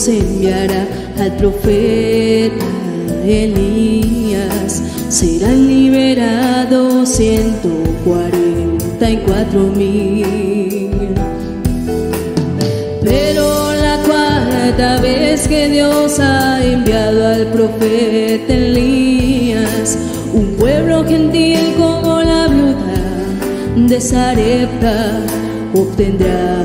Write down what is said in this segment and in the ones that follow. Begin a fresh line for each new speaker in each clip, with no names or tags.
Dios enviará al profeta Elías, serán liberados ciento cuarenta y cuatro mil. Pero la cuarta vez que Dios ha enviado al profeta Elías, un pueblo gentil como la viuda de Sarepta obtendrá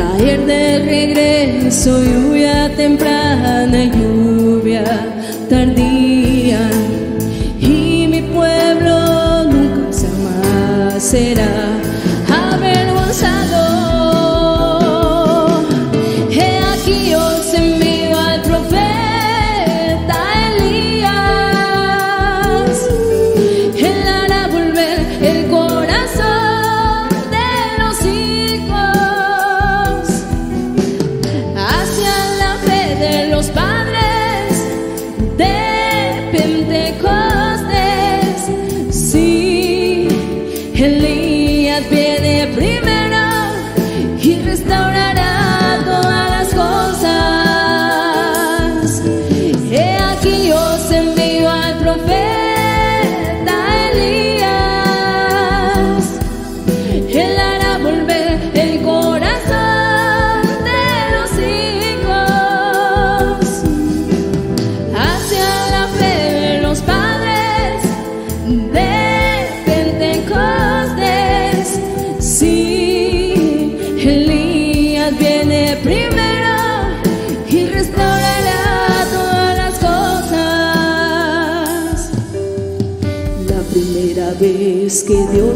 traer de regreso lluvia temprana lluvia tardía.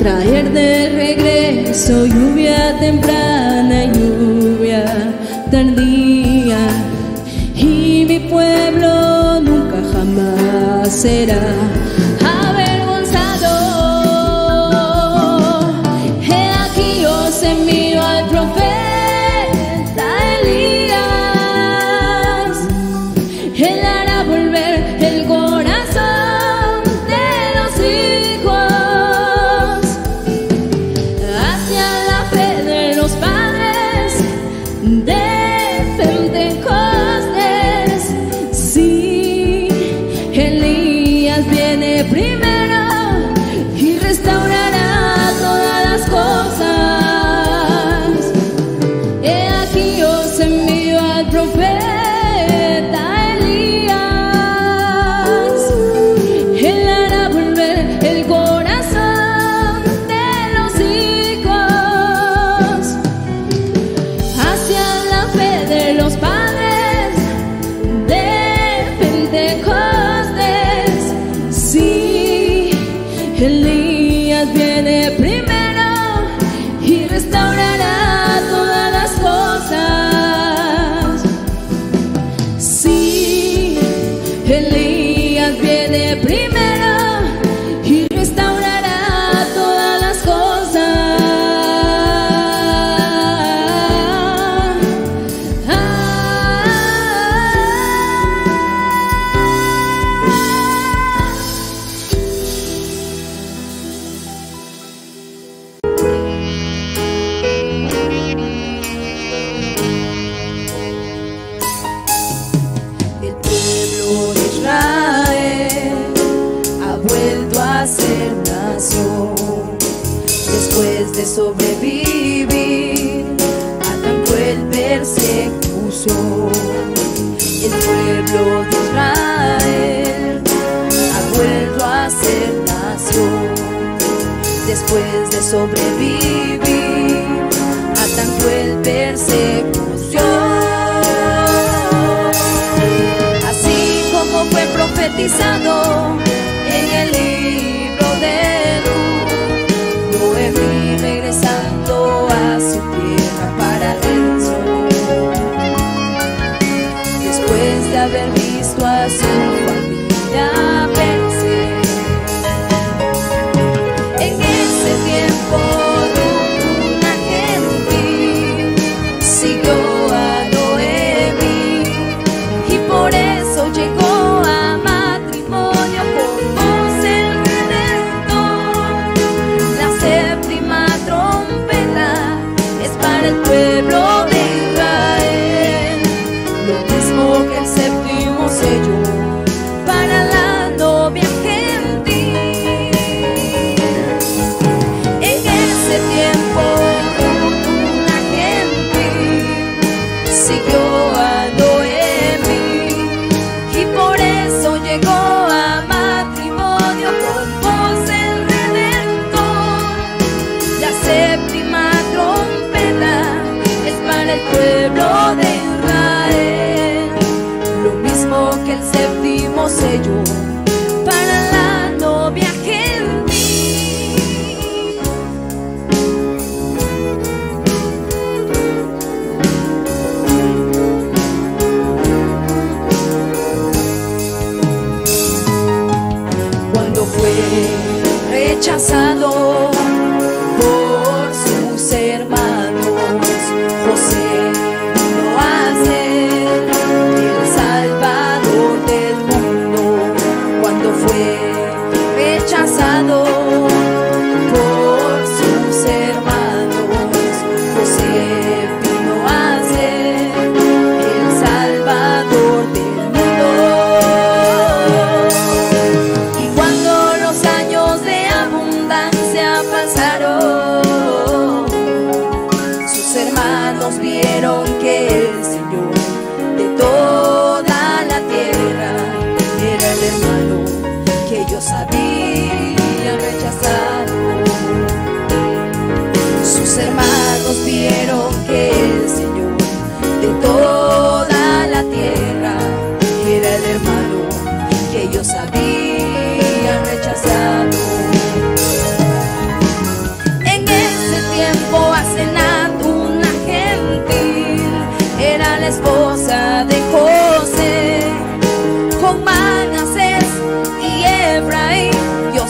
traer de regreso lluvia temprana y lluvia tardía. Y mi pueblo nunca jamás será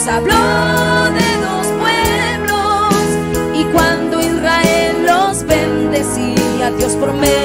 habló de dos pueblos y cuando Israel los bendecía, Dios prometió.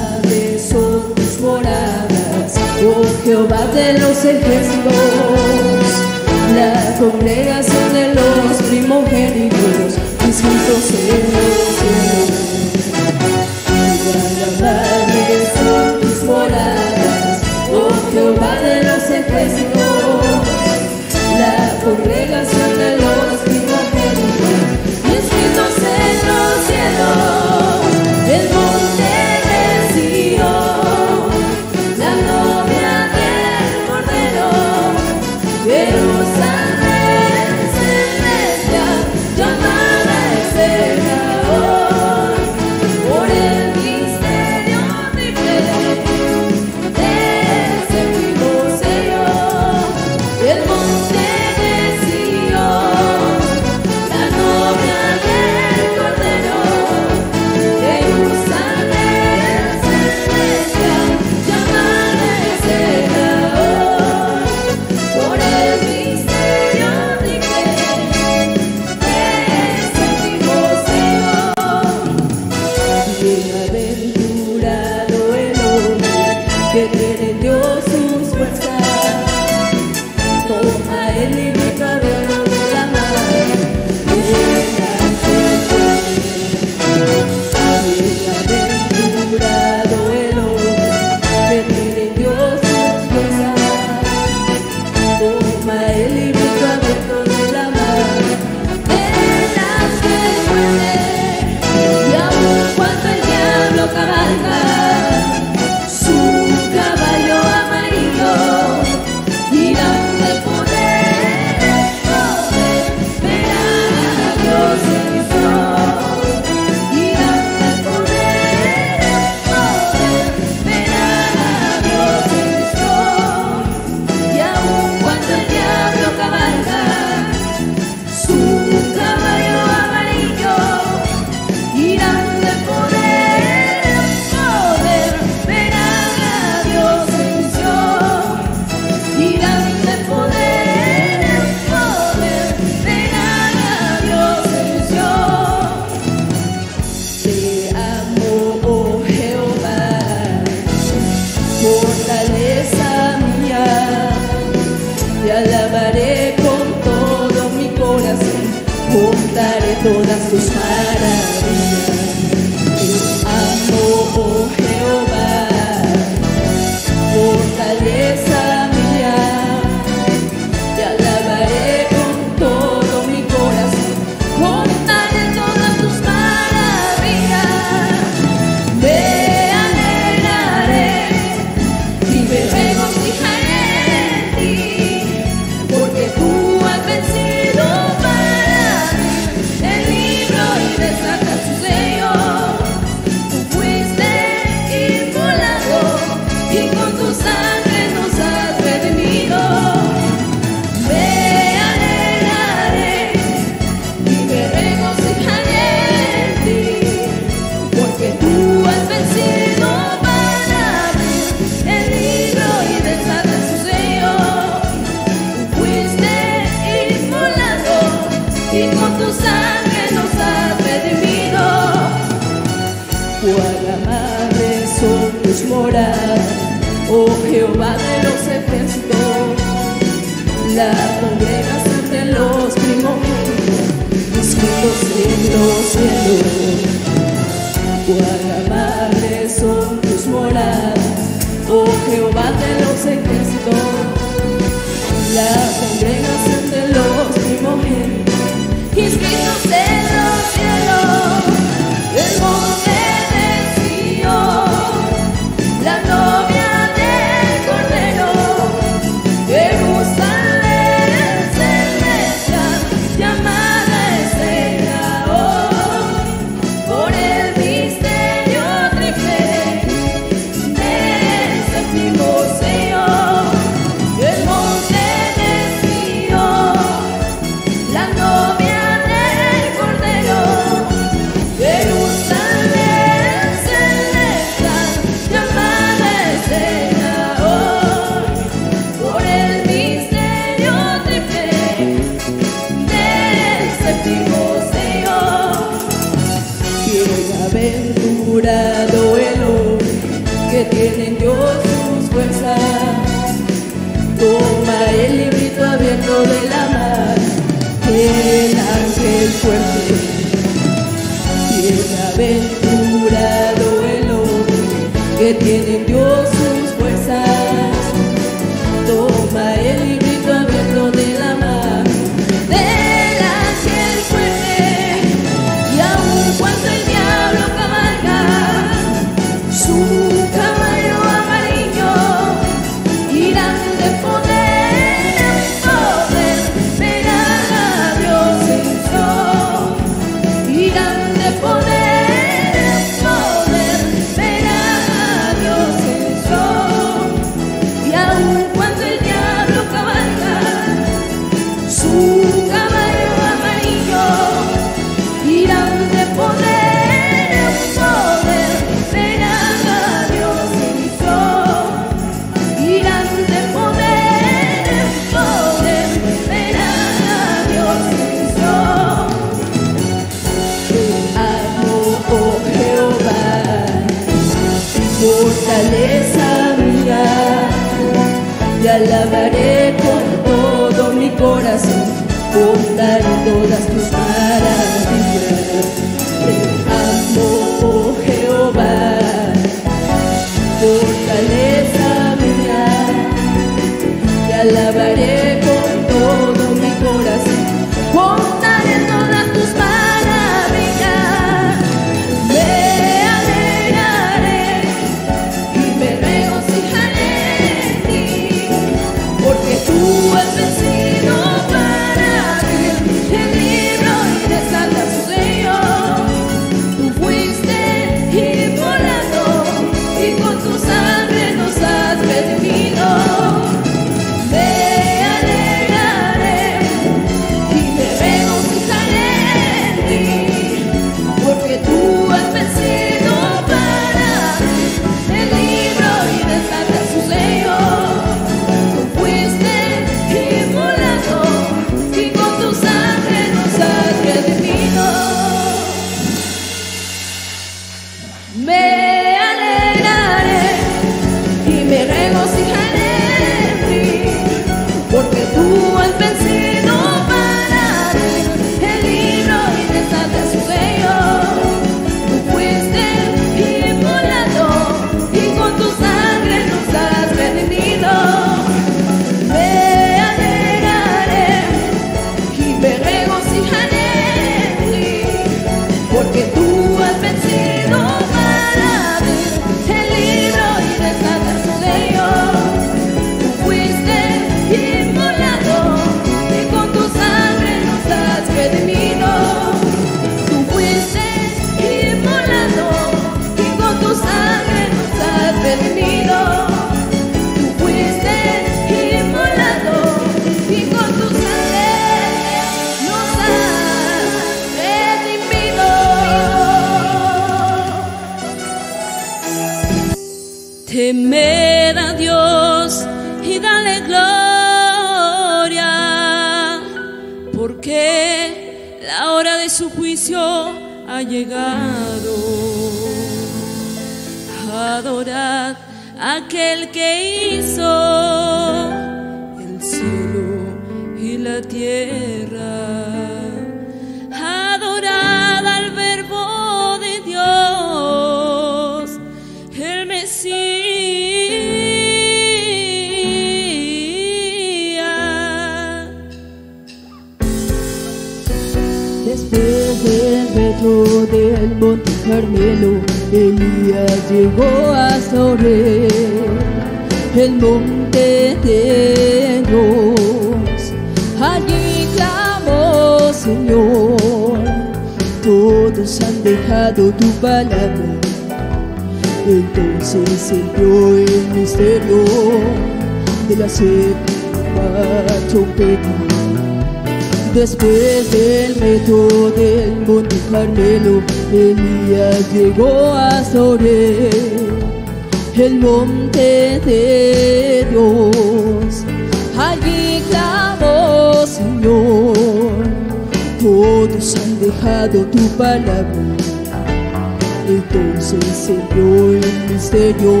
El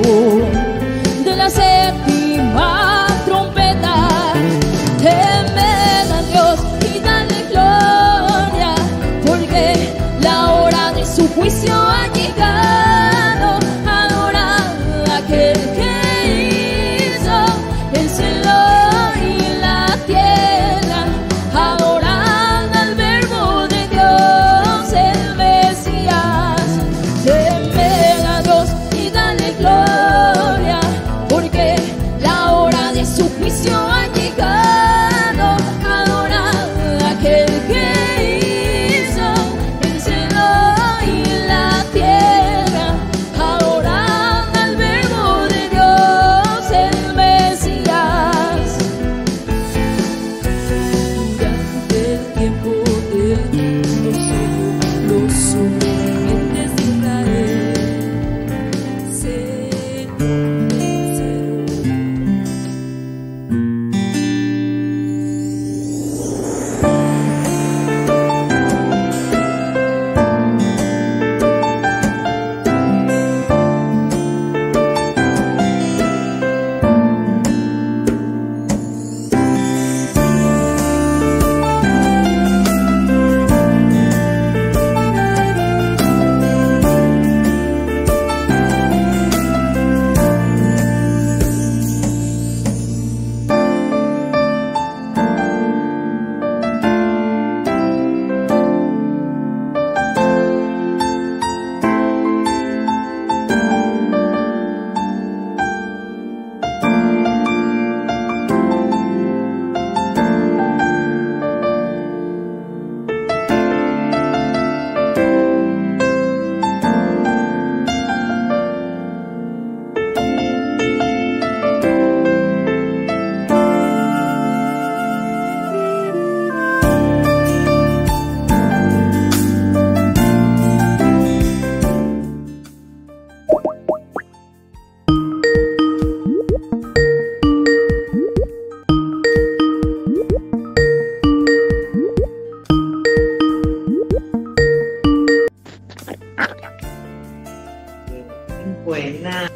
Buena.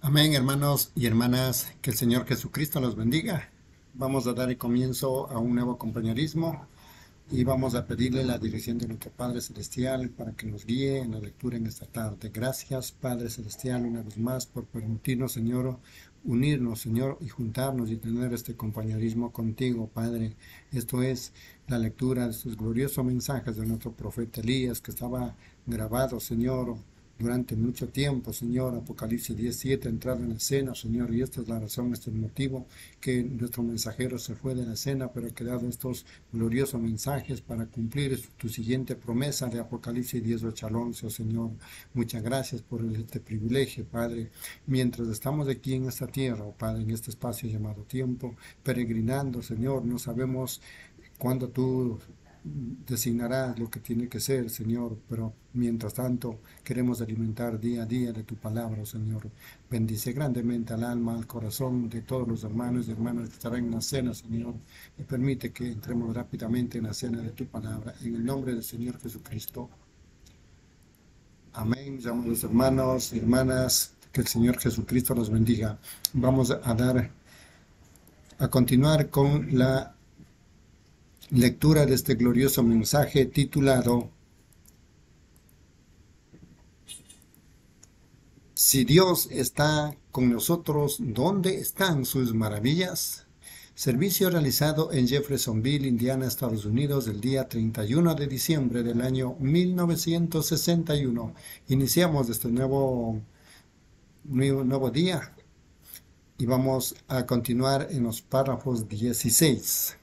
Amén, hermanos y hermanas, que el Señor Jesucristo los bendiga. Vamos a dar comienzo a un nuevo compañerismo y vamos a pedirle la dirección de nuestro Padre Celestial para que nos guíe en la lectura en esta tarde. Gracias, Padre Celestial, una vez más por permitirnos, Señor, unirnos, Señor, y juntarnos y tener este compañerismo contigo, Padre. Esto es la lectura de estos gloriosos mensajes de nuestro profeta Elías que estaba grabado, Señor, durante mucho tiempo, Señor. Apocalipsis 17, entrado en la cena, Señor, y esta es la razón, este es el motivo que nuestro mensajero se fue de la cena, pero ha quedado estos gloriosos mensajes para cumplir tu siguiente promesa de Apocalipsis 18 al 11, oh Señor. Muchas gracias por este privilegio, Padre. Mientras estamos aquí en esta tierra, oh Padre, en este espacio llamado tiempo, peregrinando, Señor, no sabemos cuándo tú designará lo que tiene que ser, Señor, pero mientras tanto queremos alimentar día a día de tu palabra, Señor. Bendice grandemente al alma, al corazón de todos los hermanos y hermanas que estarán en la cena, Señor, y permite que entremos rápidamente en la cena de tu palabra, en el nombre del Señor Jesucristo. Amén, mis hermanos y hermanas, que el Señor Jesucristo los bendiga. Vamos a dar, a continuar con la lectura de este glorioso mensaje titulado Si Dios está con nosotros, ¿dónde están sus maravillas? Servicio realizado en Jeffersonville, Indiana, Estados Unidos, el día 31 de diciembre del año 1961. Iniciamos este nuevo, nuevo día y vamos a continuar en los párrafos 16.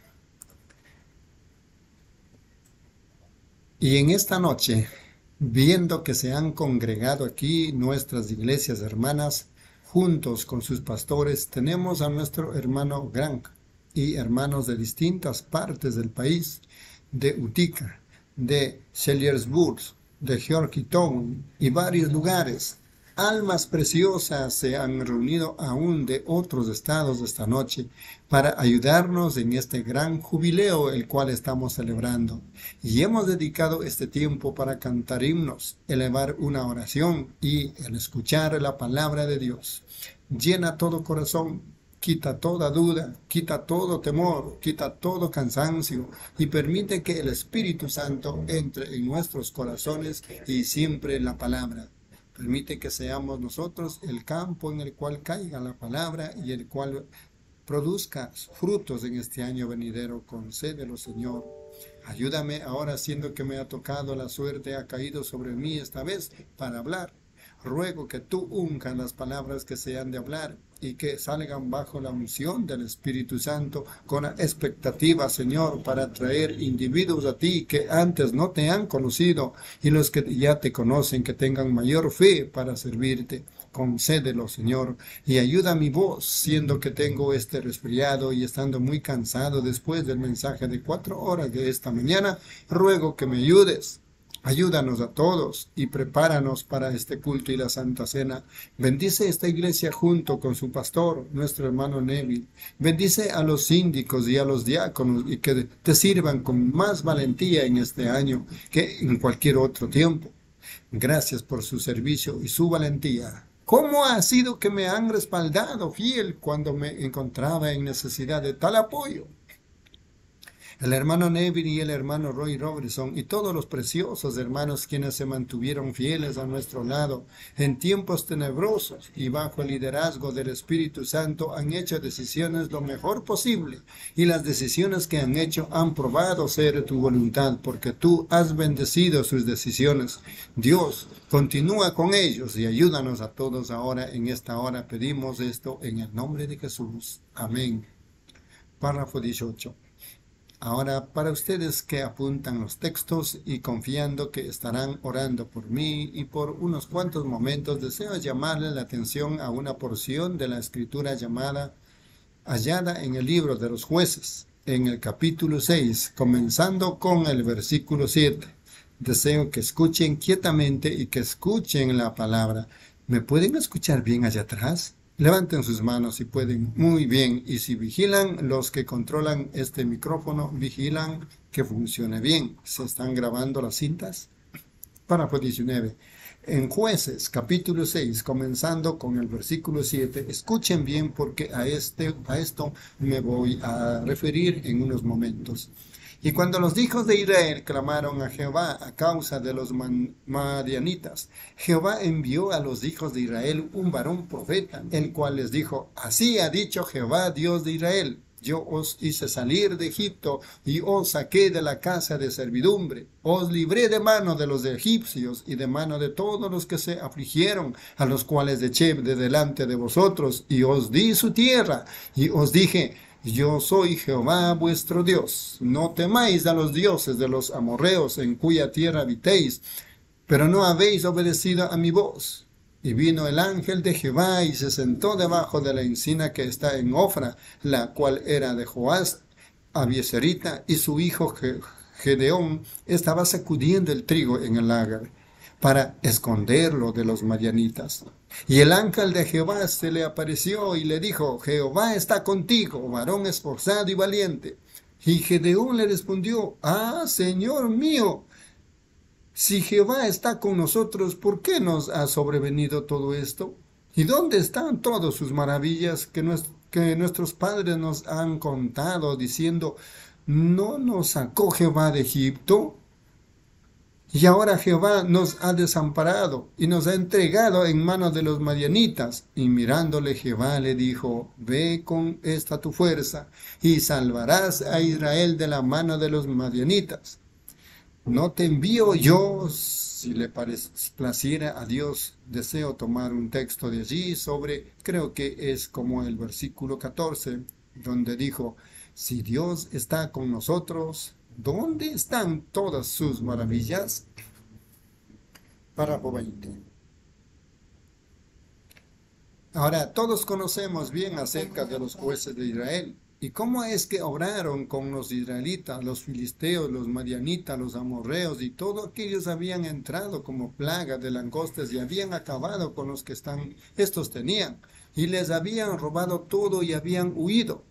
Y en esta noche, viendo que se han congregado aquí nuestras iglesias hermanas, juntos con sus pastores, tenemos a nuestro hermano Grank y hermanos de distintas partes del país, de Utica, de Sellersburg, de Georgetown y varios lugares, almas preciosas se han reunido aún de otros estados esta noche para ayudarnos en este gran jubileo el cual estamos celebrando. Y hemos dedicado este tiempo para cantar himnos, elevar una oración y el escuchar la palabra de Dios. Llena todo corazón, quita toda duda, quita todo temor, quita todo cansancio y permite que el Espíritu Santo entre en nuestros corazones y siempre la palabra. Permite que seamos nosotros el campo en el cual caiga la palabra y el cual produzca frutos en este año venidero. Concédelo, Señor. Ayúdame ahora, siendo que me ha tocado la suerte, ha caído sobre mí esta vez para hablar. Ruego que tú unjas las palabras que se han de hablar y que salgan bajo la unción del Espíritu Santo con expectativa, Señor, para traer individuos a ti que antes no te han conocido y los que ya te conocen que tengan mayor fe para servirte. Concédelo, Señor, y ayuda a mi voz, siendo que tengo este resfriado y estando muy cansado después del mensaje de cuatro horas de esta mañana, ruego que me ayudes Ayúdanos a todos y prepáranos para este culto y la Santa Cena. Bendice esta iglesia junto con su pastor, nuestro hermano Neville. Bendice a los síndicos y a los diáconos y que te sirvan con más valentía en este año que en cualquier otro tiempo. Gracias por su servicio y su valentía. ¿Cómo ha sido que me han respaldado fiel cuando me encontraba en necesidad de tal apoyo? El hermano Neville y el hermano Roy Robertson y todos los preciosos hermanos quienes se mantuvieron fieles a nuestro lado en tiempos tenebrosos y bajo el liderazgo del Espíritu Santo han hecho decisiones lo mejor posible y las decisiones que han hecho han probado ser tu voluntad porque tú has bendecido sus decisiones. Dios, continúa con ellos y ayúdanos a todos ahora en esta hora. Pedimos esto en el nombre de Jesús. Amén. Párrafo 18. Ahora, para ustedes que apuntan los textos y confiando que estarán orando por mí y por unos cuantos momentos, deseo llamarle la atención a una porción de la escritura llamada hallada en el libro de los jueces, en el capítulo 6, comenzando con el versículo 7. Deseo que escuchen quietamente y que escuchen la palabra. ¿Me pueden escuchar bien allá atrás? Levanten sus manos si pueden. Muy bien. Y si vigilan, los que controlan este micrófono, vigilan que funcione bien. ¿Se están grabando las cintas? Párrafo 19. En jueces capítulo 6, comenzando con el versículo 7, escuchen bien porque a, este, a esto me voy a referir en unos momentos. Y cuando los hijos de Israel clamaron a Jehová a causa de los madianitas, Jehová envió a los hijos de Israel un varón profeta, el cual les dijo, así ha dicho Jehová, Dios de Israel, yo os hice salir de Egipto y os saqué de la casa de servidumbre. Os libré de mano de los egipcios y de mano de todos los que se afligieron, a los cuales eché de delante de vosotros, y os di su tierra. Y os dije, yo soy Jehová vuestro Dios. No temáis a los dioses de los amorreos en cuya tierra habitéis, pero no habéis obedecido a mi voz. Y vino el ángel de Jehová y se sentó debajo de la encina que está en Ofra, la cual era de Joás, Abieserita, y su hijo Gedeón estaba sacudiendo el trigo en el lagar para esconderlo de los marianitas. Y el ángel de Jehová se le apareció y le dijo, Jehová está contigo, varón esforzado y valiente. Y Gedeón le respondió, Ah, Señor mío, si Jehová está con nosotros, ¿por qué nos ha sobrevenido todo esto? ¿Y dónde están todas sus maravillas que, nuestros padres nos han contado, diciendo, ¿no nos sacó Jehová de Egipto? Y ahora Jehová nos ha desamparado y nos ha entregado en manos de los madianitas. Y mirándole Jehová le dijo, Ve con esta tu fuerza y salvarás a Israel de la mano de los madianitas. No te envío yo, si le placiera a Dios, deseo tomar un texto de allí sobre, creo que es como el versículo 14, donde dijo, si Dios está con nosotros, ¿Dónde están todas sus maravillas? Párrafo 20. Ahora, todos conocemos bien acerca de los jueces de Israel. ¿Y cómo es que obraron con los israelitas, los filisteos, los marianitas, los amorreos y todos aquellos habían entrado como plaga de langostas y habían acabado con los que están, estos tenían, y les habían robado todo y habían huido?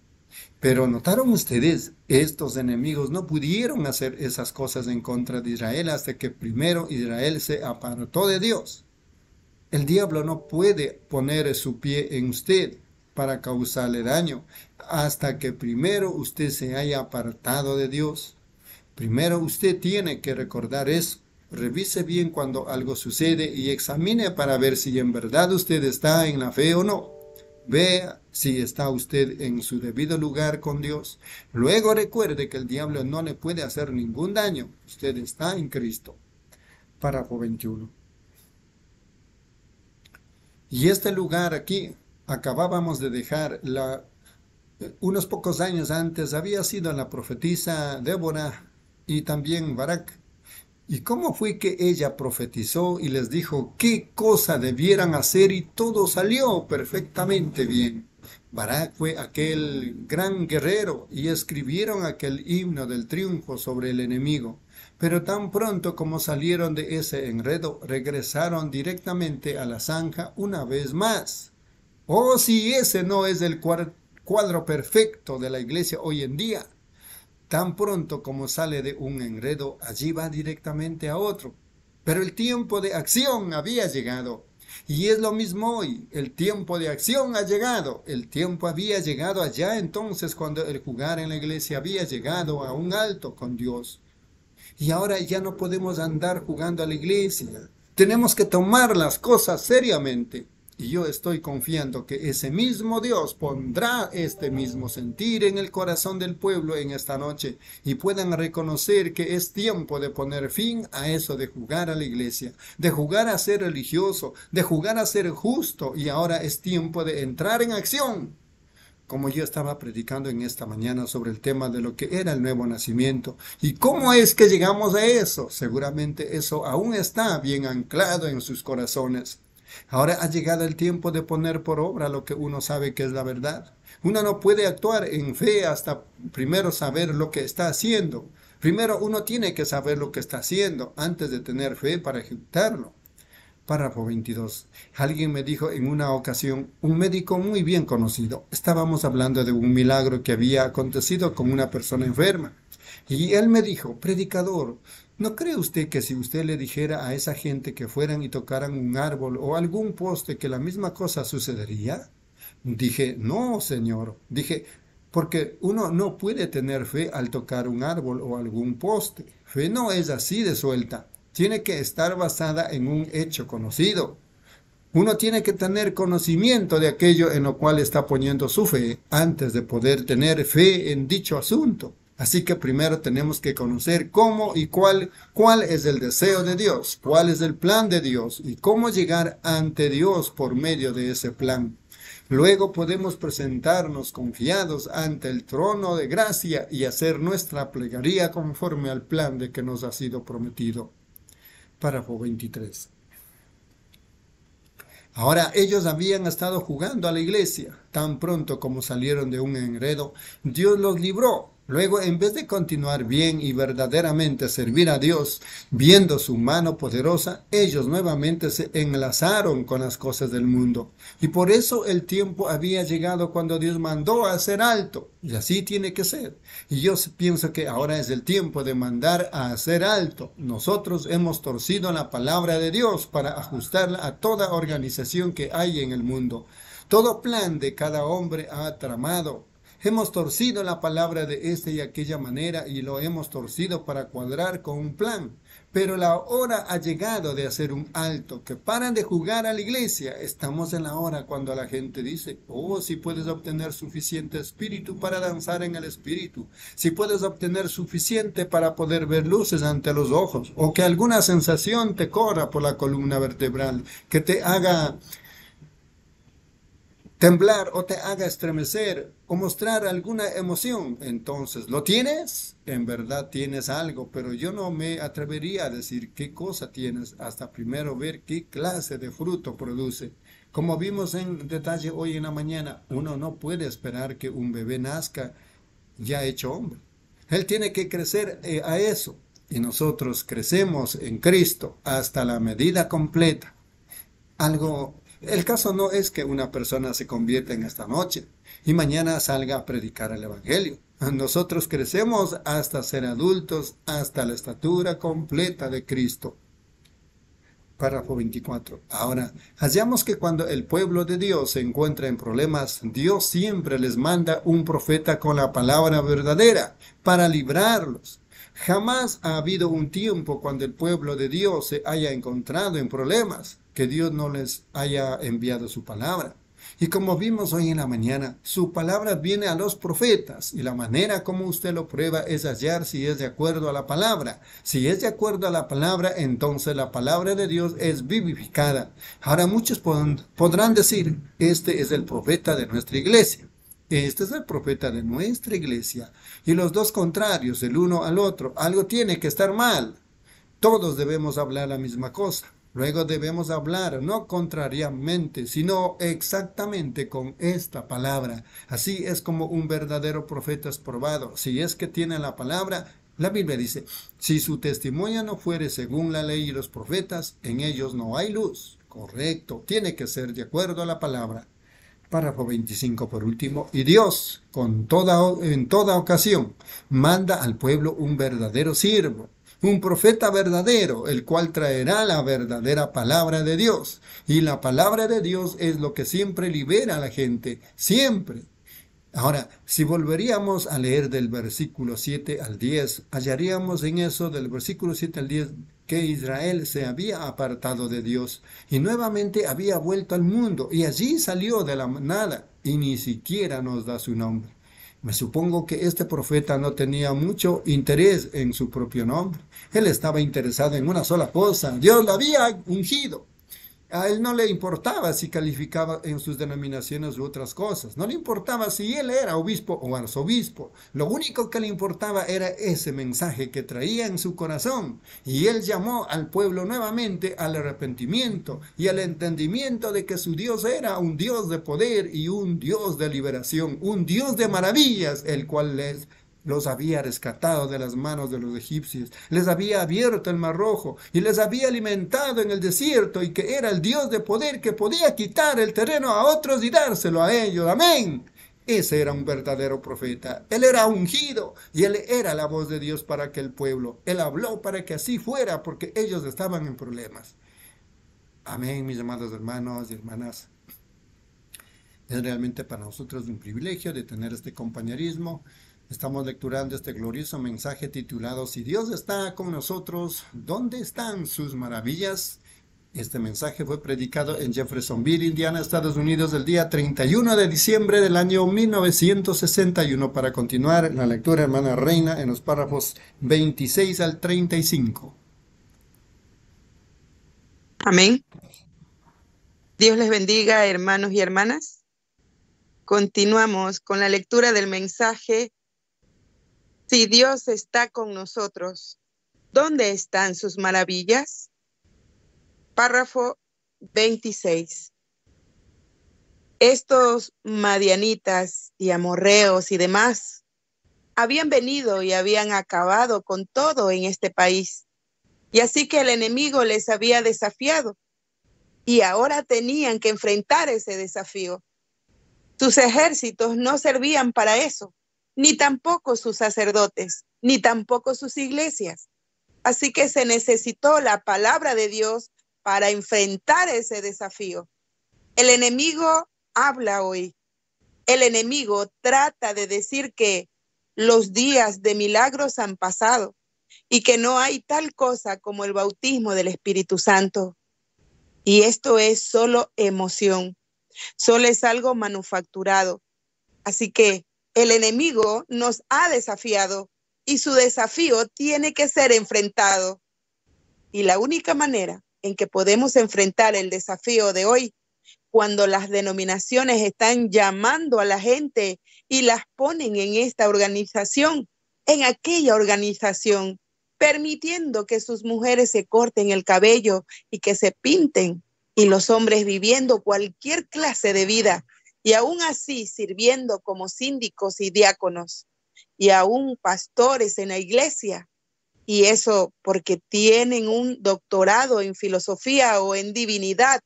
Pero notaron ustedes, estos enemigos no pudieron hacer esas cosas en contra de Israel hasta que primero Israel se apartó de Dios. El diablo no puede poner su pie en usted para causarle daño hasta que primero usted se haya apartado de Dios. Primero usted tiene que recordar eso. Revise bien cuando algo sucede y examine para ver si en verdad usted está en la fe o no. Vea si está usted en su debido lugar con Dios. Luego recuerde que el diablo no le puede hacer ningún daño. Usted está en Cristo. Párrafo 21. Y este lugar aquí, acabábamos de dejar la, unos pocos años antes, había sido la profetisa Débora y también Barak. ¿Y cómo fue que ella profetizó y les dijo qué cosa debieran hacer y todo salió perfectamente bien? Barak fue aquel gran guerrero y escribieron aquel himno del triunfo sobre el enemigo. Pero tan pronto como salieron de ese enredo, regresaron directamente a la zanja una vez más. Oh, si ese no es el cuadro perfecto de la iglesia hoy en día. Tan pronto como sale de un enredo, allí va directamente a otro. Pero el tiempo de acción había llegado. Y es lo mismo hoy, el tiempo de acción ha llegado. El tiempo había llegado allá entonces cuando el jugar en la iglesia había llegado a un alto con Dios. Y ahora ya no podemos andar jugando a la iglesia. Tenemos que tomar las cosas seriamente. Y yo estoy confiando que ese mismo Dios pondrá este mismo sentir en el corazón del pueblo en esta noche y puedan reconocer que es tiempo de poner fin a eso de jugar a la iglesia, de jugar a ser religioso, de jugar a ser justo y ahora es tiempo de entrar en acción. Como yo estaba predicando en esta mañana sobre el tema de lo que era el nuevo nacimiento y cómo es que llegamos a eso, seguramente eso aún está bien anclado en sus corazones. Ahora ha llegado el tiempo de poner por obra lo que uno sabe que es la verdad. Uno no puede actuar en fe hasta primero saber lo que está haciendo. Primero uno tiene que saber lo que está haciendo antes de tener fe para ejecutarlo. Párrafo 22. Alguien me dijo en una ocasión, un médico muy bien conocido, estábamos hablando de un milagro que había acontecido con una persona enferma. Y él me dijo, predicador, ¿No cree usted que si usted le dijera a esa gente que fueran y tocaran un árbol o algún poste que la misma cosa sucedería? Dije, no, señor. Dije, porque uno no puede tener fe al tocar un árbol o algún poste. Fe no es así de suelta. Tiene que estar basada en un hecho conocido. Uno tiene que tener conocimiento de aquello en lo cual está poniendo su fe antes de poder tener fe en dicho asunto. Así que primero tenemos que conocer cómo y cuál, cuál es el deseo de Dios, cuál es el plan de Dios y cómo llegar ante Dios por medio de ese plan. Luego podemos presentarnos confiados ante el trono de gracia y hacer nuestra plegaria conforme al plan de que nos ha sido prometido. Párrafo 23. Ahora ellos habían estado jugando a la iglesia. Tan pronto como salieron de un enredo, Dios los libró Luego, en vez de continuar bien y verdaderamente servir a Dios, viendo su mano poderosa, ellos nuevamente se enlazaron con las cosas del mundo. Y por eso el tiempo había llegado cuando Dios mandó a hacer alto. Y así tiene que ser. Y yo pienso que ahora es el tiempo de mandar a hacer alto. Nosotros hemos torcido la palabra de Dios para ajustarla a toda organización que hay en el mundo. Todo plan de cada hombre ha tramado Hemos torcido la palabra de esta y aquella manera y lo hemos torcido para cuadrar con un plan. Pero la hora ha llegado de hacer un alto, que paran de jugar a la iglesia. Estamos en la hora cuando la gente dice, oh, si puedes obtener suficiente espíritu para danzar en el espíritu, si puedes obtener suficiente para poder ver luces ante los ojos, o que alguna sensación te corra por la columna vertebral, que te haga temblar o te haga estremecer o mostrar alguna emoción, entonces, ¿lo tienes? En verdad tienes algo, pero yo no me atrevería a decir qué cosa tienes hasta primero ver qué clase de fruto produce. Como vimos en detalle hoy en la mañana, uno no puede esperar que un bebé nazca ya hecho hombre. Él tiene que crecer eh, a eso. Y nosotros crecemos en Cristo hasta la medida completa. Algo el caso no es que una persona se convierta en esta noche y mañana salga a predicar el Evangelio. Nosotros crecemos hasta ser adultos, hasta la estatura completa de Cristo. Párrafo 24. Ahora, hallamos que cuando el pueblo de Dios se encuentra en problemas, Dios siempre les manda un profeta con la palabra verdadera para librarlos. Jamás ha habido un tiempo cuando el pueblo de Dios se haya encontrado en problemas que Dios no les haya enviado su palabra. Y como vimos hoy en la mañana, su palabra viene a los profetas y la manera como usted lo prueba es hallar si es de acuerdo a la palabra. Si es de acuerdo a la palabra, entonces la palabra de Dios es vivificada. Ahora muchos podrán decir, este es el profeta de nuestra iglesia. Este es el profeta de nuestra iglesia. Y los dos contrarios, el uno al otro, algo tiene que estar mal. Todos debemos hablar la misma cosa. Luego debemos hablar no contrariamente, sino exactamente con esta palabra. Así es como un verdadero profeta es probado. Si es que tiene la palabra, la Biblia dice, si su testimonio no fuere según la ley y los profetas, en ellos no hay luz. Correcto, tiene que ser de acuerdo a la palabra. Párrafo 25 por último. Y Dios, con toda, en toda ocasión, manda al pueblo un verdadero siervo un profeta verdadero, el cual traerá la verdadera palabra de Dios. Y la palabra de Dios es lo que siempre libera a la gente, siempre. Ahora, si volveríamos a leer del versículo 7 al 10, hallaríamos en eso del versículo 7 al 10 que Israel se había apartado de Dios y nuevamente había vuelto al mundo y allí salió de la nada y ni siquiera nos da su nombre. Me supongo que este profeta no tenía mucho interés en su propio nombre. Él estaba interesado en una sola cosa. Dios lo había ungido. A él no le importaba si calificaba en sus denominaciones u otras cosas. No le importaba si él era obispo o arzobispo. Lo único que le importaba era ese mensaje que traía en su corazón. Y él llamó al pueblo nuevamente al arrepentimiento y al entendimiento de que su Dios era un Dios de poder y un Dios de liberación, un Dios de maravillas, el cual les los había rescatado de las manos de los egipcios, les había abierto el mar rojo y les había alimentado en el desierto y que era el Dios de poder que podía quitar el terreno a otros y dárselo a ellos. Amén. Ese era un verdadero profeta. Él era ungido y él era la voz de Dios para aquel pueblo. Él habló para que así fuera porque ellos estaban en problemas. Amén, mis amados hermanos y hermanas. Es realmente para nosotros un privilegio de tener este compañerismo. Estamos lecturando este glorioso mensaje titulado Si Dios está con nosotros, ¿dónde están sus maravillas? Este mensaje fue predicado en Jeffersonville, Indiana, Estados Unidos, el día 31 de diciembre del año 1961. Para continuar la lectura, hermana Reina, en los párrafos 26 al 35.
Amén. Dios les bendiga, hermanos y hermanas. Continuamos con la lectura del mensaje si Dios está con nosotros, ¿dónde están sus maravillas? Párrafo 26. Estos madianitas y amorreos y demás habían venido y habían acabado con todo en este país. Y así que el enemigo les había desafiado y ahora tenían que enfrentar ese desafío. Sus ejércitos no servían para eso, ni tampoco sus sacerdotes, ni tampoco sus iglesias. Así que se necesitó la palabra de Dios para enfrentar ese desafío. El enemigo habla hoy. El enemigo trata de decir que los días de milagros han pasado y que no hay tal cosa como el bautismo del Espíritu Santo. Y esto es solo emoción, solo es algo manufacturado. Así que el enemigo nos ha desafiado y su desafío tiene que ser enfrentado. Y la única manera en que podemos enfrentar el desafío de hoy, cuando las denominaciones están llamando a la gente y las ponen en esta organización, en aquella organización, permitiendo que sus mujeres se corten el cabello y que se pinten, y los hombres viviendo cualquier clase de vida y aún así sirviendo como síndicos y diáconos y aún pastores en la iglesia. Y eso porque tienen un doctorado en filosofía o en divinidad,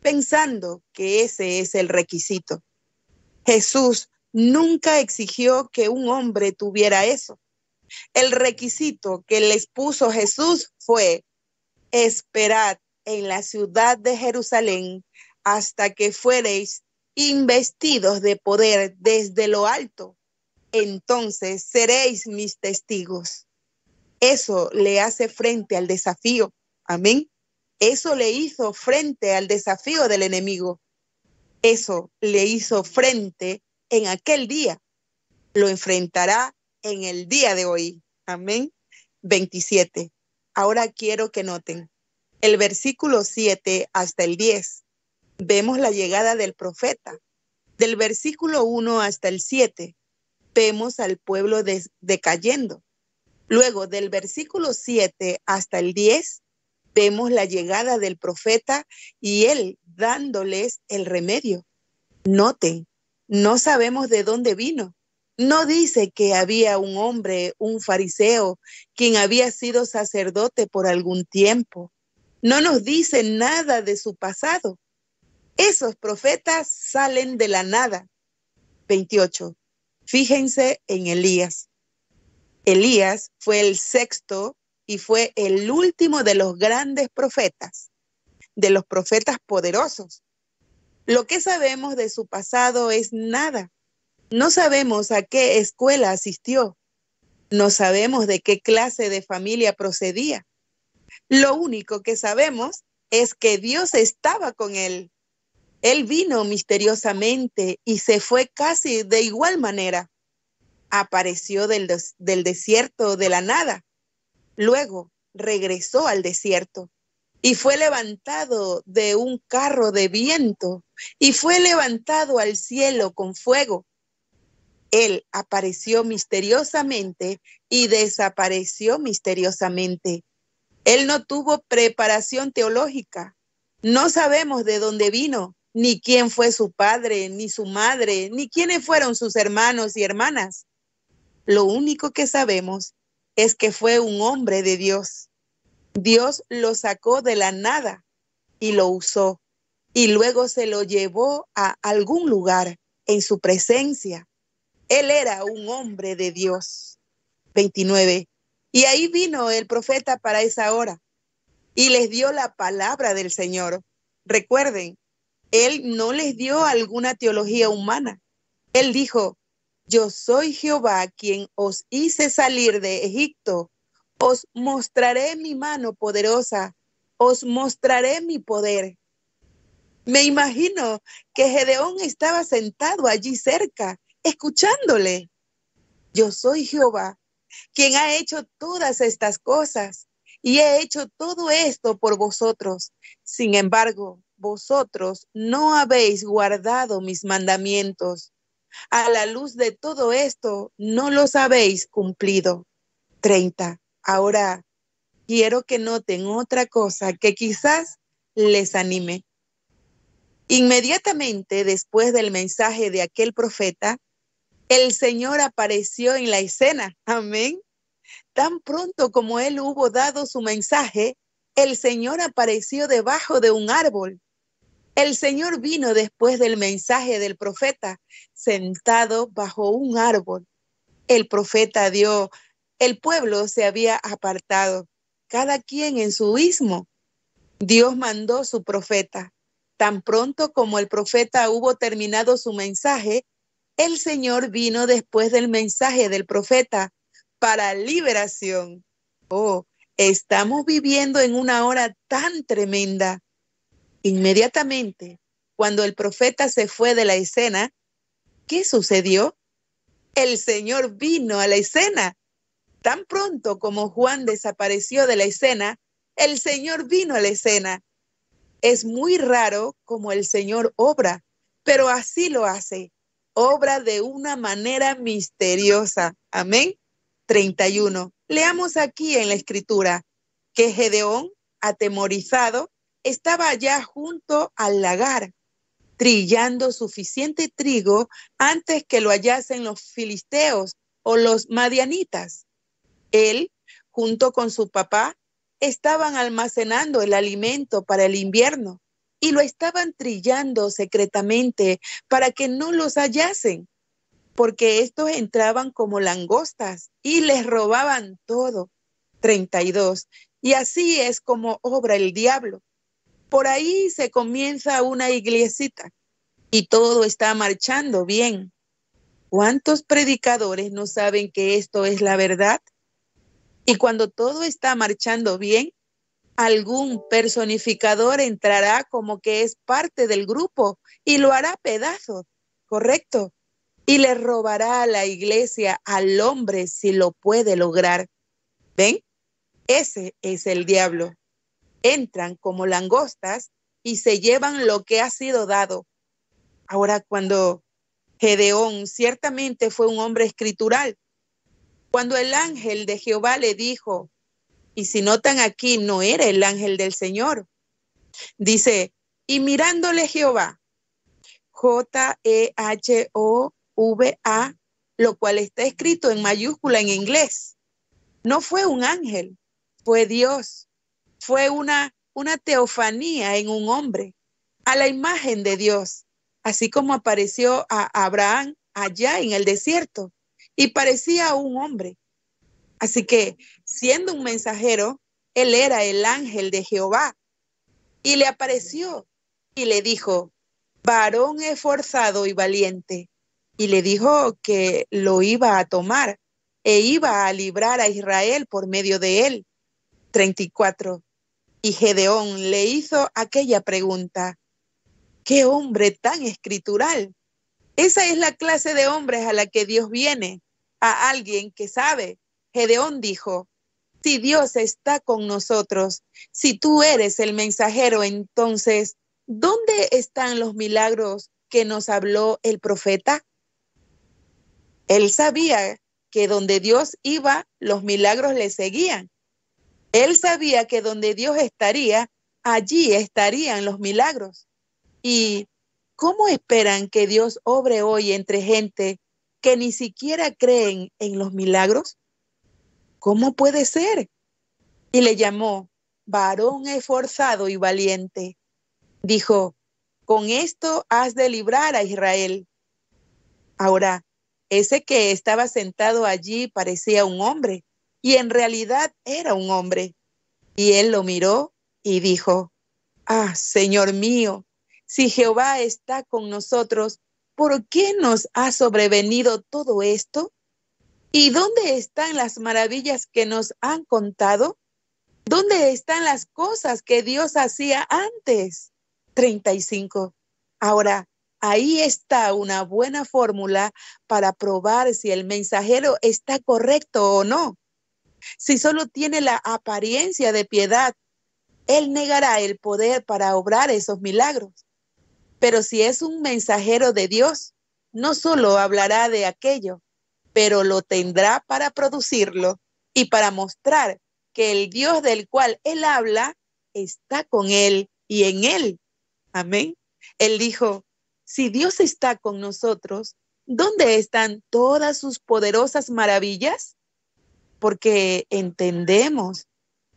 pensando que ese es el requisito. Jesús nunca exigió que un hombre tuviera eso. El requisito que les puso Jesús fue esperad en la ciudad de Jerusalén hasta que fuereis investidos de poder desde lo alto, entonces seréis mis testigos. Eso le hace frente al desafío. Amén. Eso le hizo frente al desafío del enemigo. Eso le hizo frente en aquel día. Lo enfrentará en el día de hoy. Amén. 27. Ahora quiero que noten el versículo 7 hasta el 10 vemos la llegada del profeta. Del versículo 1 hasta el 7, vemos al pueblo decayendo. Luego, del versículo 7 hasta el 10, vemos la llegada del profeta y él dándoles el remedio. Noten, no sabemos de dónde vino. No dice que había un hombre, un fariseo, quien había sido sacerdote por algún tiempo. No nos dice nada de su pasado. Esos profetas salen de la nada. 28. Fíjense en Elías. Elías fue el sexto y fue el último de los grandes profetas, de los profetas poderosos. Lo que sabemos de su pasado es nada. No sabemos a qué escuela asistió. No sabemos de qué clase de familia procedía. Lo único que sabemos es que Dios estaba con él él vino misteriosamente y se fue casi de igual manera. Apareció del, del desierto de la nada. Luego regresó al desierto y fue levantado de un carro de viento y fue levantado al cielo con fuego. Él apareció misteriosamente y desapareció misteriosamente. Él no tuvo preparación teológica. No sabemos de dónde vino, ni quién fue su padre, ni su madre, ni quiénes fueron sus hermanos y hermanas. Lo único que sabemos es que fue un hombre de Dios. Dios lo sacó de la nada y lo usó y luego se lo llevó a algún lugar en su presencia. Él era un hombre de Dios. 29. Y ahí vino el profeta para esa hora y les dio la palabra del Señor. Recuerden, él no les dio alguna teología humana. Él dijo, yo soy Jehová quien os hice salir de Egipto. Os mostraré mi mano poderosa, os mostraré mi poder. Me imagino que Gedeón estaba sentado allí cerca, escuchándole. Yo soy Jehová, quien ha hecho todas estas cosas y he hecho todo esto por vosotros. Sin embargo, vosotros no habéis guardado mis mandamientos. A la luz de todo esto, no los habéis cumplido. 30. Ahora quiero que noten otra cosa que quizás les anime. Inmediatamente después del mensaje de aquel profeta, el Señor apareció en la escena. Amén. Tan pronto como él hubo dado su mensaje, el Señor apareció debajo de un árbol. El Señor vino después del mensaje del profeta, sentado bajo un árbol. El profeta dio, el pueblo se había apartado, cada quien en su ismo. Dios mandó su profeta. Tan pronto como el profeta hubo terminado su mensaje, el Señor vino después del mensaje del profeta para liberación. Oh, estamos viviendo en una hora tan tremenda. Inmediatamente, cuando el profeta se fue de la escena, ¿qué sucedió? El Señor vino a la escena. Tan pronto como Juan desapareció de la escena, el Señor vino a la escena. Es muy raro como el Señor obra, pero así lo hace. Obra de una manera misteriosa. Amén. 31. Leamos aquí en la escritura que Gedeón, atemorizado, estaba allá junto al lagar, trillando suficiente trigo antes que lo hallasen los filisteos o los madianitas. Él, junto con su papá, estaban almacenando el alimento para el invierno y lo estaban trillando secretamente para que no los hallasen porque estos entraban como langostas y les robaban todo. 32. Y así es como obra el diablo. Por ahí se comienza una iglesita y todo está marchando bien. ¿Cuántos predicadores no saben que esto es la verdad? Y cuando todo está marchando bien, algún personificador entrará como que es parte del grupo y lo hará pedazos, ¿correcto? y le robará a la iglesia al hombre si lo puede lograr. ¿Ven? Ese es el diablo. Entran como langostas y se llevan lo que ha sido dado. Ahora, cuando Gedeón ciertamente fue un hombre escritural, cuando el ángel de Jehová le dijo, y si notan aquí, no era el ángel del Señor, dice, y mirándole Jehová, J-E-H-O VA, lo cual está escrito en mayúscula en inglés. No fue un ángel, fue Dios. Fue una, una teofanía en un hombre, a la imagen de Dios, así como apareció a Abraham allá en el desierto y parecía un hombre. Así que, siendo un mensajero, él era el ángel de Jehová y le apareció y le dijo, varón esforzado y valiente, y le dijo que lo iba a tomar e iba a librar a Israel por medio de él. 34. Y Gedeón le hizo aquella pregunta, ¿qué hombre tan escritural? Esa es la clase de hombres a la que Dios viene, a alguien que sabe. Gedeón dijo, si Dios está con nosotros, si tú eres el mensajero, entonces, ¿dónde están los milagros que nos habló el profeta? Él sabía que donde Dios iba, los milagros le seguían. Él sabía que donde Dios estaría, allí estarían los milagros. ¿Y cómo esperan que Dios obre hoy entre gente que ni siquiera creen en los milagros? ¿Cómo puede ser? Y le llamó varón esforzado y valiente. Dijo, con esto has de librar a Israel. Ahora, ese que estaba sentado allí parecía un hombre y en realidad era un hombre. Y él lo miró y dijo, Ah, Señor mío, si Jehová está con nosotros, ¿por qué nos ha sobrevenido todo esto? ¿Y dónde están las maravillas que nos han contado? ¿Dónde están las cosas que Dios hacía antes? 35. Ahora, Ahí está una buena fórmula para probar si el mensajero está correcto o no. Si solo tiene la apariencia de piedad, él negará el poder para obrar esos milagros. Pero si es un mensajero de Dios, no solo hablará de aquello, pero lo tendrá para producirlo y para mostrar que el Dios del cual él habla está con él y en él. Amén. Él dijo, si Dios está con nosotros, ¿Dónde están todas sus poderosas maravillas? Porque entendemos,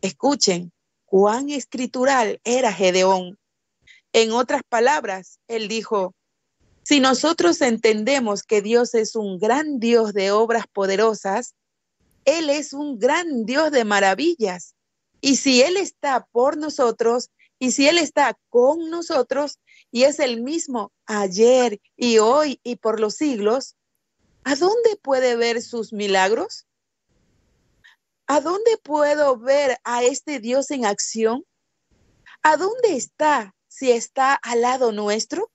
escuchen, cuán escritural era Gedeón. En otras palabras, él dijo, si nosotros entendemos que Dios es un gran Dios de obras poderosas, Él es un gran Dios de maravillas. Y si Él está por nosotros, y si Él está con nosotros, y es el mismo ayer y hoy y por los siglos, ¿a dónde puede ver sus milagros? ¿A dónde puedo ver a este Dios en acción? ¿A dónde está si está al lado nuestro?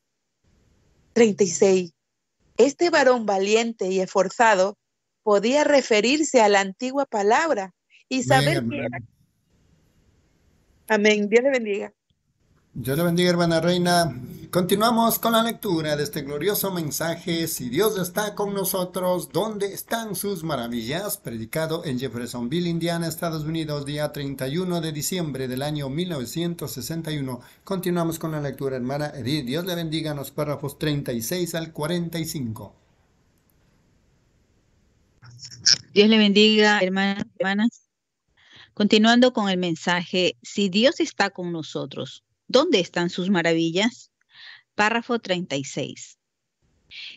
36. Este varón valiente y esforzado podía referirse a la antigua palabra y saber que era. Amén. Dios le bendiga.
Dios le bendiga, hermana Reina. Continuamos con la lectura de este glorioso mensaje. Si Dios está con nosotros, ¿dónde están sus maravillas? Predicado en Jeffersonville, Indiana, Estados Unidos, día 31 de diciembre del año 1961. Continuamos con la lectura, hermana Edith. Dios le bendiga en los párrafos 36 al 45.
Dios le bendiga, hermanas hermanas. Continuando con el mensaje, si Dios está con nosotros, ¿Dónde están sus maravillas? Párrafo 36.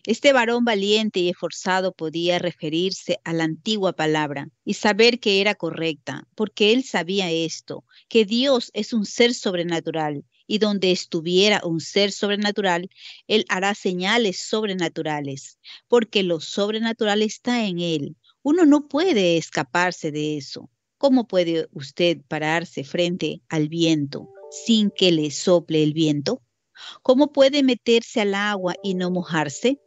Este varón valiente y esforzado podía referirse a la antigua palabra y saber que era correcta, porque él sabía esto, que Dios es un ser sobrenatural y donde estuviera un ser sobrenatural, él hará señales sobrenaturales, porque lo sobrenatural está en él. Uno no puede escaparse de eso. ¿Cómo puede usted pararse frente al viento? Sin que le sople el viento? ¿Cómo puede meterse al agua y no mojarse?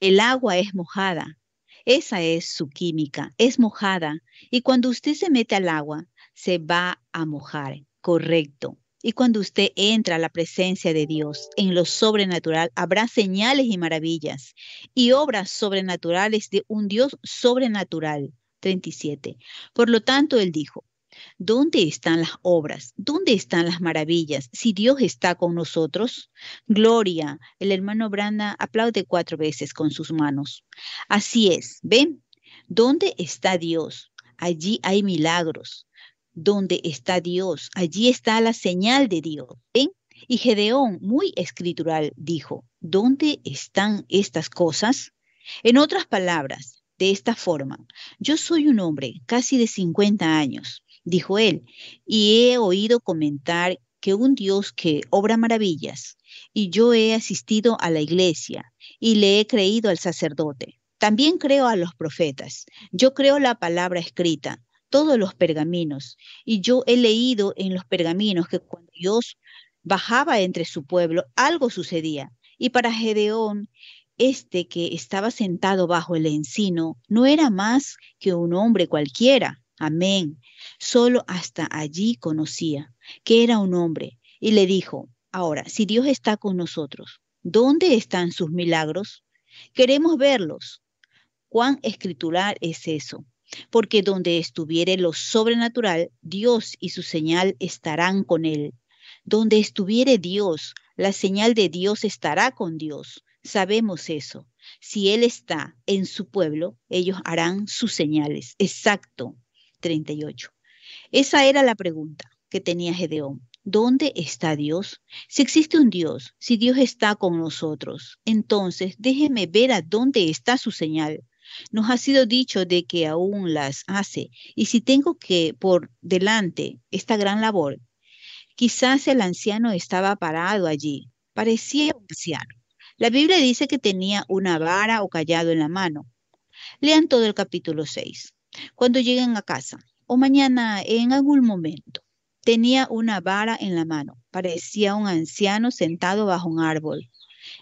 El agua es mojada. Esa es su química, es mojada. Y cuando usted se mete al agua, se va a mojar, correcto. Y cuando usted entra a la presencia de Dios en lo sobrenatural, habrá señales y maravillas y obras sobrenaturales de un Dios sobrenatural. 37. Por lo tanto, él dijo, ¿Dónde están las obras? ¿Dónde están las maravillas? Si Dios está con nosotros, gloria. El hermano Branda aplaude cuatro veces con sus manos. Así es, ¿ven? ¿Dónde está Dios? Allí hay milagros. ¿Dónde está Dios? Allí está la señal de Dios. ¿Ven? Y Gedeón, muy escritural, dijo, ¿dónde están estas cosas? En otras palabras, de esta forma, yo soy un hombre casi de 50 años dijo él, y he oído comentar que un Dios que obra maravillas, y yo he asistido a la iglesia y le he creído al sacerdote. También creo a los profetas. Yo creo la palabra escrita, todos los pergaminos, y yo he leído en los pergaminos que cuando Dios bajaba entre su pueblo, algo sucedía. Y para Gedeón, este que estaba sentado bajo el encino, no era más que un hombre cualquiera. Amén. Solo hasta allí conocía que era un hombre y le dijo, ahora, si Dios está con nosotros, ¿dónde están sus milagros? Queremos verlos. ¿Cuán escritural es eso? Porque donde estuviere lo sobrenatural, Dios y su señal estarán con él. Donde estuviere Dios, la señal de Dios estará con Dios. Sabemos eso. Si Él está en su pueblo, ellos harán sus señales. Exacto. 38. Esa era la pregunta que tenía Gedeón. ¿Dónde está Dios? Si existe un Dios, si Dios está con nosotros, entonces déjeme ver a dónde está su señal. Nos ha sido dicho de que aún las hace. Y si tengo que por delante esta gran labor, quizás el anciano estaba parado allí. Parecía un anciano. La Biblia dice que tenía una vara o callado en la mano. Lean todo el capítulo 6. Cuando lleguen a casa, o mañana en algún momento. Tenía una vara en la mano, parecía un anciano sentado bajo un árbol,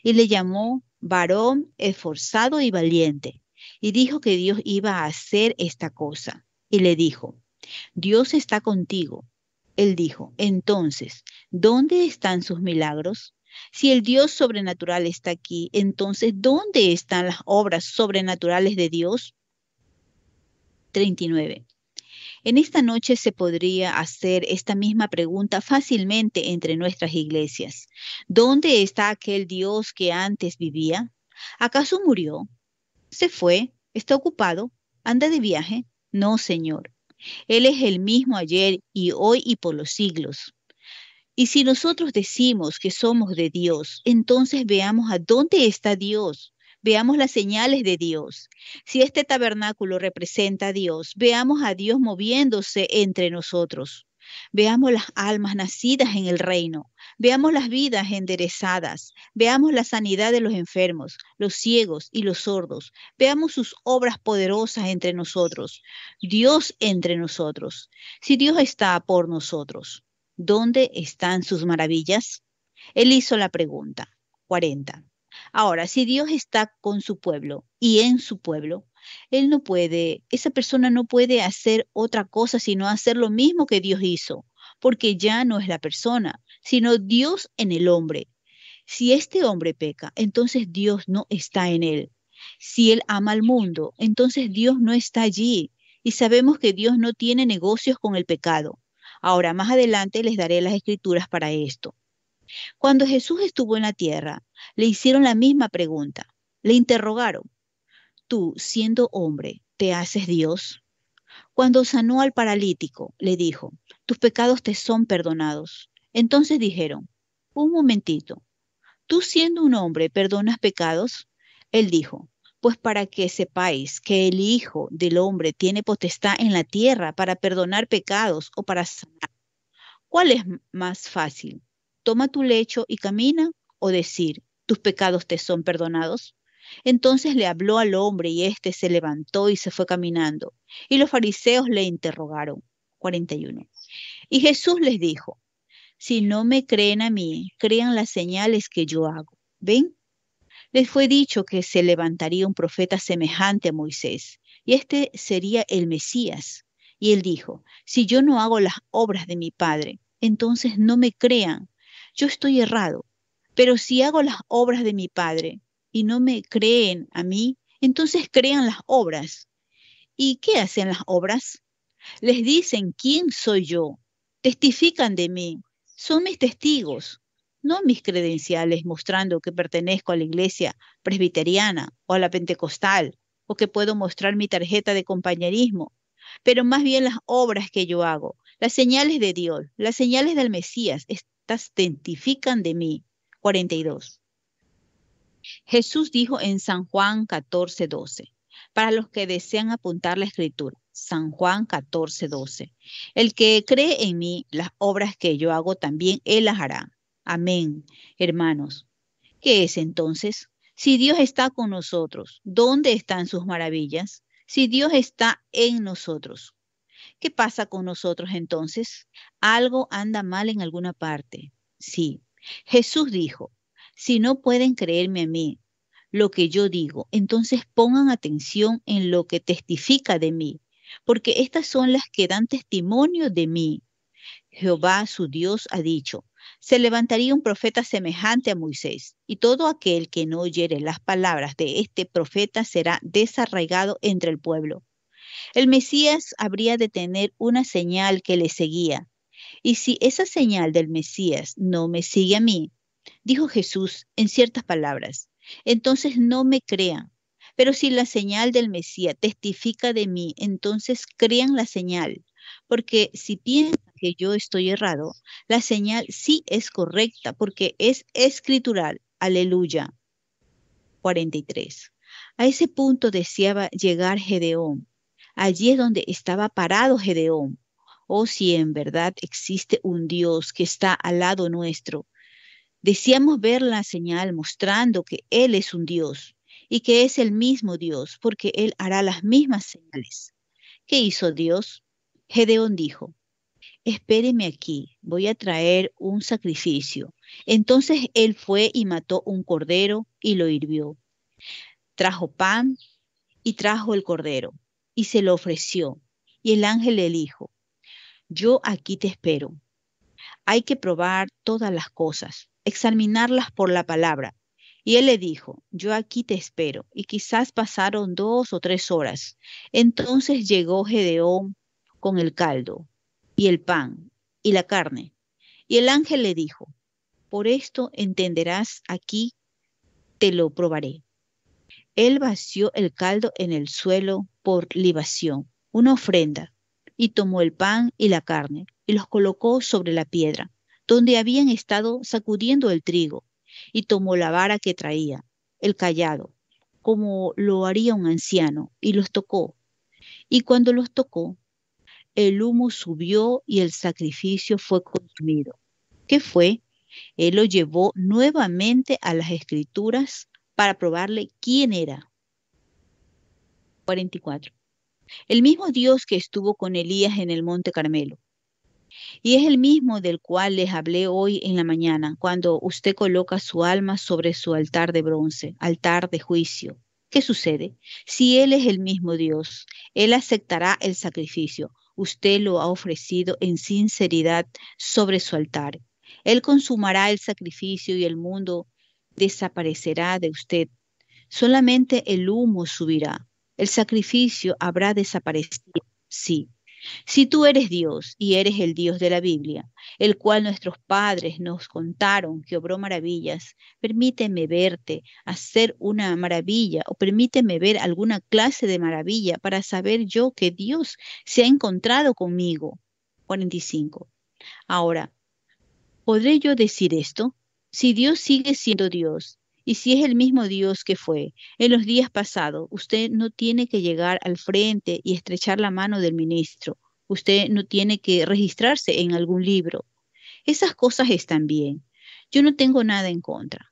y le llamó varón esforzado y valiente, y dijo que Dios iba a hacer esta cosa. Y le dijo, Dios está contigo. Él dijo, entonces, ¿dónde están sus milagros? Si el Dios sobrenatural está aquí, entonces, ¿dónde están las obras sobrenaturales de Dios? 39. En esta noche se podría hacer esta misma pregunta fácilmente entre nuestras iglesias. ¿Dónde está aquel Dios que antes vivía? ¿Acaso murió? Se fue, está ocupado, anda de viaje. No, Señor. Él es el mismo ayer y hoy y por los siglos. Y si nosotros decimos que somos de Dios, entonces veamos a dónde está Dios. Veamos las señales de Dios. Si este tabernáculo representa a Dios, veamos a Dios moviéndose entre nosotros. Veamos las almas nacidas en el reino. Veamos las vidas enderezadas. Veamos la sanidad de los enfermos, los ciegos y los sordos. Veamos sus obras poderosas entre nosotros. Dios entre nosotros. Si Dios está por nosotros, ¿dónde están sus maravillas? Él hizo la pregunta. 40. Ahora, si Dios está con su pueblo y en su pueblo, él no puede, esa persona no puede hacer otra cosa sino hacer lo mismo que Dios hizo, porque ya no es la persona, sino Dios en el hombre. Si este hombre peca, entonces Dios no está en él. Si él ama al mundo, entonces Dios no está allí. Y sabemos que Dios no tiene negocios con el pecado. Ahora, más adelante les daré las escrituras para esto. Cuando Jesús estuvo en la tierra, le hicieron la misma pregunta. Le interrogaron, tú, siendo hombre, te haces Dios? Cuando sanó al paralítico, le dijo, tus pecados te son perdonados. Entonces dijeron, un momentito, ¿tú siendo un hombre perdonas pecados? Él dijo, pues para que sepáis que el Hijo del Hombre tiene potestad en la tierra para perdonar pecados o para sanar. ¿Cuál es más fácil? ¿Toma tu lecho y camina o decir, tus pecados te son perdonados? Entonces le habló al hombre y éste se levantó y se fue caminando. Y los fariseos le interrogaron. 41. Y Jesús les dijo, si no me creen a mí, crean las señales que yo hago. ¿Ven? Les fue dicho que se levantaría un profeta semejante a Moisés, y este sería el Mesías. Y él dijo, si yo no hago las obras de mi Padre, entonces no me crean. Yo estoy errado. Pero si hago las obras de mi Padre, y no me creen a mí, entonces crean las obras. ¿Y qué hacen las obras? Les dicen quién soy yo, testifican de mí, son mis testigos, no mis credenciales mostrando que pertenezco a la iglesia presbiteriana o a la pentecostal, o que puedo mostrar mi tarjeta de compañerismo, pero más bien las obras que yo hago, las señales de Dios, las señales del Mesías, estas testifican de mí. 42. Jesús dijo en San Juan 14, 12, para los que desean apuntar la escritura, San Juan 14, 12, el que cree en mí, las obras que yo hago también él las hará. Amén, hermanos. ¿Qué es entonces? Si Dios está con nosotros, ¿dónde están sus maravillas? Si Dios está en nosotros, ¿qué pasa con nosotros entonces? Algo anda mal en alguna parte. Sí, Jesús dijo, si no pueden creerme a mí, lo que yo digo, entonces pongan atención en lo que testifica de mí, porque estas son las que dan testimonio de mí. Jehová su Dios ha dicho, se levantaría un profeta semejante a Moisés, y todo aquel que no oyere las palabras de este profeta será desarraigado entre el pueblo. El Mesías habría de tener una señal que le seguía, y si esa señal del Mesías no me sigue a mí, dijo Jesús en ciertas palabras, entonces no me crean. Pero si la señal del Mesías testifica de mí, entonces crean la señal, porque si piensan que yo estoy errado, la señal sí es correcta, porque es escritural. Aleluya. 43. A ese punto deseaba llegar Gedeón. Allí es donde estaba parado Gedeón. Oh, si en verdad existe un Dios que está al lado nuestro, Deseamos ver la señal mostrando que Él es un Dios y que es el mismo Dios, porque Él hará las mismas señales. ¿Qué hizo Dios? Gedeón dijo, espéreme aquí, voy a traer un sacrificio. Entonces él fue y mató un cordero y lo hirvió. Trajo pan y trajo el cordero y se lo ofreció. Y el ángel le dijo, yo aquí te espero. Hay que probar todas las cosas, examinarlas por la palabra. Y él le dijo, yo aquí te espero. Y quizás pasaron dos o tres horas. Entonces llegó Gedeón con el caldo y el pan y la carne. Y el ángel le dijo, por esto entenderás aquí, te lo probaré. Él vació el caldo en el suelo por libación, una ofrenda, y tomó el pan y la carne, y los colocó sobre la piedra, donde habían estado sacudiendo el trigo, y tomó la vara que traía, el callado, como lo haría un anciano, y los tocó. Y cuando los tocó, el humo subió y el sacrificio fue consumido. ¿Qué fue? Él lo llevó nuevamente a las escrituras para probarle quién era. 44. El mismo Dios que estuvo con Elías en el monte Carmelo. Y es el mismo del cual les hablé hoy en la mañana, cuando usted coloca su alma sobre su altar de bronce, altar de juicio. ¿Qué sucede? Si Él es el mismo Dios, Él aceptará el sacrificio. Usted lo ha ofrecido en sinceridad sobre su altar. Él consumará el sacrificio y el mundo desaparecerá de usted. Solamente el humo subirá. El sacrificio habrá desaparecido, sí. Si tú eres Dios y eres el Dios de la Biblia, el cual nuestros padres nos contaron que obró maravillas, permíteme verte hacer una maravilla o permíteme ver alguna clase de maravilla para saber yo que Dios se ha encontrado conmigo. 45. Ahora, ¿podré yo decir esto? Si Dios sigue siendo Dios y si es el mismo Dios que fue en los días pasados, usted no tiene que llegar al frente y estrechar la mano del ministro. Usted no tiene que registrarse en algún libro. Esas cosas están bien. Yo no tengo nada en contra.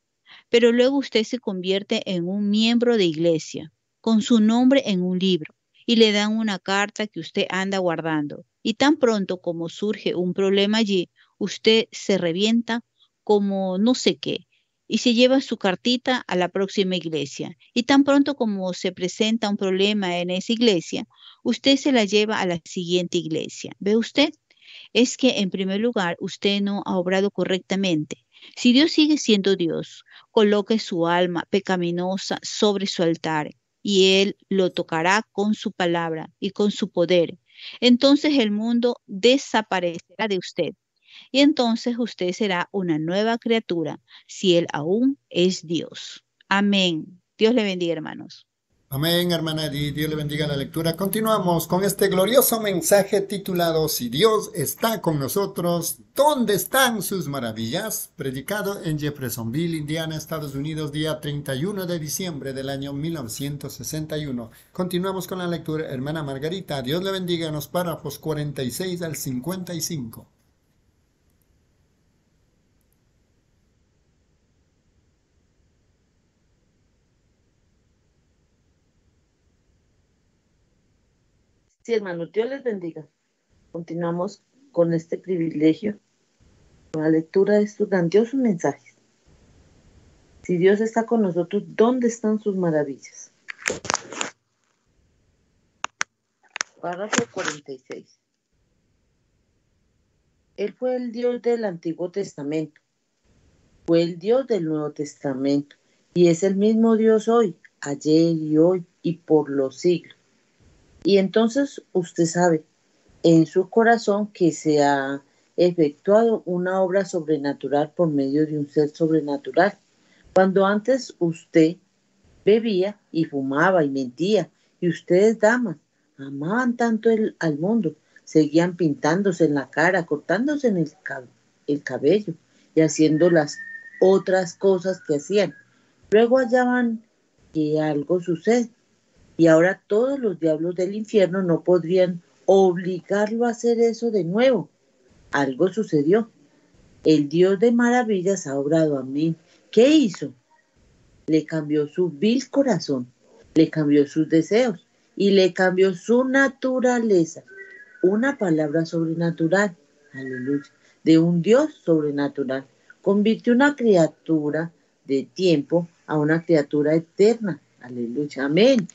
Pero luego usted se convierte en un miembro de iglesia, con su nombre en un libro, y le dan una carta que usted anda guardando. Y tan pronto como surge un problema allí, usted se revienta como no sé qué y se lleva su cartita a la próxima iglesia. Y tan pronto como se presenta un problema en esa iglesia, usted se la lleva a la siguiente iglesia. ¿Ve usted? Es que en primer lugar usted no ha obrado correctamente. Si Dios sigue siendo Dios, coloque su alma pecaminosa sobre su altar y Él lo tocará con su palabra y con su poder. Entonces el mundo desaparecerá de usted y entonces usted será una nueva criatura si Él aún es Dios. Amén. Dios le bendiga, hermanos.
Amén, hermana Edith. Dios le bendiga la lectura. Continuamos con este glorioso mensaje titulado Si Dios está con nosotros, ¿dónde están sus maravillas? Predicado en Jeffersonville, Indiana, Estados Unidos, día 31 de diciembre del año 1961. Continuamos con la lectura, hermana Margarita. Dios le bendiga en los párrafos 46 al 55.
Sí, hermano, Dios les bendiga. Continuamos con este privilegio, con la lectura de estos grandiosos mensajes. Si Dios está con nosotros, ¿dónde están sus maravillas? Párrafo 46. Él fue el Dios del Antiguo Testamento, fue el Dios del Nuevo Testamento y es el mismo Dios hoy, ayer y hoy y por los siglos. Y entonces usted sabe en su corazón que se ha efectuado una obra sobrenatural por medio de un ser sobrenatural. Cuando antes usted bebía y fumaba y mentía, y ustedes, damas, amaban tanto el, al mundo, seguían pintándose en la cara, cortándose en el, el cabello y haciendo las otras cosas que hacían. Luego hallaban que algo sucede y ahora todos los diablos del infierno no podrían obligarlo a hacer eso de nuevo. Algo sucedió. El Dios de maravillas ha obrado a mí. ¿Qué hizo? Le cambió su vil corazón, le cambió sus deseos y le cambió su naturaleza. Una palabra sobrenatural, aleluya, de un Dios sobrenatural. Convirtió una criatura de tiempo a una criatura eterna. Aleluya, amén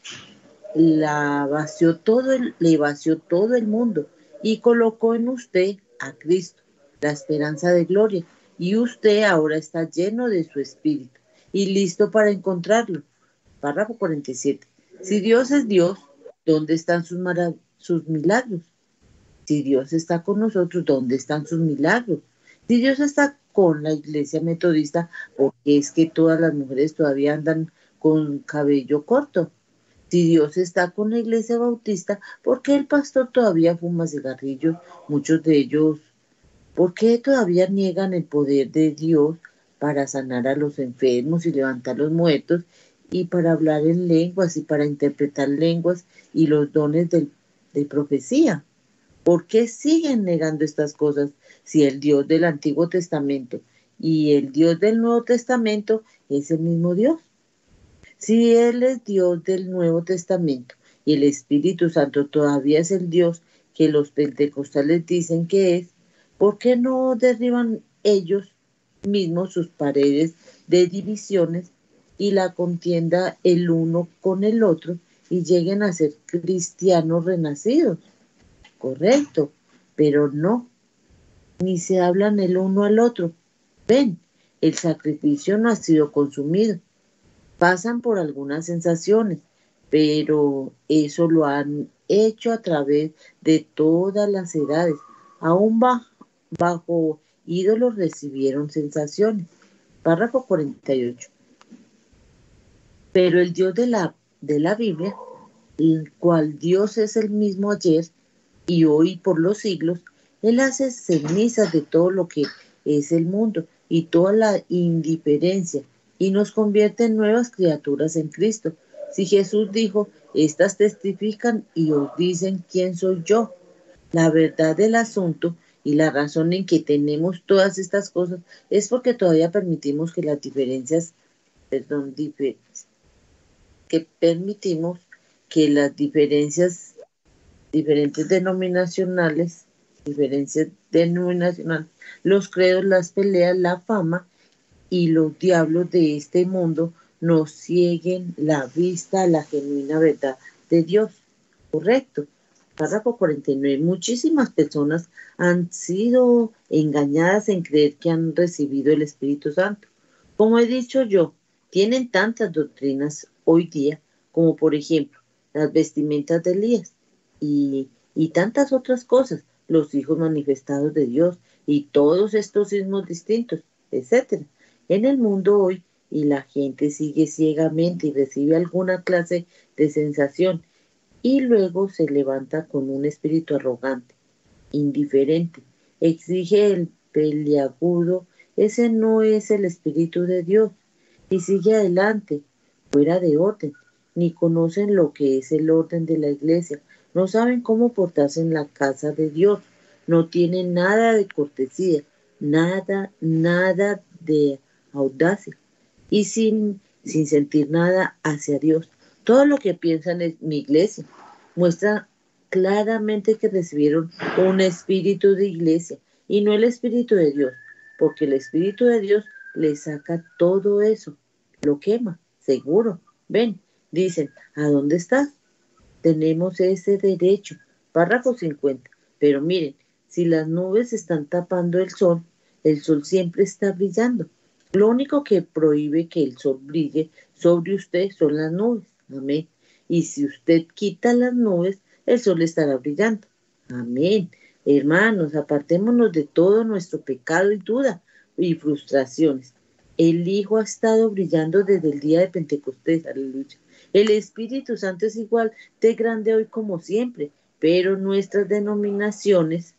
la vació todo el, le vació todo el mundo y colocó en usted a Cristo, la esperanza de gloria. Y usted ahora está lleno de su espíritu y listo para encontrarlo. Párrafo 47. Si Dios es Dios, ¿dónde están sus, sus milagros? Si Dios está con nosotros, ¿dónde están sus milagros? Si Dios está con la iglesia metodista, porque es que todas las mujeres todavía andan con cabello corto. Si Dios está con la iglesia bautista, ¿por qué el pastor todavía fuma cigarrillos? Muchos de ellos, ¿por qué todavía niegan el poder de Dios para sanar a los enfermos y levantar los muertos y para hablar en lenguas y para interpretar lenguas y los dones de, de profecía? ¿Por qué siguen negando estas cosas si el Dios del Antiguo Testamento y el Dios del Nuevo Testamento es el mismo Dios? Si Él es Dios del Nuevo Testamento y el Espíritu Santo todavía es el Dios que los pentecostales dicen que es, ¿por qué no derriban ellos mismos sus paredes de divisiones y la contienda el uno con el otro y lleguen a ser cristianos renacidos? Correcto, pero no, ni se hablan el uno al otro. Ven, el sacrificio no ha sido consumido pasan por algunas sensaciones, pero eso lo han hecho a través de todas las edades. Aún bajo, ídolos recibieron sensaciones. Párrafo 48. Pero el Dios de la, de la Biblia, el cual Dios es el mismo ayer y hoy por los siglos, Él hace cenizas de todo lo que es el mundo y toda la indiferencia y nos convierte en nuevas criaturas en Cristo. Si Jesús dijo, estas testifican y os dicen quién soy yo. La verdad del asunto y la razón en que tenemos todas estas cosas es porque todavía permitimos que las diferencias, perdón, que permitimos que las diferencias, diferentes denominacionales, diferencias denominacionales, los credos, las peleas, la fama, y los diablos de este mundo nos cieguen la vista a la genuina verdad de Dios. Correcto. Párrafo 49. Muchísimas personas han sido engañadas en creer que han recibido el Espíritu Santo. Como he dicho yo, tienen tantas doctrinas hoy día como por ejemplo las vestimentas de Elías y, y tantas otras cosas, los hijos manifestados de Dios y todos estos sismos distintos, etcétera en el mundo hoy y la gente sigue ciegamente y recibe alguna clase de sensación y luego se levanta con un espíritu arrogante, indiferente, exige el peliagudo, ese no es el espíritu de Dios y sigue adelante, fuera de orden, ni conocen lo que es el orden de la iglesia, no saben cómo portarse en la casa de Dios, no tienen nada de cortesía, nada, nada de audacia y sin, sin sentir nada hacia Dios. Todo lo que piensan en mi iglesia muestra claramente que recibieron un espíritu de iglesia y no el espíritu de Dios, porque el espíritu de Dios le saca todo eso, lo quema, seguro. Ven, dicen, ¿a dónde estás? Tenemos ese derecho. Párrafo 50. Pero miren, si las nubes están tapando el sol, el sol siempre está brillando. Lo único que prohíbe que el sol brille sobre usted son las nubes. Amén. Y si usted quita las nubes, el sol estará brillando. Amén. Hermanos, apartémonos de todo nuestro pecado y duda y frustraciones. El Hijo ha estado brillando desde el día de Pentecostés. Aleluya. El Espíritu Santo es igual de grande hoy como siempre, pero nuestras denominaciones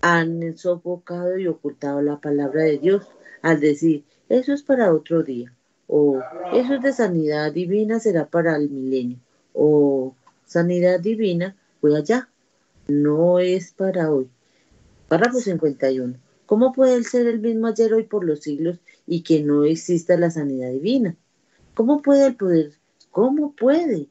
han sofocado y ocultado la palabra de Dios al decir, eso es para otro día, o eso es de sanidad divina, será para el milenio, o sanidad divina, fue allá, no es para hoy. Párrafo 51. ¿Cómo puede él ser el mismo ayer, hoy, por los siglos y que no exista la sanidad divina? ¿Cómo puede el poder? ¿Cómo puede?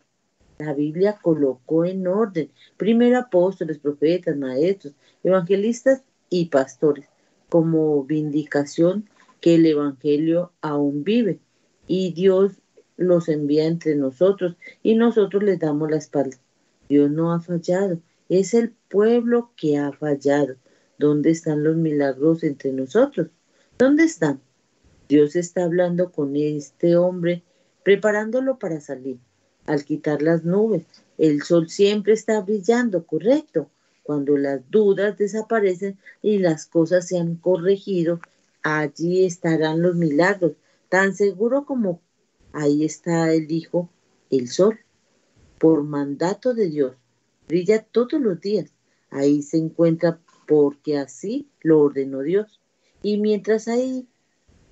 La Biblia colocó en orden primero apóstoles, profetas, maestros, evangelistas y pastores como vindicación que el Evangelio aún vive y Dios los envía entre nosotros y nosotros les damos la espalda. Dios no ha fallado, es el pueblo que ha fallado. ¿Dónde están los milagros entre nosotros? ¿Dónde están? Dios está hablando con este hombre, preparándolo para salir. Al quitar las nubes, el sol siempre está brillando, correcto. Cuando las dudas desaparecen y las cosas se han corregido, allí estarán los milagros, tan seguro como Ahí está el Hijo, el Sol, por mandato de Dios. Brilla todos los días. Ahí se encuentra porque así lo ordenó Dios. Y mientras hay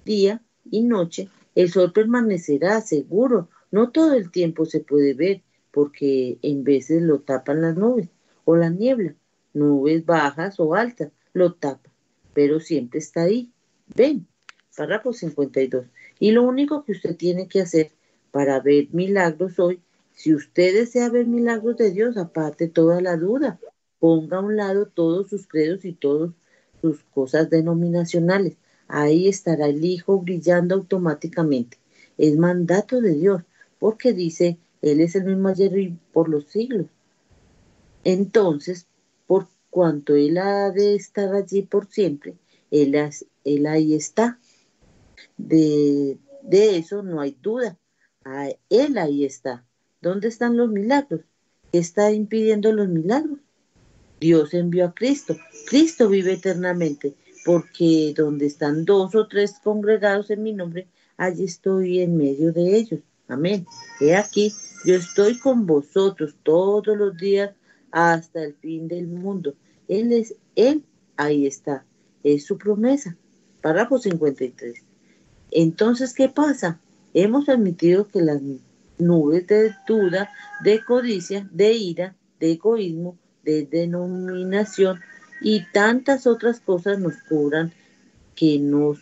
día y noche, el sol permanecerá seguro. No todo el tiempo se puede ver, porque en veces lo tapan las nubes o la niebla. Nubes bajas o altas lo tapan, pero siempre está ahí. Ven, párrafo 52. Y lo único que usted tiene que hacer para ver milagros hoy, si usted desea ver milagros de Dios, aparte toda la duda, ponga a un lado todos sus credos y todas sus cosas denominacionales. Ahí estará el Hijo brillando automáticamente. Es mandato de Dios, porque dice, Él es el mismo ayer y por los siglos. Entonces, por cuanto Él ha de estar allí por siempre, Él, él ahí está. De, de eso no hay duda. Ah, él ahí está. ¿Dónde están los milagros? ¿Qué está impidiendo los milagros? Dios envió a Cristo. Cristo vive eternamente, porque donde están dos o tres congregados en mi nombre, allí estoy en medio de ellos. Amén. He aquí, yo estoy con vosotros todos los días hasta el fin del mundo. Él es, Él ahí está. Es su promesa. Párrafo 53. Entonces, ¿qué pasa? Hemos admitido que las nubes de duda, de codicia, de ira, de egoísmo, de denominación y tantas otras cosas nos cubran que nos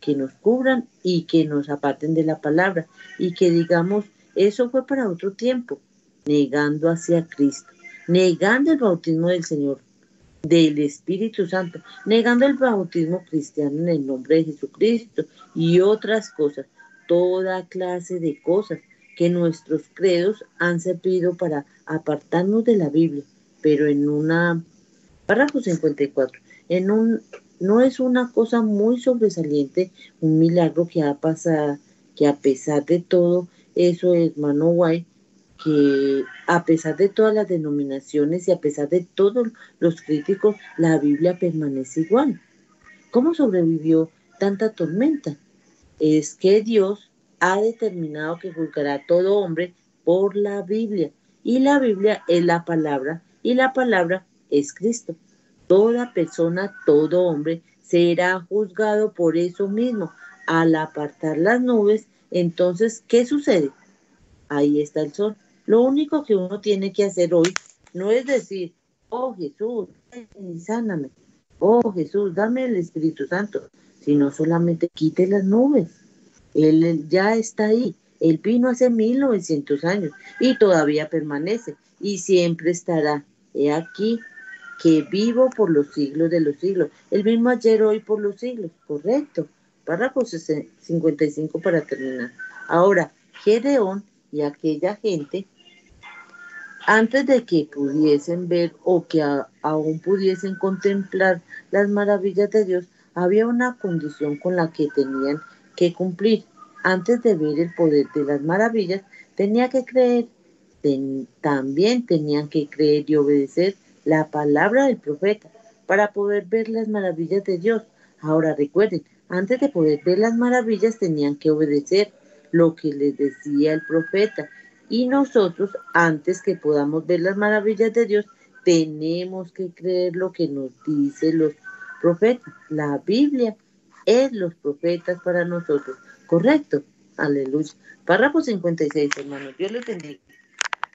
que nos cubran y que nos aparten de la palabra y que digamos eso fue para otro tiempo negando hacia Cristo negando el bautismo del Señor del Espíritu Santo negando el bautismo cristiano en el nombre de Jesucristo y otras cosas toda clase de cosas que nuestros credos han servido para apartarnos de la Biblia. Pero en una, párrafo 54, en un, no es una cosa muy sobresaliente, un milagro que ha pasado, que a pesar de todo eso, hermano White, que a pesar de todas las denominaciones y a pesar de todos los críticos, la Biblia permanece igual. ¿Cómo sobrevivió tanta tormenta? Es que Dios ha determinado que juzgará a todo hombre por la Biblia. Y la Biblia es la palabra y la palabra es Cristo. Toda persona, todo hombre será juzgado por eso mismo. Al apartar las nubes, entonces, ¿qué sucede? Ahí está el sol. Lo único que uno tiene que hacer hoy no es decir, oh Jesús, sáname, oh Jesús, dame el Espíritu Santo, sino solamente quite las nubes. Él ya está ahí. Él vino hace 1900 años y todavía permanece y siempre estará. He aquí que vivo por los siglos de los siglos. El mismo ayer, hoy, por los siglos. Correcto. Párrafo 55 para terminar. Ahora, Gedeón y aquella gente, antes de que pudiesen ver o que aún pudiesen contemplar las maravillas de Dios, había una condición con la que tenían que cumplir. Antes de ver el poder de las maravillas, tenía que creer también tenían que creer y obedecer la palabra del profeta para poder ver las maravillas de Dios. Ahora recuerden, antes de poder ver las maravillas tenían que obedecer lo que les decía el profeta. Y nosotros, antes que podamos ver las maravillas de Dios, tenemos que creer lo que nos dicen los profetas. La Biblia es los profetas para nosotros. ¿Correcto? Aleluya. Párrafo 56, hermanos. Dios les bendiga.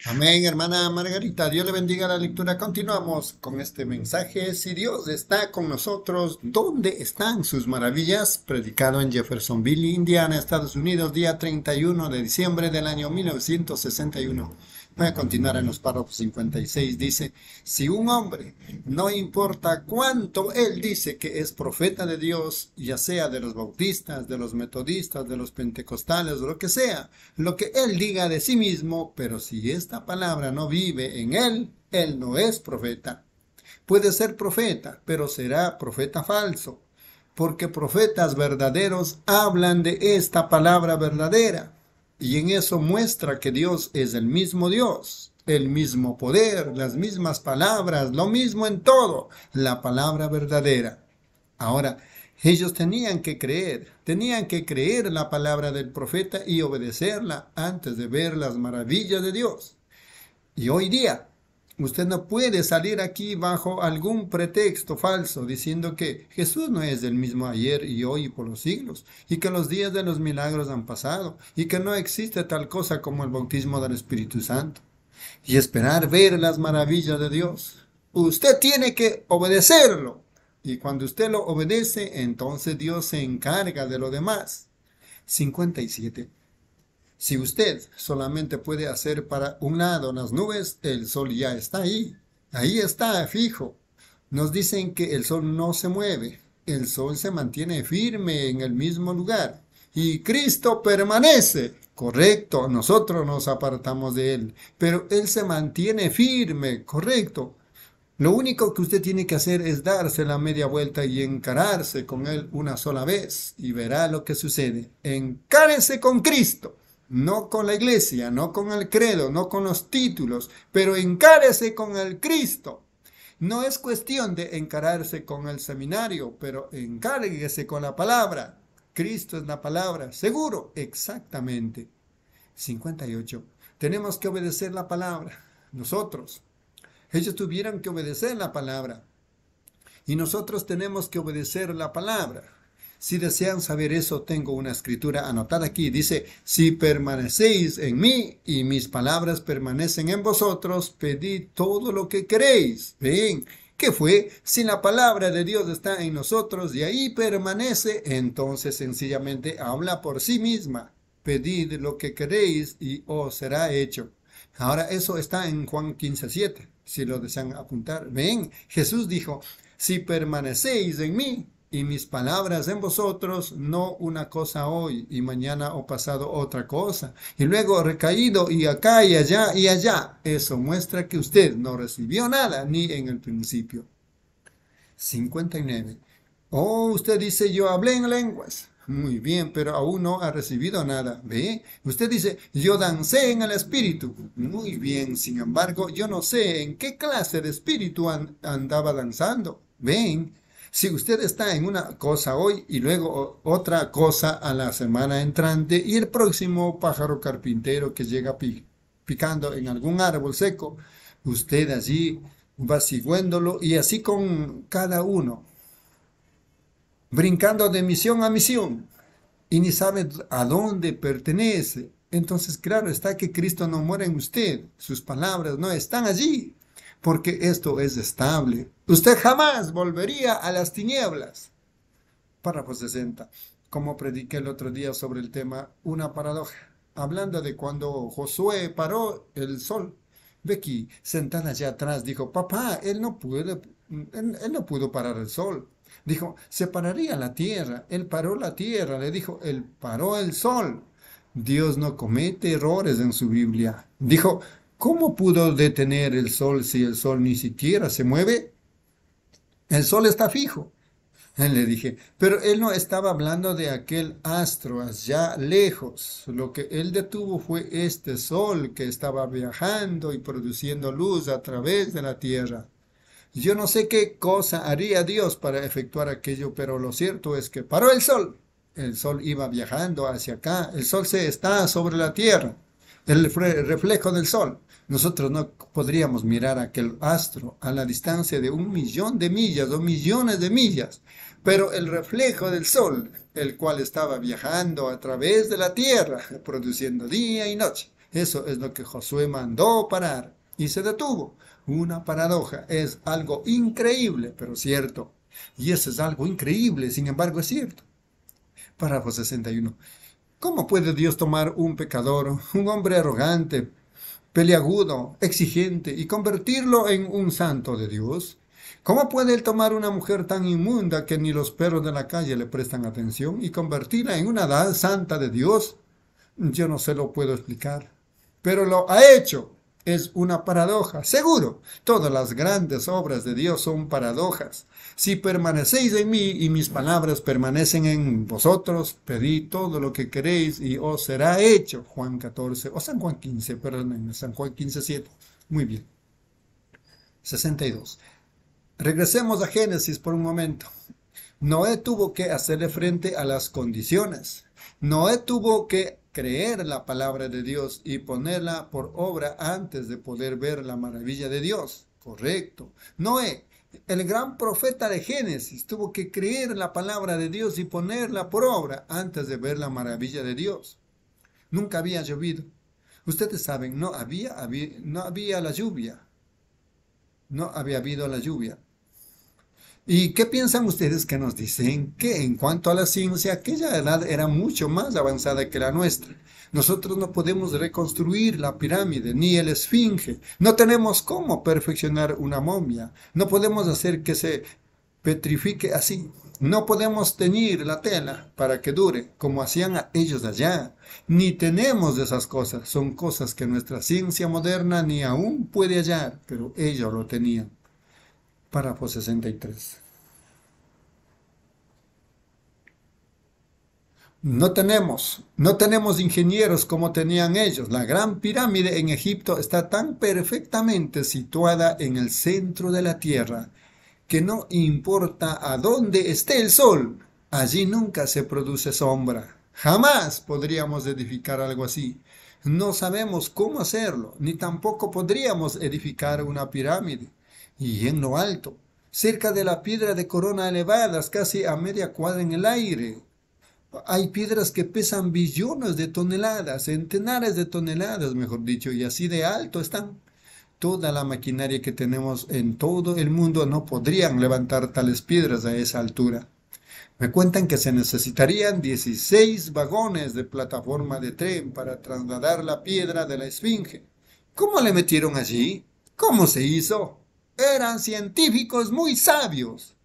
Amén, hermana Margarita. Dios le bendiga la lectura. Continuamos con este mensaje. Si Dios está con nosotros, ¿dónde están sus maravillas? Predicado en Jeffersonville, Indiana, Estados Unidos, día 31 de diciembre del año 1961. Voy a continuar en los párrafos 56. Dice, si un hombre, no importa cuánto él dice que es profeta de Dios, ya sea de los bautistas, de los metodistas, de los pentecostales, lo que sea, lo que él diga de sí mismo, pero si esta palabra no vive en él, él no es profeta. Puede ser profeta, pero será profeta falso, porque profetas verdaderos hablan de esta palabra verdadera y en eso muestra que Dios es el mismo Dios, el mismo poder, las mismas palabras, lo mismo en todo, la palabra verdadera. Ahora, Ellos tenían que creer, tenían que creer la palabra del profeta y obedecerla antes de ver las maravillas de Dios. Y hoy día, usted no puede salir aquí bajo algún pretexto falso diciendo que Jesús no es el mismo ayer y hoy y por los siglos, y que los días de los milagros han pasado, y que no existe tal cosa como el bautismo del Espíritu Santo, y esperar ver las maravillas de Dios. Usted tiene que obedecerlo y cuando usted lo obedece, entonces Dios se encarga de lo demás. 57. Si usted solamente puede hacer para un lado las nubes, el sol ya está ahí. Ahí está, fijo. Nos dicen que el sol no se mueve. El sol se mantiene firme en el mismo lugar. Y Cristo permanece. Correcto, nosotros nos apartamos de Él. Pero Él se mantiene firme. Correcto. Lo único que usted tiene que hacer es darse la media vuelta y encararse con Él una sola vez y verá lo que sucede. Encárese con Cristo, no con la iglesia, no con el credo, no con los títulos, pero encárese con el Cristo. No es cuestión de encararse con el seminario, pero encárguese con la palabra. Cristo es la palabra, seguro, exactamente. 58. Tenemos que obedecer la palabra. Nosotros, ellos tuvieron que obedecer la palabra. Y nosotros tenemos que obedecer la palabra. Si desean saber eso, tengo una escritura anotada aquí. Dice, si permanecéis en mí y mis palabras permanecen en vosotros, pedid todo lo que queréis. Ven, ¿qué fue? Si la palabra de Dios está en nosotros y ahí permanece, entonces sencillamente habla por sí misma. Pedid lo que queréis y os será hecho. Ahora eso está en Juan 15, 7 si lo desean apuntar. Ven, Jesús dijo, si permanecéis en mí y mis palabras en vosotros, no una cosa hoy y mañana o pasado otra cosa, y luego recaído y acá y allá y allá. Eso muestra que usted no recibió nada ni en el principio. 59. Oh, usted dice, yo hablé en lenguas. Muy bien, pero aún no ha recibido nada. ¿Ve? Usted dice, yo dancé en el espíritu. Muy bien, sin embargo, yo no sé en qué clase de espíritu andaba danzando. ¿Ven? Si usted está en una cosa hoy y luego otra cosa a la semana entrante y el próximo pájaro carpintero que llega picando en algún árbol seco, usted allí va siguiéndolo y así con cada uno brincando de misión a misión y ni sabe a dónde pertenece. Entonces, claro está que Cristo no muere en usted, sus palabras no están allí, porque esto es estable. Usted jamás volvería a las tinieblas. Párrafo 60. Como prediqué el otro día sobre el tema, una paradoja, hablando de cuando Josué paró el sol. Becky, sentada allá atrás, dijo, papá, él no pudo, él no pudo parar el sol. Dijo, se pararía la tierra. Él paró la tierra. Le dijo, él paró el sol. Dios no comete errores en su Biblia. Dijo, ¿cómo pudo detener el sol si el sol ni siquiera se mueve? El sol está fijo. Le dije, pero él no estaba hablando de aquel astro allá lejos. Lo que él detuvo fue este sol que estaba viajando y produciendo luz a través de la tierra. Yo no sé qué cosa haría Dios para efectuar aquello, pero lo cierto es que paró el sol. El sol iba viajando hacia acá. El sol se está sobre la tierra. El reflejo del sol. Nosotros no podríamos mirar aquel astro a la distancia de un millón de millas o millones de millas, pero el reflejo del sol, el cual estaba viajando a través de la tierra, produciendo día y noche, eso es lo que Josué mandó parar y se detuvo. Una paradoja es algo increíble, pero cierto. Y eso es algo increíble, sin embargo es cierto. Párrafo 61. ¿Cómo puede Dios tomar un pecador, un hombre arrogante, peleagudo, exigente, y convertirlo en un santo de Dios? ¿Cómo puede Él tomar una mujer tan inmunda que ni los perros de la calle le prestan atención y convertirla en una santa de Dios? Yo no se lo puedo explicar, pero lo ha hecho es una paradoja. Seguro, todas las grandes obras de Dios son paradojas. Si permanecéis en mí y mis palabras permanecen en vosotros, pedid todo lo que queréis y os será hecho. Juan 14, o San Juan 15, perdón, San Juan 15, 7. Muy bien. 62. Regresemos a Génesis por un momento. Noé tuvo que hacerle frente a las condiciones. Noé tuvo que creer la palabra de Dios y ponerla por obra antes de poder ver la maravilla de Dios. Correcto. Noé, el gran profeta de Génesis, tuvo que creer la palabra de Dios y ponerla por obra antes de ver la maravilla de Dios. Nunca había llovido. Ustedes saben, no había, no había la lluvia. No había habido la lluvia. ¿Y qué piensan ustedes que nos dicen? Que en cuanto a la ciencia, aquella edad era mucho más avanzada que la nuestra. Nosotros no podemos reconstruir la pirámide ni el esfinge. No tenemos cómo perfeccionar una momia. No podemos hacer que se petrifique así. No podemos teñir la tela para que dure, como hacían ellos allá. Ni tenemos esas cosas. Son cosas que nuestra ciencia moderna ni aún puede hallar, pero ellos lo tenían. Párrafo 63. No tenemos, no tenemos ingenieros como tenían ellos. La gran pirámide en Egipto está tan perfectamente situada en el centro de la tierra que no importa a dónde esté el sol, allí nunca se produce sombra. Jamás podríamos edificar algo así. No sabemos cómo hacerlo, ni tampoco podríamos edificar una pirámide y en lo alto, cerca de la piedra de corona elevadas, casi a media cuadra en el aire. Hay piedras que pesan billones de toneladas, centenares de toneladas, mejor dicho, y así de alto están. Toda la maquinaria que tenemos en todo el mundo no podrían levantar tales piedras a esa altura. Me cuentan que se necesitarían 16 vagones de plataforma de tren para trasladar la piedra de la esfinge. ¿Cómo le metieron allí? ¿Cómo se hizo? Eran científicos muy sabios.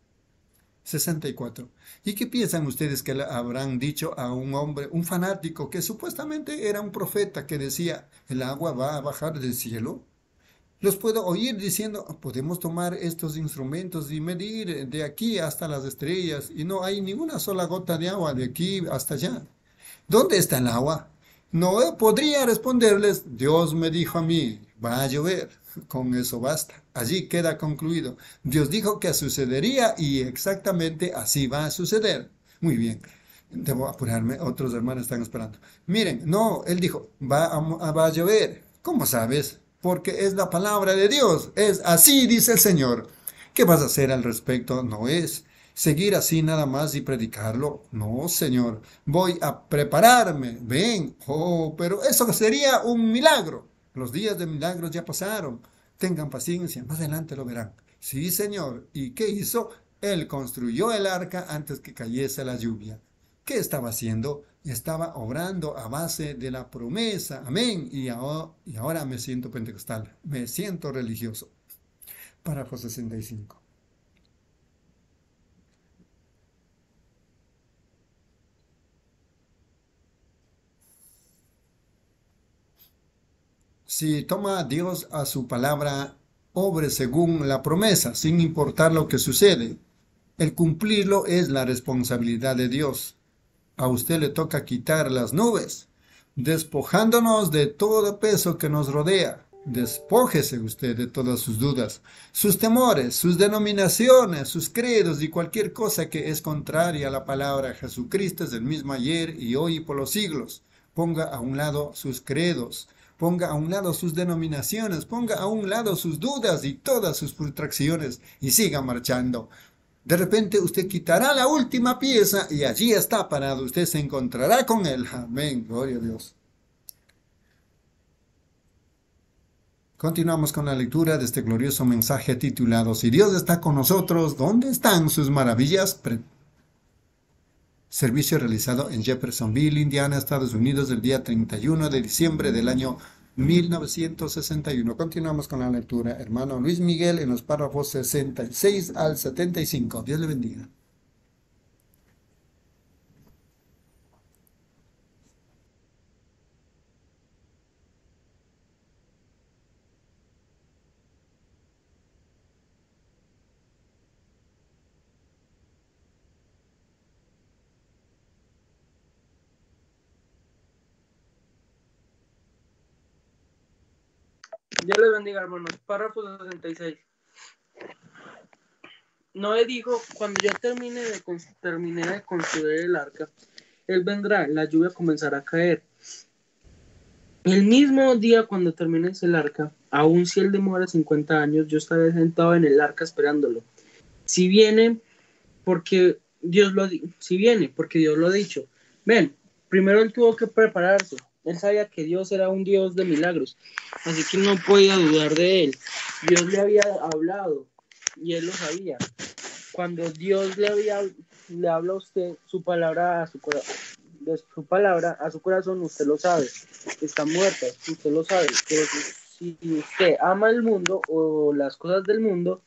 64. ¿Y qué piensan ustedes que le habrán dicho a un hombre, un fanático, que supuestamente era un profeta que decía, el agua va a bajar del cielo? Los puedo oír diciendo, podemos tomar estos instrumentos y medir de aquí hasta las estrellas y no hay ninguna sola gota de agua de aquí hasta allá. ¿Dónde está el agua? No podría responderles, Dios me dijo a mí, va a llover. Con eso basta. Allí queda concluido. Dios dijo que sucedería y exactamente así va a suceder. Muy bien. Debo apurarme, otros hermanos están esperando. Miren, no, él dijo, va a, va a llover. ¿Cómo sabes? Porque es la palabra de Dios. Es así, dice el Señor. ¿Qué vas a hacer al respecto? No es seguir así nada más y predicarlo. No, Señor. Voy a prepararme. Ven. Oh, pero eso sería un milagro. Los días de milagros ya pasaron. Tengan paciencia, más adelante lo verán. Sí, Señor. ¿Y qué hizo? Él construyó el arca antes que cayese la lluvia. ¿Qué estaba haciendo? Estaba obrando a base de la promesa. Amén. Y ahora, me siento pentecostal. Me siento religioso. Párrafo 65. Si toma Dios a su palabra, obre según la promesa, sin importar lo que sucede. El cumplirlo es la responsabilidad de Dios. A usted le toca quitar las nubes, despojándonos de todo peso que nos rodea. Despójese usted de todas sus dudas, sus temores, sus denominaciones, sus credos y cualquier cosa que es contraria a la palabra. Jesucristo es mismo ayer y hoy y por los siglos. Ponga a un lado sus credos, ponga a un lado sus denominaciones, ponga a un lado sus dudas y todas sus frustraciones y siga marchando. De repente usted quitará la última pieza y allí está parado. Usted se encontrará con él. Amén. Gloria a Dios. Continuamos con la lectura de este glorioso mensaje titulado Si Dios está con nosotros, ¿dónde están sus maravillas? Servicio realizado en Jeffersonville, Indiana, Estados Unidos, el día 31 de diciembre del año 1961. Continuamos con la lectura. Hermano Luis Miguel en los párrafos 66 al 75. Dios le bendiga.
Dios les bendiga, hermanos. Párrafo 66. Noé dijo, cuando yo termine de, de construir el arca, él vendrá, la lluvia comenzará a caer. El mismo día cuando termines el arca, aun si él demora 50 años, yo estaré sentado en el arca esperándolo. Si viene, porque Dios lo si viene, porque Dios lo ha dicho. Ven, primero él tuvo que prepararse. Él sabía que Dios era un Dios de milagros, así que no podía dudar de él. Dios le había hablado y él lo sabía. Cuando Dios le había le habla a usted su palabra a su corazón, su palabra a su corazón, usted lo sabe. Está muerta, usted lo sabe. Pero si usted ama el mundo o las cosas del mundo,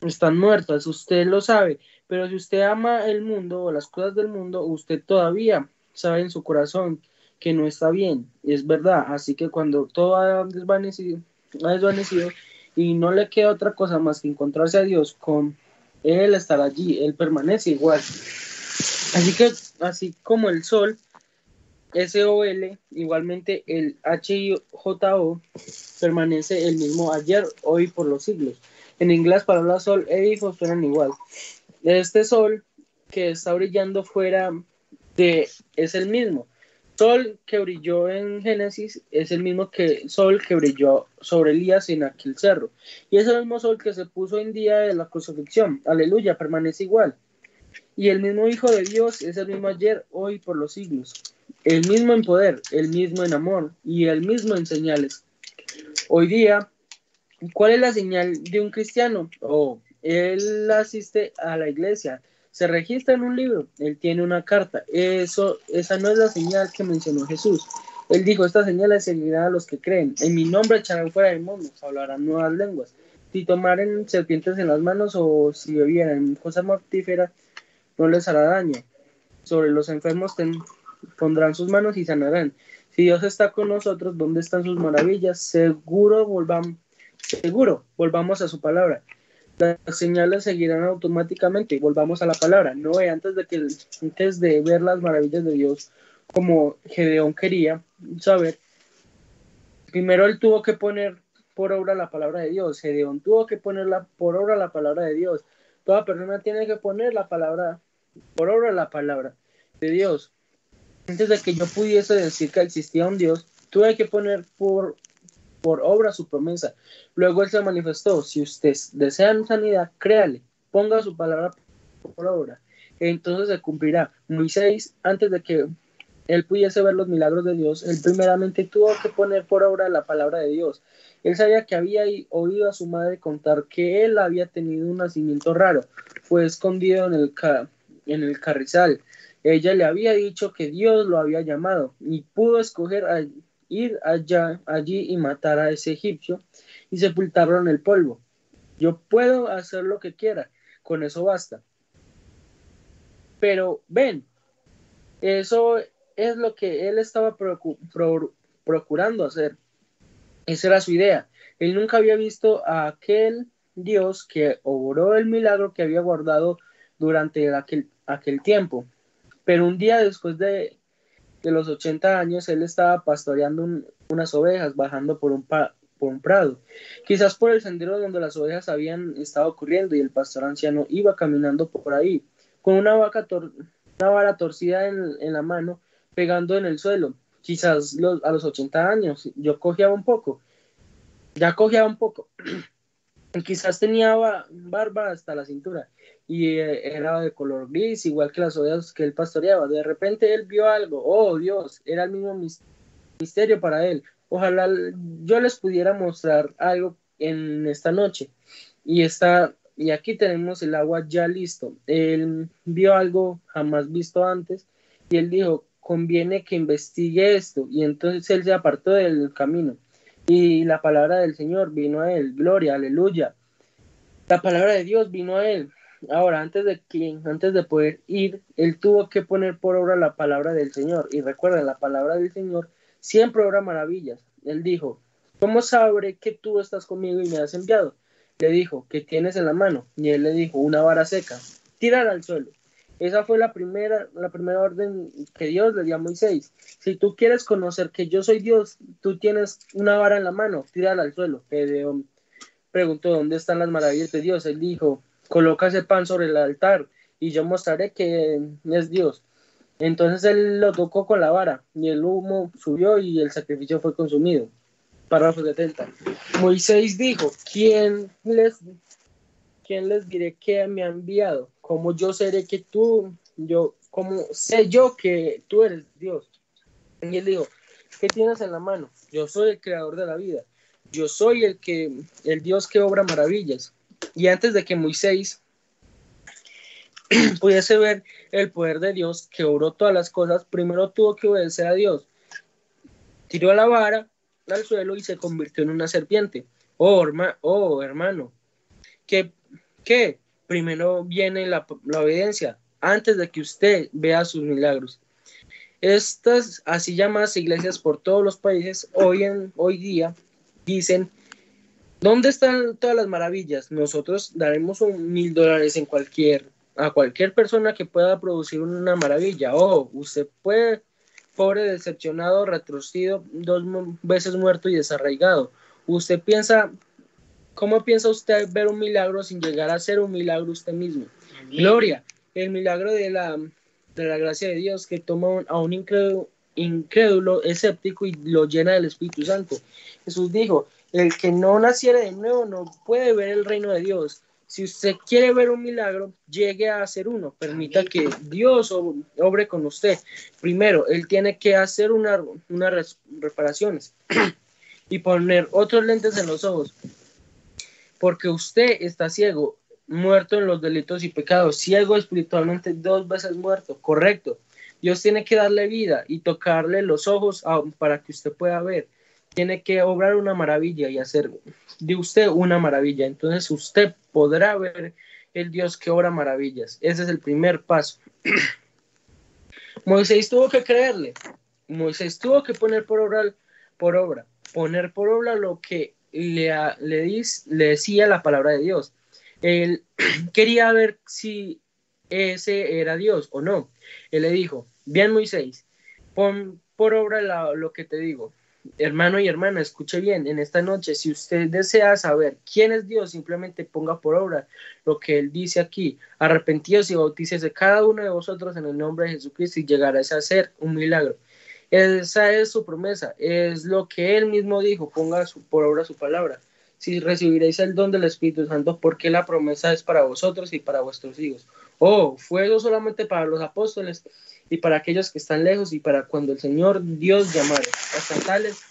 están muertas, usted lo sabe. Pero si usted ama el mundo o las cosas del mundo, usted todavía sabe en su corazón que no está bien. Y es verdad. Así que cuando todo ha desvanecido, desvanecido y no le queda otra cosa más que encontrarse a Dios con Él estar allí, Él permanece igual. Así que, así como el sol, SOL, igualmente el HIJO permanece el mismo ayer, hoy por los siglos. En inglés, palabras sol e hijo suenan igual. Este sol que está brillando fuera es el mismo. Sol que brilló en Génesis es el mismo que sol que brilló sobre Elías en aquel cerro. Y es el mismo sol que se puso en día de la crucifixión. Aleluya, permanece igual. Y el mismo Hijo de Dios es el mismo ayer, hoy, por los siglos. El mismo en poder, el mismo en amor y el mismo en señales. Hoy día, ¿cuál es la señal de un cristiano? Oh, él asiste a la iglesia, se registra en un libro, él tiene una carta. Eso, esa no es la señal que mencionó Jesús. Él dijo, estas señales seguirán a los que creen. En mi nombre echarán fuera demonios, hablarán nuevas lenguas. Si tomaren serpientes en las manos o si bebieran cosa mortífera, no les hará daño. Sobre los enfermos pondrán sus manos y sanarán. Si Dios está con nosotros, ¿dónde están sus maravillas? Seguro volvamos, seguro volvamos a su palabra. Las señales seguirán automáticamente. Volvamos a la palabra. No antes de que antes de ver las maravillas de Dios, como Gedeón quería saber, primero él tuvo que poner por obra la palabra de Dios. Gedeón tuvo que poner la- por obra la palabra de Dios. Toda persona tiene que poner la palabra por obra la palabra de Dios. Antes de que yo pudiese decir que existía un Dios, tuve que poner por, por obra su promesa. Luego él se manifestó. Si ustedes desean sanidad, créale, ponga su palabra por obra. Entonces se cumplirá. Moisés, antes de que él pudiese ver los milagros de Dios, él primeramente tuvo que poner por obra la palabra de Dios. Él sabía que había oído a su madre contar que él había tenido un nacimiento raro. Fue escondido en el, en el carrizal. Ella le había dicho que Dios lo había llamado y pudo escoger a ir allá, allí y matar a ese egipcio y sepultarlo en el polvo. Yo puedo hacer lo que quiera, con eso basta. Pero ven, eso es lo que él estaba procu- pro- procurando hacer. Esa era su idea. Él nunca había visto a aquel Dios que obró el milagro que había guardado durante aquel, aquel tiempo. Pero un día después de, de los 80 años, él estaba pastoreando un- unas ovejas, bajando por un, pa- por un prado. Quizás por el sendero donde las ovejas habían estado corriendo y el pastor anciano iba caminando por ahí, con una, vaca tor- una vara torcida en, en la mano, pegando en el suelo. Quizás a los 80 años, yo cojeaba un poco, ya cojeaba un poco. Quizás tenía ba- barba hasta la cintura y eh, era de color gris, igual que las ovejas que él pastoreaba. De repente él vio algo, oh Dios, era el mismo mis- misterio para él. Ojalá yo les pudiera mostrar algo en esta noche. Y está, y aquí tenemos el agua ya listo. Él vio algo jamás visto antes y él dijo, conviene que investigue esto. Y entonces él se apartó del camino. Y la palabra del Señor vino a él. Gloria, aleluya. La palabra de Dios vino a él. Ahora, antes de que, antes de poder ir, él tuvo que poner por obra la palabra del Señor. Y recuerden, la palabra del Señor siempre obra maravillas. Él dijo, ¿cómo sabré que tú estás conmigo y me has enviado? Le dijo, ¿qué tienes en la mano? Y él le dijo, una vara seca. Tírala al suelo. Esa fue la primera, la primera orden que Dios le dio a Moisés. Si tú quieres conocer que yo soy Dios, tú tienes una vara en la mano, tírala al suelo. Gedeón preguntó, ¿dónde están las maravillas de Dios? Él dijo, coloca ese pan sobre el altar y yo mostraré que es Dios. Entonces él lo tocó con la vara y el humo subió y el sacrificio fue consumido. Párrafo 70. Moisés dijo, ¿quién les, quién les diré que me ha enviado? ¿Cómo yo seré que tú, yo, cómo sé yo que tú eres Dios? Y él dijo, ¿qué tienes en la mano? Yo soy el creador de la vida. Yo soy el que, el Dios que obra maravillas. Y antes de que Moisés pudiese ver el poder de Dios que obró todas las cosas, primero tuvo que obedecer a Dios. Tiró la vara al suelo y se convirtió en una serpiente. Oh, oh hermano, que, que primero viene la, la obediencia antes de que usted vea sus milagros. Estas así llamadas iglesias por todos los países hoy, en, hoy día dicen, ¿dónde están todas las maravillas? Nosotros daremos un mil dólares en cualquier a cualquier persona que pueda producir una maravilla. Oh, usted puede, pobre, decepcionado, retrocedido, dos veces muerto y desarraigado. Usted piensa, ¿cómo piensa usted ver un milagro sin llegar a ser un milagro usted mismo? Gloria, el milagro de la, de la gracia de Dios que toma a un incrédulo, incrédulo, escéptico y lo llena del Espíritu Santo. Jesús dijo, el que no naciere de nuevo no puede ver el reino de Dios. Si usted quiere ver un milagro, llegue a hacer uno. Permita que Dios obre con usted. Primero, Él tiene que hacer una, unas reparaciones y poner otros lentes en los ojos. Porque usted está ciego, muerto en los delitos y pecados, ciego espiritualmente, dos veces muerto. Correcto. Dios tiene que darle vida y tocarle los ojos para que usted pueda ver. Tiene que obrar una maravilla y hacer de usted una maravilla. Entonces usted podrá ver el Dios que obra maravillas. Ese es el primer paso. Moisés tuvo que creerle. Moisés tuvo que poner por obra, por obra, poner por obra lo que le, le, decía la palabra de Dios. Él quería ver si ese era Dios o no. Él le dijo, bien Moisés, pon por obra lo que te digo hermano y hermana, escuche bien, en esta noche, si usted desea saber quién es Dios, simplemente ponga por obra lo que Él dice aquí, arrepentíos y bautícese cada uno de vosotros en el nombre de Jesucristo y llegarás a hacer un milagro. Esa es su promesa, es lo que Él mismo dijo, ponga por obra su palabra. Si recibiréis el don del Espíritu Santo, porque la promesa es para vosotros y para vuestros hijos. Oh, fue eso solamente para los apóstoles y para aquellos que están lejos y para cuando el Señor Dios llamare. Hasta tales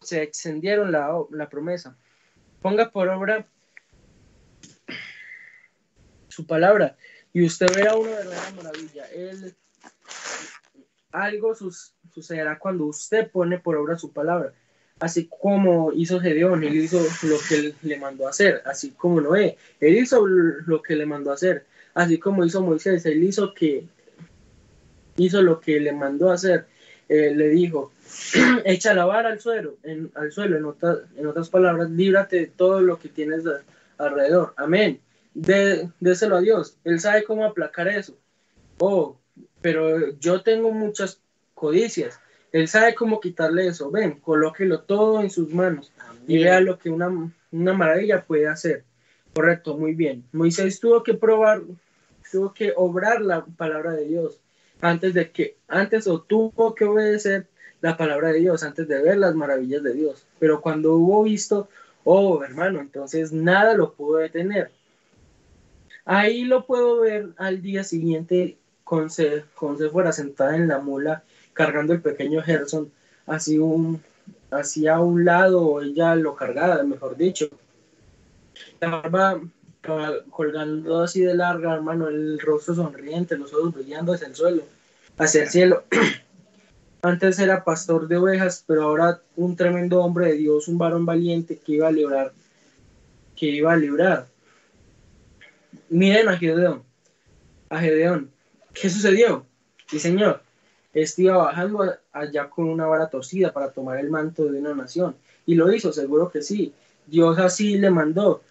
se extendieron la, la promesa. Ponga por obra su palabra y usted verá una verdadera maravilla. Él, algo sucederá cuando usted pone por obra su palabra. Así como hizo Gedeón, él hizo lo que le mandó hacer, así como Noé, él hizo lo que le mandó hacer, así como hizo Moisés, él hizo que hizo lo que le mandó a hacer. Eh, le dijo, echa la vara al suelo, en, al suelo, en, en otras palabras, líbrate de todo lo que tienes alrededor. Amén. De, déselo a Dios. Él sabe cómo aplacar eso. Oh, pero yo tengo muchas codicias. Él sabe cómo quitarle eso. Ven, colóquelo todo en sus manos y vea lo que una, una maravilla puede hacer. Correcto, muy bien. Moisés tuvo que probar, tuvo que obrar la palabra de Dios antes de que, antes o tuvo que obedecer la palabra de Dios, antes de ver las maravillas de Dios. Pero cuando hubo visto, oh hermano, entonces nada lo pudo detener. Ahí lo puedo ver al día siguiente con, se, con fuera sentada en la mula cargando el pequeño Gerson así un, hacia un lado, ella lo cargaba, mejor dicho. La barba colgando así de larga, hermano, el rostro sonriente, los ojos brillando hacia el suelo, hacia el cielo. Antes era pastor de ovejas, pero ahora un tremendo hombre de Dios, un varón valiente que iba a librar, que iba a librar. Miren a Gedeón, a Gedeón, ¿qué sucedió? Sí, señor, este iba bajando allá con una vara torcida para tomar el manto de una nación. Y lo hizo, seguro que sí. Dios así le mandó.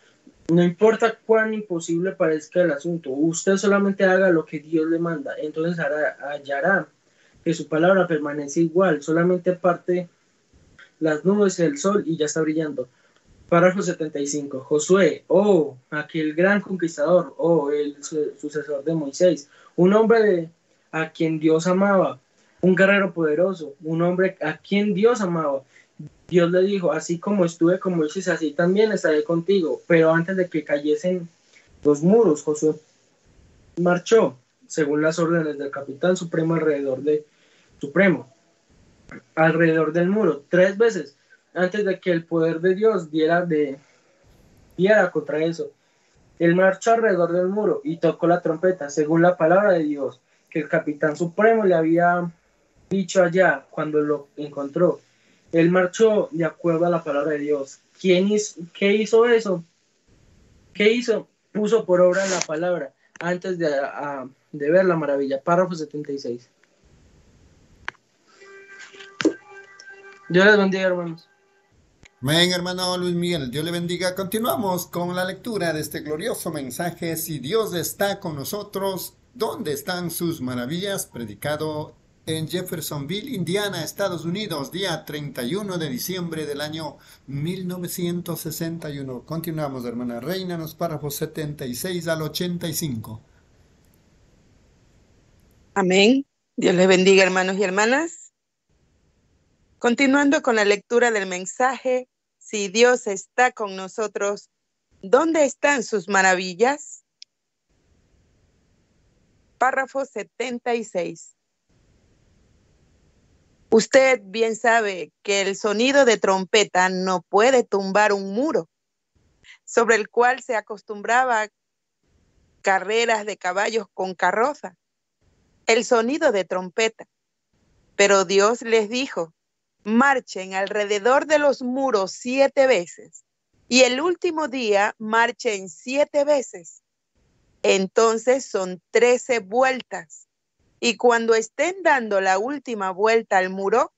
No importa cuán imposible parezca el asunto, usted solamente haga lo que Dios le manda, entonces hará, hallará que su palabra permanece igual, solamente parte las nubes del sol y ya está brillando. Párrafo 75. Josué, oh, aquel gran conquistador, oh, el sucesor de Moisés, un hombre a quien Dios amaba, un guerrero poderoso, un hombre a quien Dios amaba. Dios le dijo, así como estuve con Moisés, así también estaré contigo. Pero antes de que cayesen los muros, Josué marchó, según las órdenes del capitán supremo alrededor de supremo, alrededor del muro, tres veces antes de que el poder de Dios diera, de, diera contra eso. Él marchó alrededor del muro y tocó la trompeta, según la palabra de Dios, que el capitán supremo le había dicho allá cuando lo encontró. Él marchó de acuerdo a la palabra de Dios. ¿Quién hizo, ¿Qué hizo eso? ¿Qué hizo? Puso por obra la palabra antes de, ver la maravilla. Párrafo 76. Dios les bendiga, hermanos.
Amén, hermano Luis Miguel. Dios le bendiga. Continuamos con la lectura de este glorioso mensaje. Si Dios está con nosotros, ¿dónde están sus maravillas? Predicado en Jeffersonville, Indiana, Estados Unidos, día 31 de diciembre del año 1961. Continuamos, hermana Reina, los párrafos 76 al 85.
Amén. Dios les bendiga, hermanos y hermanas. Continuando con la lectura del mensaje, si Dios está con nosotros, ¿dónde están sus maravillas? Párrafo 76. Usted bien sabe que el sonido de trompeta no puede tumbar un muro sobre el cual se acostumbraba carreras de caballos con carroza. El sonido de trompeta. Pero Dios les dijo, marchen alrededor de los muros siete veces y el último día marchen siete veces. Entonces son trece vueltas. Y cuando estén dando la última vuelta al muro,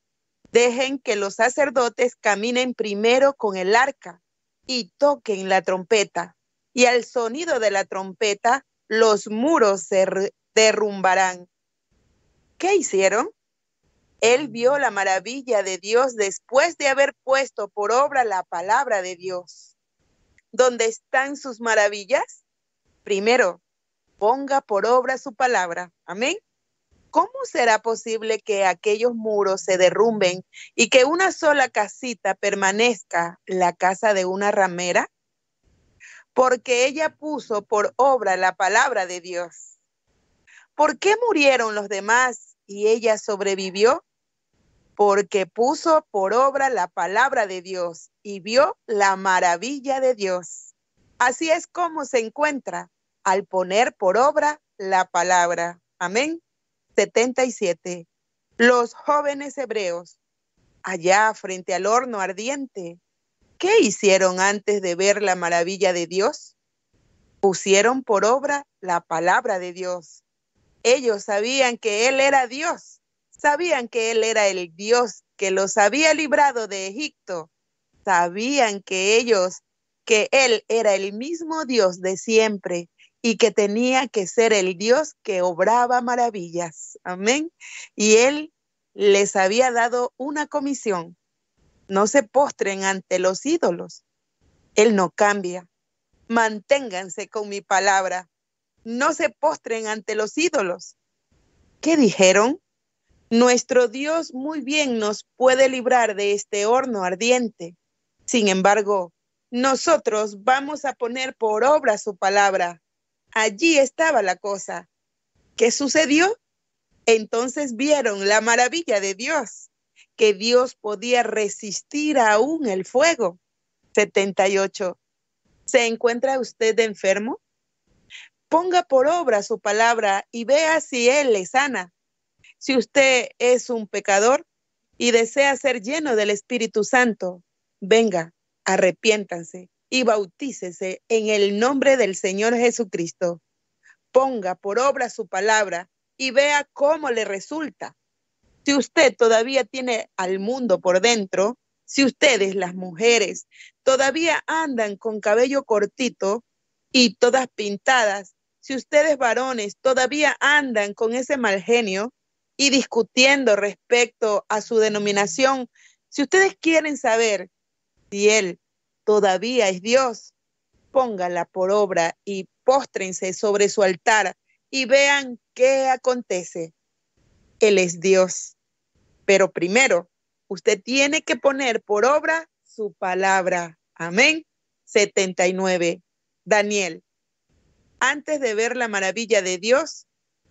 dejen que los sacerdotes caminen primero con el arca y toquen la trompeta. Y al sonido de la trompeta, los muros se derrumbarán. ¿Qué hicieron? Él vio la maravilla de Dios después de haber puesto por obra la palabra de Dios. ¿Dónde están sus maravillas? Primero, ponga por obra su palabra. Amén. ¿Cómo será posible que aquellos muros se derrumben y que una sola casita permanezca la casa de una ramera? Porque ella puso por obra la palabra de Dios. ¿Por qué murieron los demás y ella sobrevivió? porque puso por obra la palabra de Dios y vio la maravilla de Dios. Así es como se encuentra al poner por obra la palabra. Amén. 77. Los jóvenes hebreos, allá frente al horno ardiente, ¿qué hicieron antes de ver la maravilla de Dios? Pusieron por obra la palabra de Dios. Ellos sabían que Él era Dios sabían que Él era el Dios que los había librado de Egipto. Sabían que ellos, que Él era el mismo Dios de siempre y que tenía que ser el Dios que obraba maravillas. Amén. Y Él les había dado una comisión. No se postren ante los ídolos. Él no cambia. Manténganse con mi palabra. No se postren ante los ídolos. ¿Qué dijeron? Nuestro Dios muy bien nos puede librar de este horno ardiente. Sin embargo, nosotros vamos a poner por obra su palabra. Allí estaba la cosa. ¿Qué sucedió? Entonces vieron la maravilla de Dios, que Dios podía resistir aún el fuego. 78. ¿Se encuentra usted enfermo? Ponga por obra su palabra y vea si Él le sana. Si usted es un pecador y desea ser lleno del Espíritu Santo, venga, arrepiéntanse y bautícese en el nombre del Señor Jesucristo. Ponga por obra su palabra y vea cómo le resulta. Si usted todavía tiene al mundo por dentro, si ustedes, las mujeres, todavía andan con cabello cortito y todas pintadas, si ustedes varones todavía andan con ese mal genio, y discutiendo respecto a su denominación, si ustedes quieren saber si Él todavía es Dios, póngala por obra y póstrense sobre su altar y vean qué acontece. Él es Dios. Pero primero, usted tiene que poner por obra su palabra. Amén. 79. Daniel, antes de ver la maravilla de Dios,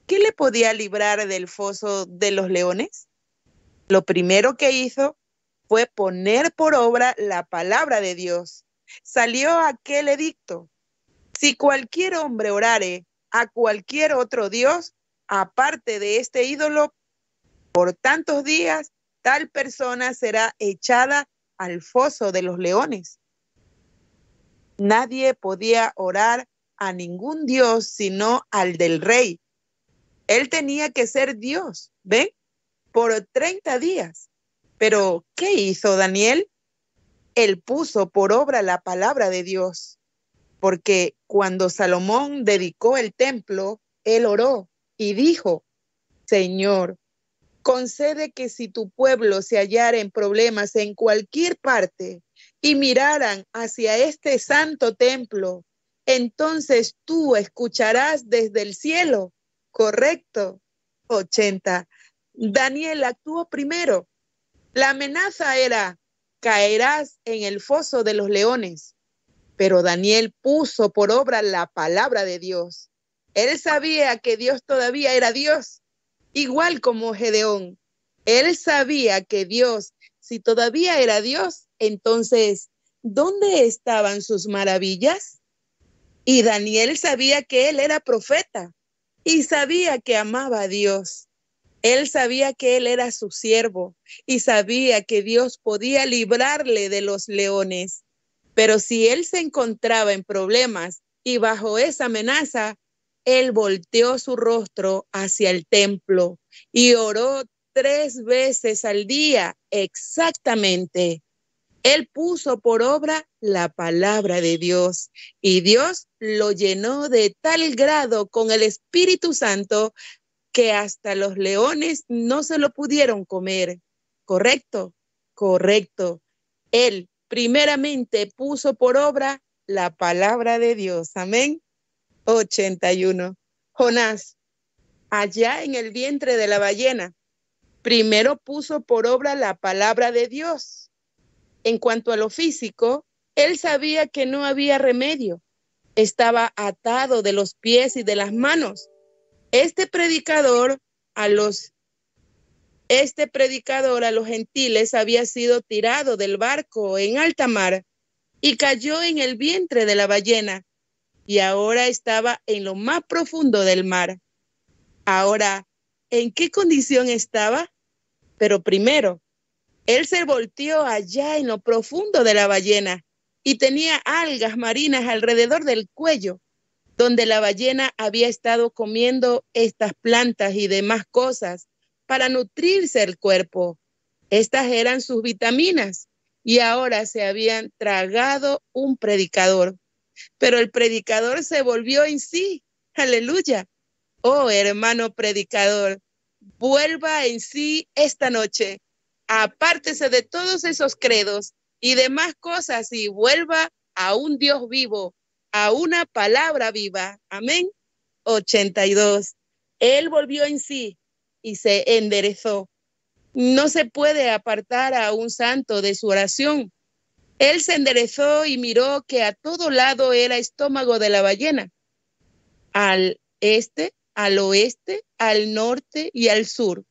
¿qué le podía librar del foso de los leones? Lo primero que hizo fue poner por obra la palabra de Dios. Salió aquel edicto. Si cualquier hombre orare a cualquier otro Dios, aparte de este ídolo, por tantos días, tal persona será echada al foso de los leones. Nadie podía orar a ningún Dios sino al del rey. Él tenía que ser Dios, ¿ven? Por 30 días. Pero, ¿qué hizo Daniel? Él puso por obra la palabra de Dios, porque cuando Salomón dedicó el templo, él oró y dijo, Señor, concede que si tu pueblo se hallara en problemas en cualquier parte y miraran hacia este santo templo, entonces tú escucharás desde el cielo. Correcto. 80. Daniel actuó primero. La amenaza era, caerás en el foso de los leones. Pero Daniel puso por obra la palabra de Dios. Él sabía que Dios todavía era Dios, igual como Gedeón. Él sabía que Dios, si todavía era Dios, entonces, ¿dónde estaban sus maravillas? Y Daniel sabía que él era profeta y sabía que amaba a Dios. Él sabía que él era su siervo y sabía que Dios podía librarle de los leones. Pero si él se encontraba en problemas y bajo esa amenaza, él volteó su rostro hacia el templo y oró tres veces al día exactamente. Él puso por obra la palabra de Dios y Dios lo llenó de tal grado con el Espíritu Santo que hasta los leones no se lo pudieron comer. ¿Correcto? Correcto. Él primeramente puso por obra la palabra de Dios. Amén. 81. Jonás, allá en el vientre de la ballena, primero puso por obra la palabra de Dios en cuanto a lo físico, él sabía que no había remedio. Estaba atado de los pies y de las manos. Este predicador a los este predicador a los gentiles había sido tirado del barco en alta mar y cayó en el vientre de la ballena y ahora estaba en lo más profundo del mar. Ahora, ¿en qué condición estaba? Pero primero, él se volteó allá en lo profundo de la ballena y tenía algas marinas alrededor del cuello, donde la ballena había estado comiendo estas plantas y demás cosas para nutrirse el cuerpo. Estas eran sus vitaminas y ahora se habían tragado un predicador. Pero el predicador se volvió en sí. Aleluya. Oh, hermano predicador, vuelva en sí esta noche apártese de todos esos credos y demás cosas y vuelva a un Dios vivo, a una palabra viva. Amén. 82. Él volvió en sí y se enderezó. No se puede apartar a un santo de su oración. Él se enderezó y miró que a todo lado era estómago de la ballena, al este, al oeste, al norte y al sur.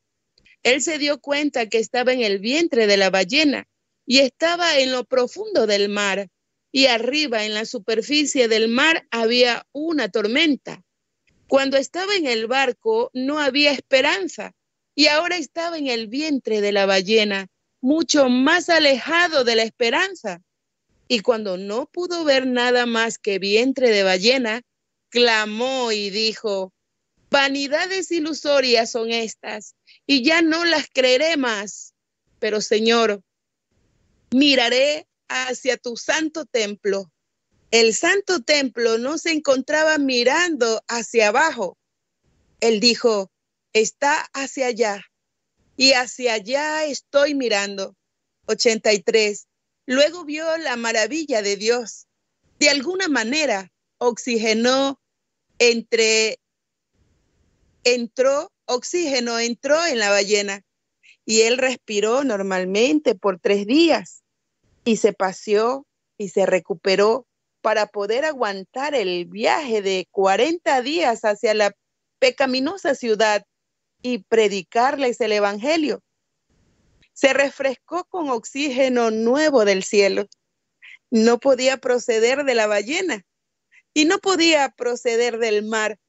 Él se dio cuenta que estaba en el vientre de la ballena y estaba en lo profundo del mar y arriba en la superficie del mar había una tormenta. Cuando estaba en el barco no había esperanza y ahora estaba en el vientre de la ballena, mucho más alejado de la esperanza. Y cuando no pudo ver nada más que vientre de ballena, clamó y dijo, vanidades ilusorias son estas y ya no las creeré más. Pero Señor, miraré hacia tu santo templo. El santo templo no se encontraba mirando hacia abajo. Él dijo, está hacia allá y hacia allá estoy mirando. 83. Luego vio la maravilla de Dios. De alguna manera oxigenó entre, entró, oxígeno entró en la ballena y él respiró normalmente por tres días y se paseó y se recuperó para poder aguantar el viaje de 40 días hacia la pecaminosa ciudad y predicarles el Evangelio. Se refrescó con oxígeno nuevo del cielo. No podía proceder de la ballena y no podía proceder del mar.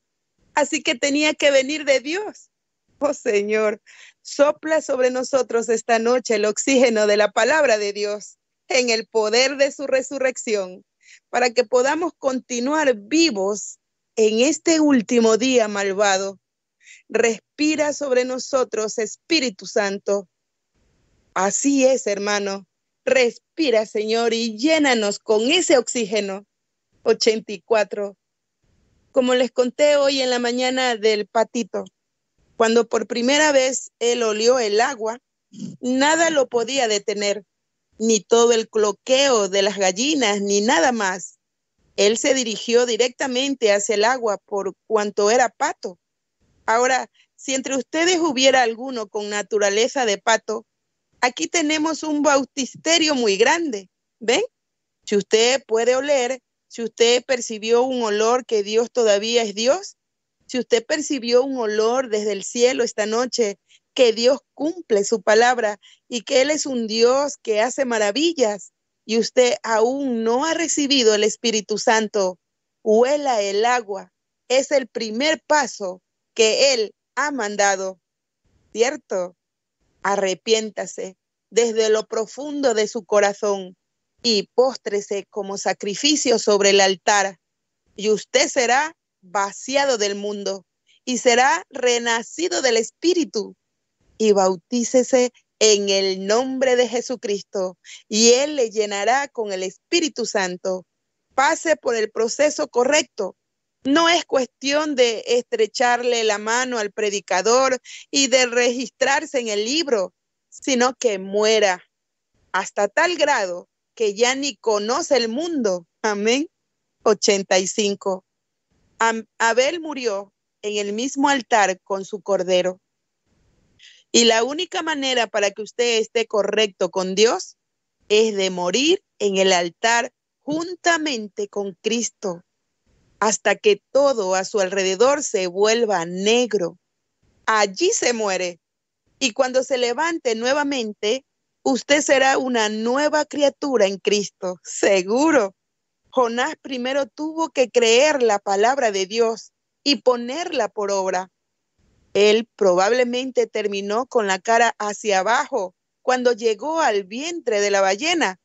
Así que tenía que venir de Dios. Oh Señor, sopla sobre nosotros esta noche el oxígeno de la palabra de Dios en el poder de su resurrección, para que podamos continuar vivos en este último día malvado. Respira sobre nosotros, Espíritu Santo. Así es, hermano. Respira, Señor, y llénanos con ese oxígeno. 84. Como les conté hoy en la mañana del patito, cuando por primera vez él olió el agua, nada lo podía detener, ni todo el cloqueo de las gallinas, ni nada más. Él se dirigió directamente hacia el agua por cuanto era pato. Ahora, si entre ustedes hubiera alguno con naturaleza de pato, aquí tenemos un bautisterio muy grande. ¿Ven? Si usted puede oler, si usted percibió un olor que Dios todavía es Dios, si usted percibió un olor desde el cielo esta noche, que Dios cumple su palabra y que Él es un Dios que hace maravillas y usted aún no ha recibido el Espíritu Santo, huela el agua. Es el primer paso que Él ha mandado, ¿cierto? Arrepiéntase desde lo profundo de su corazón y póstrese como sacrificio sobre el altar y usted será vaciado del mundo y será renacido del Espíritu y bautícese en el nombre de Jesucristo y Él le llenará con el Espíritu Santo. Pase por el proceso correcto. No es cuestión de estrecharle la mano al predicador y de registrarse en el libro, sino que muera hasta tal grado que ya ni conoce el mundo. Amén. 85. Abel murió en el mismo altar con su cordero. Y la única manera para que usted esté correcto con Dios es de morir en el altar juntamente con Cristo hasta que todo a su alrededor se vuelva negro. Allí se muere. Y cuando se levante nuevamente, usted será una nueva criatura en Cristo, seguro. Jonás primero tuvo que creer la palabra de Dios y ponerla por obra. Él probablemente terminó con la cara hacia abajo cuando llegó al vientre de la ballena,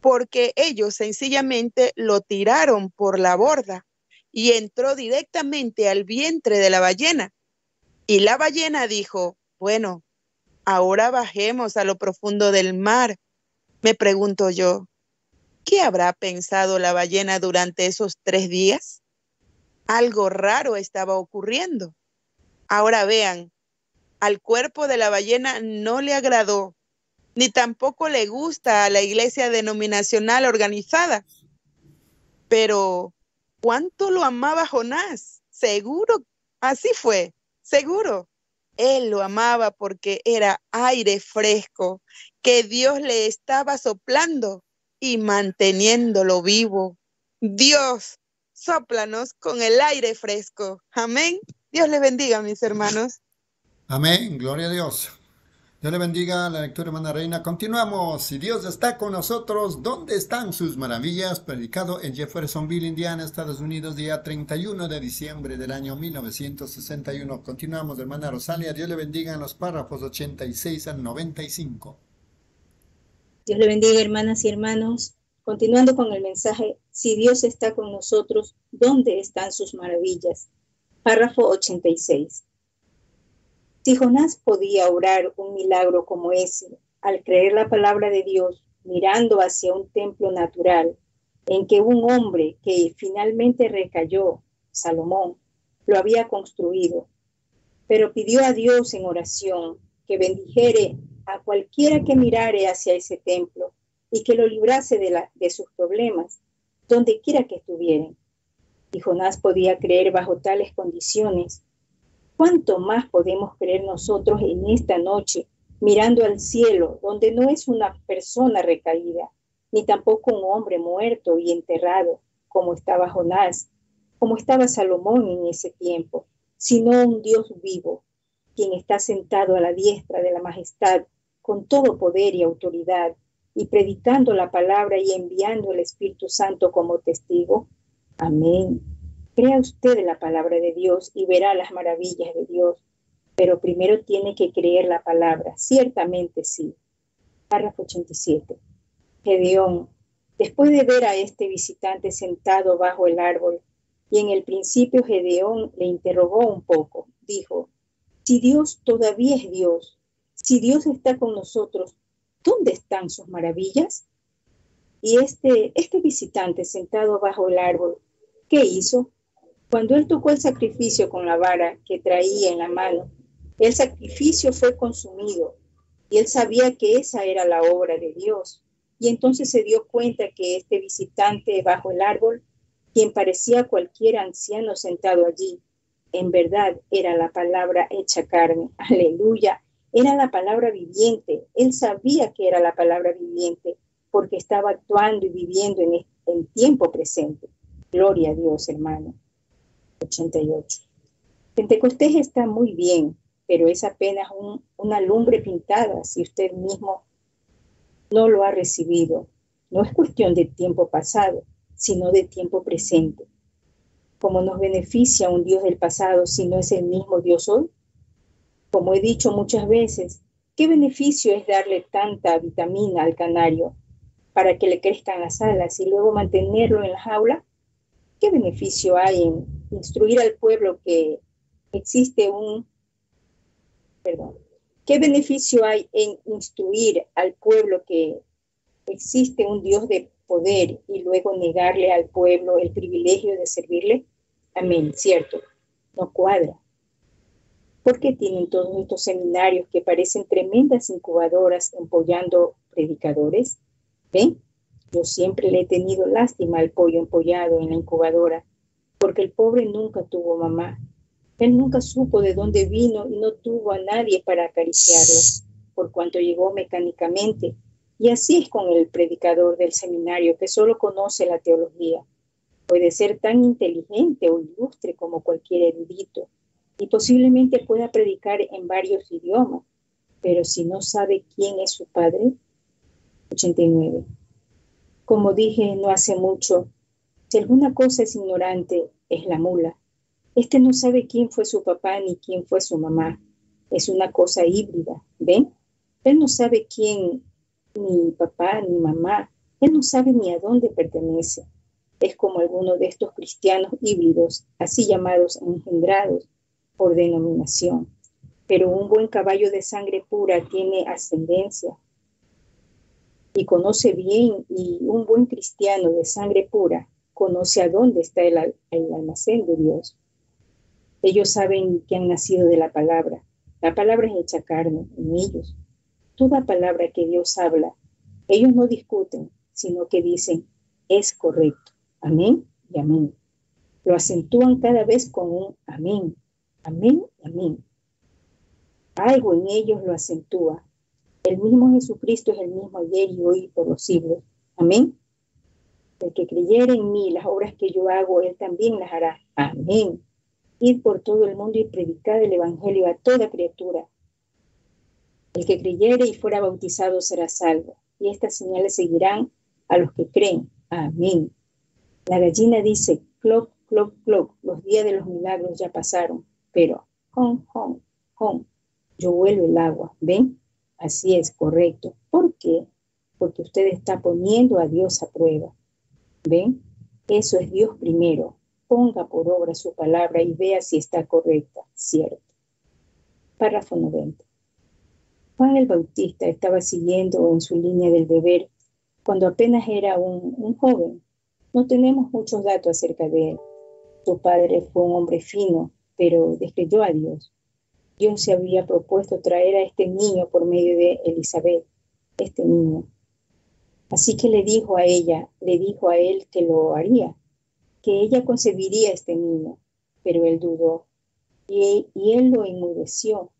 porque ellos sencillamente lo tiraron por la borda y entró directamente al vientre de la ballena. Y la ballena dijo, bueno, ahora bajemos a lo profundo del mar. Me pregunto yo, ¿Qué habrá pensado la ballena durante esos tres días? Algo raro estaba ocurriendo. Ahora vean, al cuerpo de la ballena no le agradó, ni tampoco le gusta a la iglesia denominacional organizada. Pero, ¿cuánto lo amaba Jonás? Seguro, así fue, seguro. Él lo amaba porque era aire fresco que Dios le estaba soplando y manteniéndolo vivo. Dios, sóplanos con el aire fresco. Amén. Dios les bendiga, mis hermanos.
Amén. Gloria a Dios. Dios le bendiga la lectura, hermana reina. Continuamos. Si Dios está con nosotros, ¿dónde están sus maravillas? Predicado en Jeffersonville, Indiana, Estados Unidos, día 31 de diciembre del año 1961. Continuamos, hermana Rosalia. Dios le bendiga en los párrafos 86 al 95.
Dios le bendiga, hermanas y hermanos. Continuando con el mensaje, si Dios está con nosotros, ¿dónde están sus maravillas? Párrafo 86. Si Jonás podía orar un milagro como ese, al creer la palabra de Dios, mirando hacia un templo natural, en que un hombre que finalmente recayó, Salomón, lo había construido, pero pidió a Dios en oración que bendijere a cualquiera que mirare hacia ese templo y que lo librase de, de sus problemas, donde quiera que estuvieran. Y Jonás podía creer bajo tales condiciones. ¿Cuánto más podemos creer nosotros en esta noche, mirando al cielo, donde no es una persona recaída, ni tampoco un hombre muerto y enterrado, como estaba Jonás, como estaba Salomón en ese tiempo, sino un Dios vivo, quien está sentado a la diestra de la majestad, con todo poder y autoridad, y predicando la palabra y enviando el Espíritu Santo como testigo. Amén. Crea usted la palabra de Dios y verá las maravillas de Dios, pero primero tiene que creer la palabra, ciertamente sí. Párrafo 87. Gedeón, después de ver a este visitante sentado bajo el árbol, y en el principio Gedeón le interrogó un poco, dijo, si Dios todavía es Dios, si Dios está con nosotros, ¿dónde están sus maravillas? Y este, este visitante sentado bajo el árbol, ¿qué hizo? Cuando él tocó el sacrificio con la vara que traía en la mano, el sacrificio fue consumido y él sabía que esa era la obra de Dios. Y entonces se dio cuenta que este visitante bajo el árbol quien parecía cualquier anciano sentado allí. En verdad era la palabra hecha carne. Aleluya. Era la palabra viviente. Él sabía que era la palabra viviente porque estaba actuando y viviendo en el tiempo presente. Gloria a Dios, hermano. 88. Pentecostés está muy bien, pero es apenas una lumbre pintada si usted mismo no lo ha recibido. No es cuestión de tiempo pasado, sino de tiempo presente. ¿Cómo nos beneficia un Dios del pasado si no es el mismo Dios hoy? Como he dicho muchas veces, ¿qué beneficio es darle tanta vitamina al canario para que le crezcan las alas y luego mantenerlo en la jaula? ¿Qué beneficio hay en instruir al pueblo que existe un... Perdón. ¿Qué beneficio hay en instruir al pueblo que existe un Dios de poder y luego negarle al pueblo el privilegio de servirle? Amén, cierto, no cuadra. ¿Por qué tienen todos estos seminarios que parecen tremendas incubadoras empollando predicadores? ¿Ven? Yo siempre le he tenido lástima al pollo empollado en la incubadora, porque el pobre nunca tuvo mamá. Él nunca supo de dónde vino y no tuvo a nadie para acariciarlo, por cuanto llegó mecánicamente y así es con el predicador del seminario que solo conoce la teología. Puede ser tan inteligente o ilustre como cualquier erudito y posiblemente pueda predicar en varios idiomas, pero si no sabe quién es su padre, 89. Como dije no hace mucho, si alguna cosa es ignorante, es la mula. Este no sabe quién fue su papá ni quién fue su mamá. Es una cosa híbrida, ¿ven? Él no sabe quién ni papá, ni mamá. Él no sabe ni a dónde pertenece. Es como alguno de estos cristianos híbridos, así llamados engendrados por denominación. Pero un buen caballo de sangre pura tiene ascendencia y conoce bien, y un buen cristiano de sangre pura conoce a dónde está el, almacén de Dios. Ellos saben que han nacido de la palabra. La palabra es hecha carne en ellos toda palabra que Dios habla, ellos no discuten, sino que dicen, es correcto. Amén y amén. Lo acentúan cada vez con un amén, amén amén. Algo en ellos lo acentúa. El mismo Jesucristo es el mismo ayer y hoy por los siglos. Amén. El que creyere en mí, las obras que yo hago, él también las hará. Amén. Ir por todo el mundo y predicar el Evangelio a toda criatura. El que creyere y fuera bautizado será salvo, y estas señales seguirán a los que creen. Amén. La gallina dice, cloc, cloc, cloc, los días de los milagros ya pasaron, pero, hon, hon, hon, yo vuelvo el agua, ¿ven? Así es, correcto. ¿Por qué? Porque usted está poniendo a Dios a prueba. ¿Ven? Eso es Dios primero. Ponga por obra su palabra y vea si está correcta, cierto. Párrafo 90. Juan el Bautista estaba siguiendo en su línea del deber cuando apenas era un, joven. No tenemos muchos datos acerca de él. Su padre fue un hombre fino, pero descreyó a Dios. Dios se había propuesto traer a este niño por medio de Elizabeth, este niño. Así que le dijo a ella, le dijo a él que lo haría, que ella concebiría este niño, pero él dudó y, y él lo enmudeció.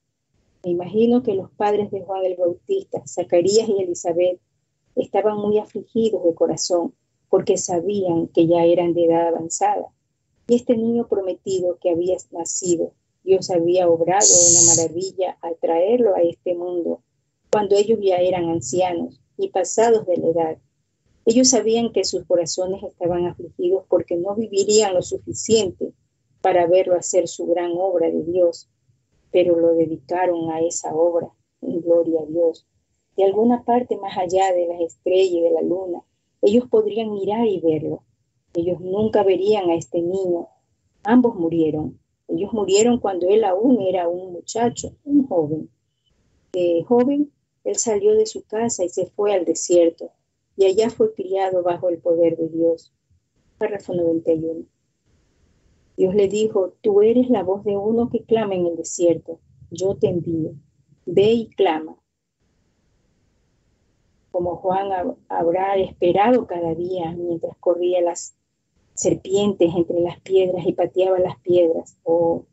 Me imagino que los padres de Juan el Bautista, Zacarías y Elizabeth, estaban muy afligidos de corazón porque sabían que ya eran de edad avanzada. Y este niño prometido que había nacido, Dios había obrado una maravilla al traerlo a este mundo, cuando ellos ya eran ancianos y pasados de la edad. Ellos sabían que sus corazones estaban afligidos porque no vivirían lo suficiente para verlo hacer su gran obra de Dios, pero lo dedicaron a esa obra, en gloria a Dios. De alguna parte más allá de las estrellas y de la luna, ellos podrían mirar y verlo. Ellos nunca verían a este niño. Ambos murieron. Ellos murieron cuando él aún era un muchacho, un joven. De joven, él salió de su casa y se fue al desierto, y allá fue criado bajo el poder de Dios. Párrafo 91. Dios le dijo, tú eres la voz de uno que clama en el desierto, yo te envío, ve y clama como Juan habrá esperado cada día mientras corría las serpientes entre las piedras y pateaba las piedras. Oh,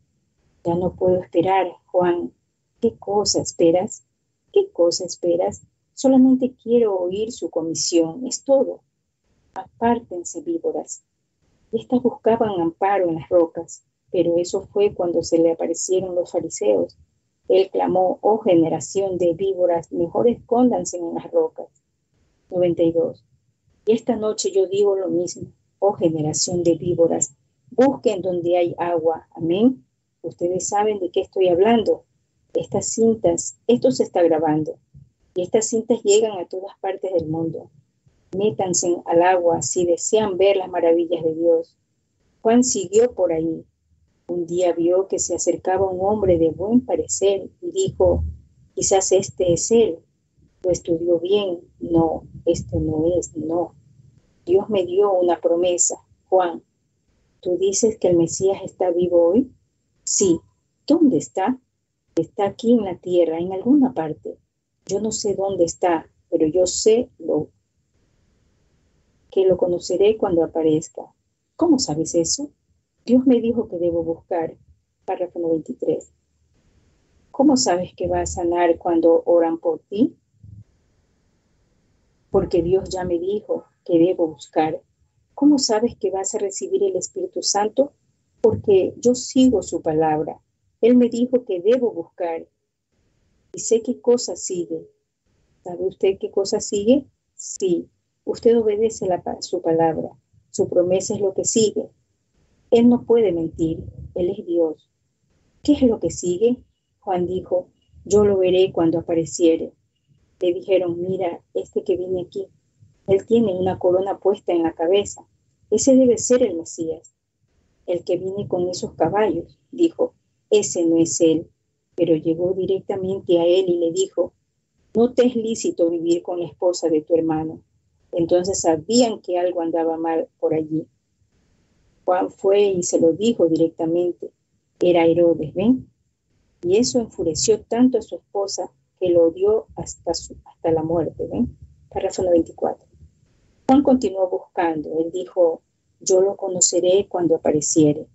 ya no puedo esperar, Juan. ¿Qué cosa esperas? ¿Qué cosa esperas? Solamente quiero oír su comisión, es todo. Apártense, víboras. Estas buscaban amparo en las rocas, pero eso fue cuando se le aparecieron los fariseos él clamó, oh generación de víboras, mejor escóndanse en las rocas. 92. Y esta noche yo digo lo mismo, oh generación de víboras, busquen donde hay agua. Amén. Ustedes saben de qué estoy hablando. Estas cintas, esto se está grabando. Y estas cintas llegan a todas partes del mundo. Métanse al agua si desean ver las maravillas de Dios. Juan siguió por ahí un día vio que se acercaba un hombre de buen parecer y dijo, quizás este es él. Lo estudió bien. No, este no es, no. Dios me dio una promesa. Juan, ¿tú dices que el Mesías está vivo hoy? Sí. ¿Dónde está? Está aquí en la tierra, en alguna parte. Yo no sé dónde está, pero yo sé lo que lo conoceré cuando aparezca. ¿Cómo sabes eso? Dios me dijo que debo buscar. Párrafo 93. ¿Cómo sabes que va a sanar cuando oran por ti? Porque Dios ya me dijo que debo buscar. ¿Cómo sabes que vas a recibir el Espíritu Santo? Porque yo sigo su palabra. Él me dijo que debo buscar. Y sé qué cosa sigue. ¿Sabe usted qué cosa sigue? Sí, usted obedece la, su palabra. Su promesa es lo que sigue. Él no puede mentir, Él es Dios. ¿Qué es lo que sigue? Juan dijo, yo lo veré cuando apareciere. Le dijeron, mira, este que viene aquí, él tiene una corona puesta en la cabeza. Ese debe ser el Mesías. El que viene con esos caballos, dijo, ese no es él. Pero llegó directamente a él y le dijo, no te es lícito vivir con la esposa de tu hermano. Entonces sabían que algo andaba mal por allí. Juan fue y se lo dijo directamente. Era Herodes, ¿ven? Y eso enfureció tanto a su esposa que lo odió hasta, hasta la muerte, ¿ven? Párrafo 94. Juan continuó buscando. Él dijo, yo lo conoceré cuando apareciere.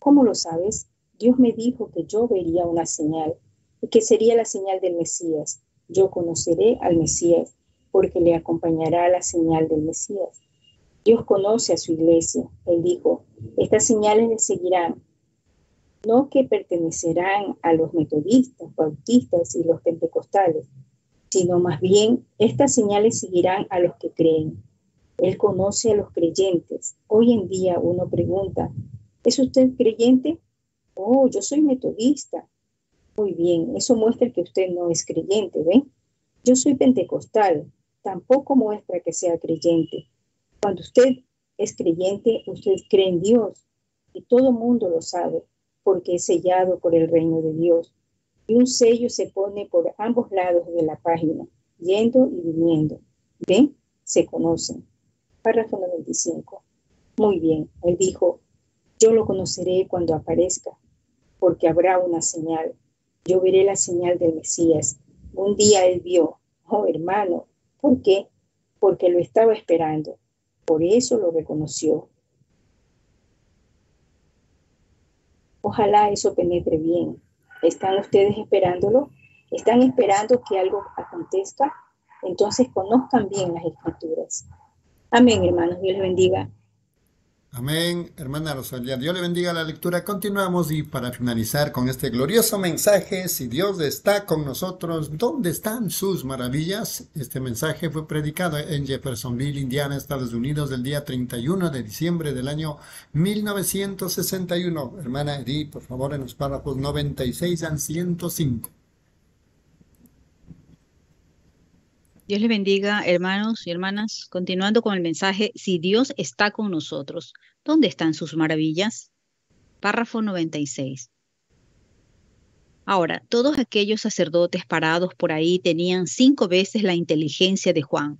¿Cómo lo sabes? Dios me dijo que yo vería una señal y que sería la señal del Mesías. Yo conoceré al Mesías porque le acompañará la señal del Mesías. Dios conoce a su iglesia. Él dijo, estas señales le seguirán, no que pertenecerán a los metodistas, bautistas y los pentecostales, sino más bien estas señales seguirán a los que creen. Él conoce a los creyentes. Hoy en día uno pregunta, ¿es usted creyente? Oh, yo soy metodista. Muy bien, eso muestra que usted no es creyente, ¿ven? Yo soy pentecostal. Tampoco muestra que sea creyente. Cuando usted es creyente, usted cree en Dios y todo mundo lo sabe porque es sellado por el reino de Dios. Y un sello se pone por ambos lados de la página, yendo y viniendo. ¿Ven? Se conocen. Párrafo 95. Muy bien, él dijo, yo lo conoceré cuando aparezca, porque habrá una señal. Yo veré la señal del Mesías. Un día él vio, oh hermano, ¿por qué? porque lo estaba esperando. Por eso lo reconoció. Ojalá eso penetre bien. ¿Están ustedes esperándolo? ¿Están esperando que algo acontezca? Entonces conozcan bien las escrituras. Amén, hermanos. Dios les bendiga.
Amén, hermana Rosalía. Dios le bendiga la lectura. Continuamos y para finalizar con este glorioso mensaje, si Dios está con nosotros, ¿dónde están sus maravillas? Este mensaje fue predicado en Jeffersonville, Indiana, Estados Unidos, el día 31 de diciembre del año 1961. Hermana Edith, por favor, en los párrafos 96 al 105.
Dios les bendiga, hermanos y hermanas. Continuando con el mensaje, si Dios está con nosotros, ¿dónde están sus maravillas? Párrafo 96. Ahora, todos aquellos sacerdotes parados por ahí tenían cinco veces la inteligencia de Juan.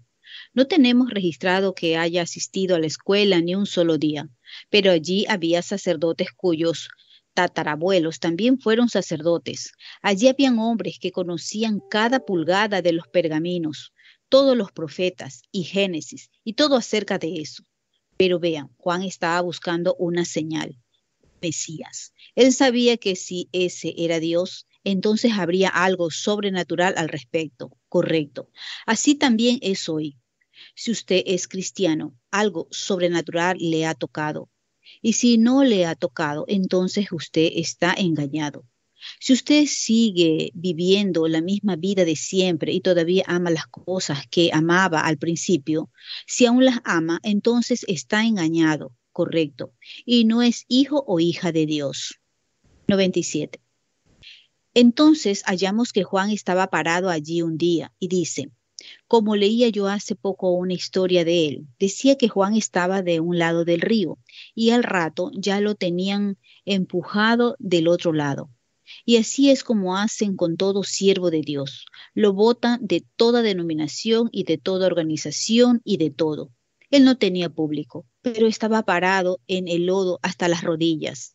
No tenemos registrado que haya asistido a la escuela ni un solo día, pero allí había sacerdotes cuyos tatarabuelos también fueron sacerdotes. Allí habían hombres que conocían cada pulgada de los pergaminos, todos los profetas y Génesis y todo acerca de eso. Pero vean, Juan estaba buscando una señal, Mesías. Él sabía que si ese era Dios, entonces habría algo sobrenatural al respecto, correcto. Así también es hoy. Si usted es cristiano, algo sobrenatural le ha tocado. Y si no le ha tocado, entonces usted está engañado. Si usted sigue viviendo la misma vida de siempre y todavía ama las cosas que amaba al principio, si aún las ama, entonces está engañado, correcto, y no es hijo o hija de Dios. 97. Entonces hallamos que Juan estaba parado allí un día y dice, como leía yo hace poco una historia de él, decía que Juan estaba de un lado del río y al rato ya lo tenían empujado del otro lado. Y así es como hacen con todo siervo de Dios. Lo votan de toda denominación y de toda organización y de todo. Él no tenía público, pero estaba parado en el lodo hasta las rodillas.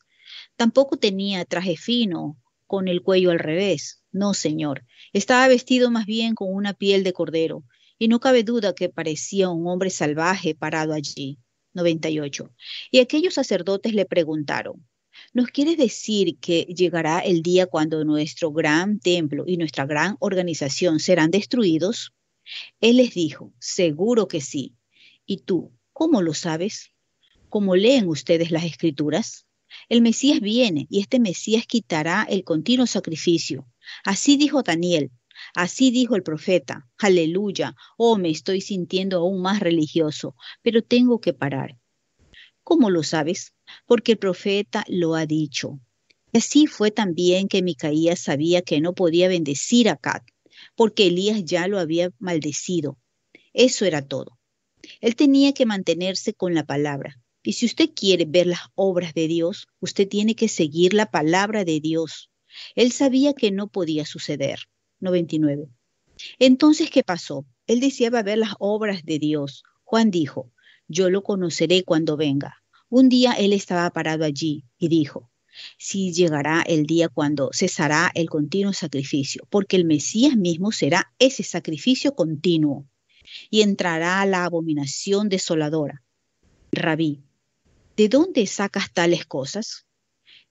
Tampoco tenía traje fino, con el cuello al revés. No, señor. Estaba vestido más bien con una piel de cordero, y no cabe duda que parecía un hombre salvaje parado allí. 98. Y aquellos sacerdotes le preguntaron, ¿Nos quiere decir que llegará el día cuando nuestro gran templo y nuestra gran organización serán destruidos? Él les dijo, seguro que sí. ¿Y tú, cómo lo sabes? ¿Cómo leen ustedes las escrituras? El Mesías viene y este Mesías quitará el continuo sacrificio. Así dijo Daniel, así dijo el profeta. Aleluya. Oh, me estoy sintiendo aún más religioso, pero tengo que parar. ¿Cómo lo sabes? Porque el profeta lo ha dicho. Así fue también que Micaías sabía que no podía bendecir a Cat, porque Elías ya lo había maldecido. Eso era todo. Él tenía que mantenerse con la palabra. Y si usted quiere ver las obras de Dios, usted tiene que seguir la palabra de Dios. Él sabía que no podía suceder. 99. Entonces, ¿qué pasó? Él deseaba ver las obras de Dios. Juan dijo, yo lo conoceré cuando venga. Un día él estaba parado allí y dijo, si llegará el día cuando cesará el continuo sacrificio, porque el Mesías mismo será ese sacrificio continuo y entrará la abominación desoladora. Rabí, ¿de dónde sacas tales cosas?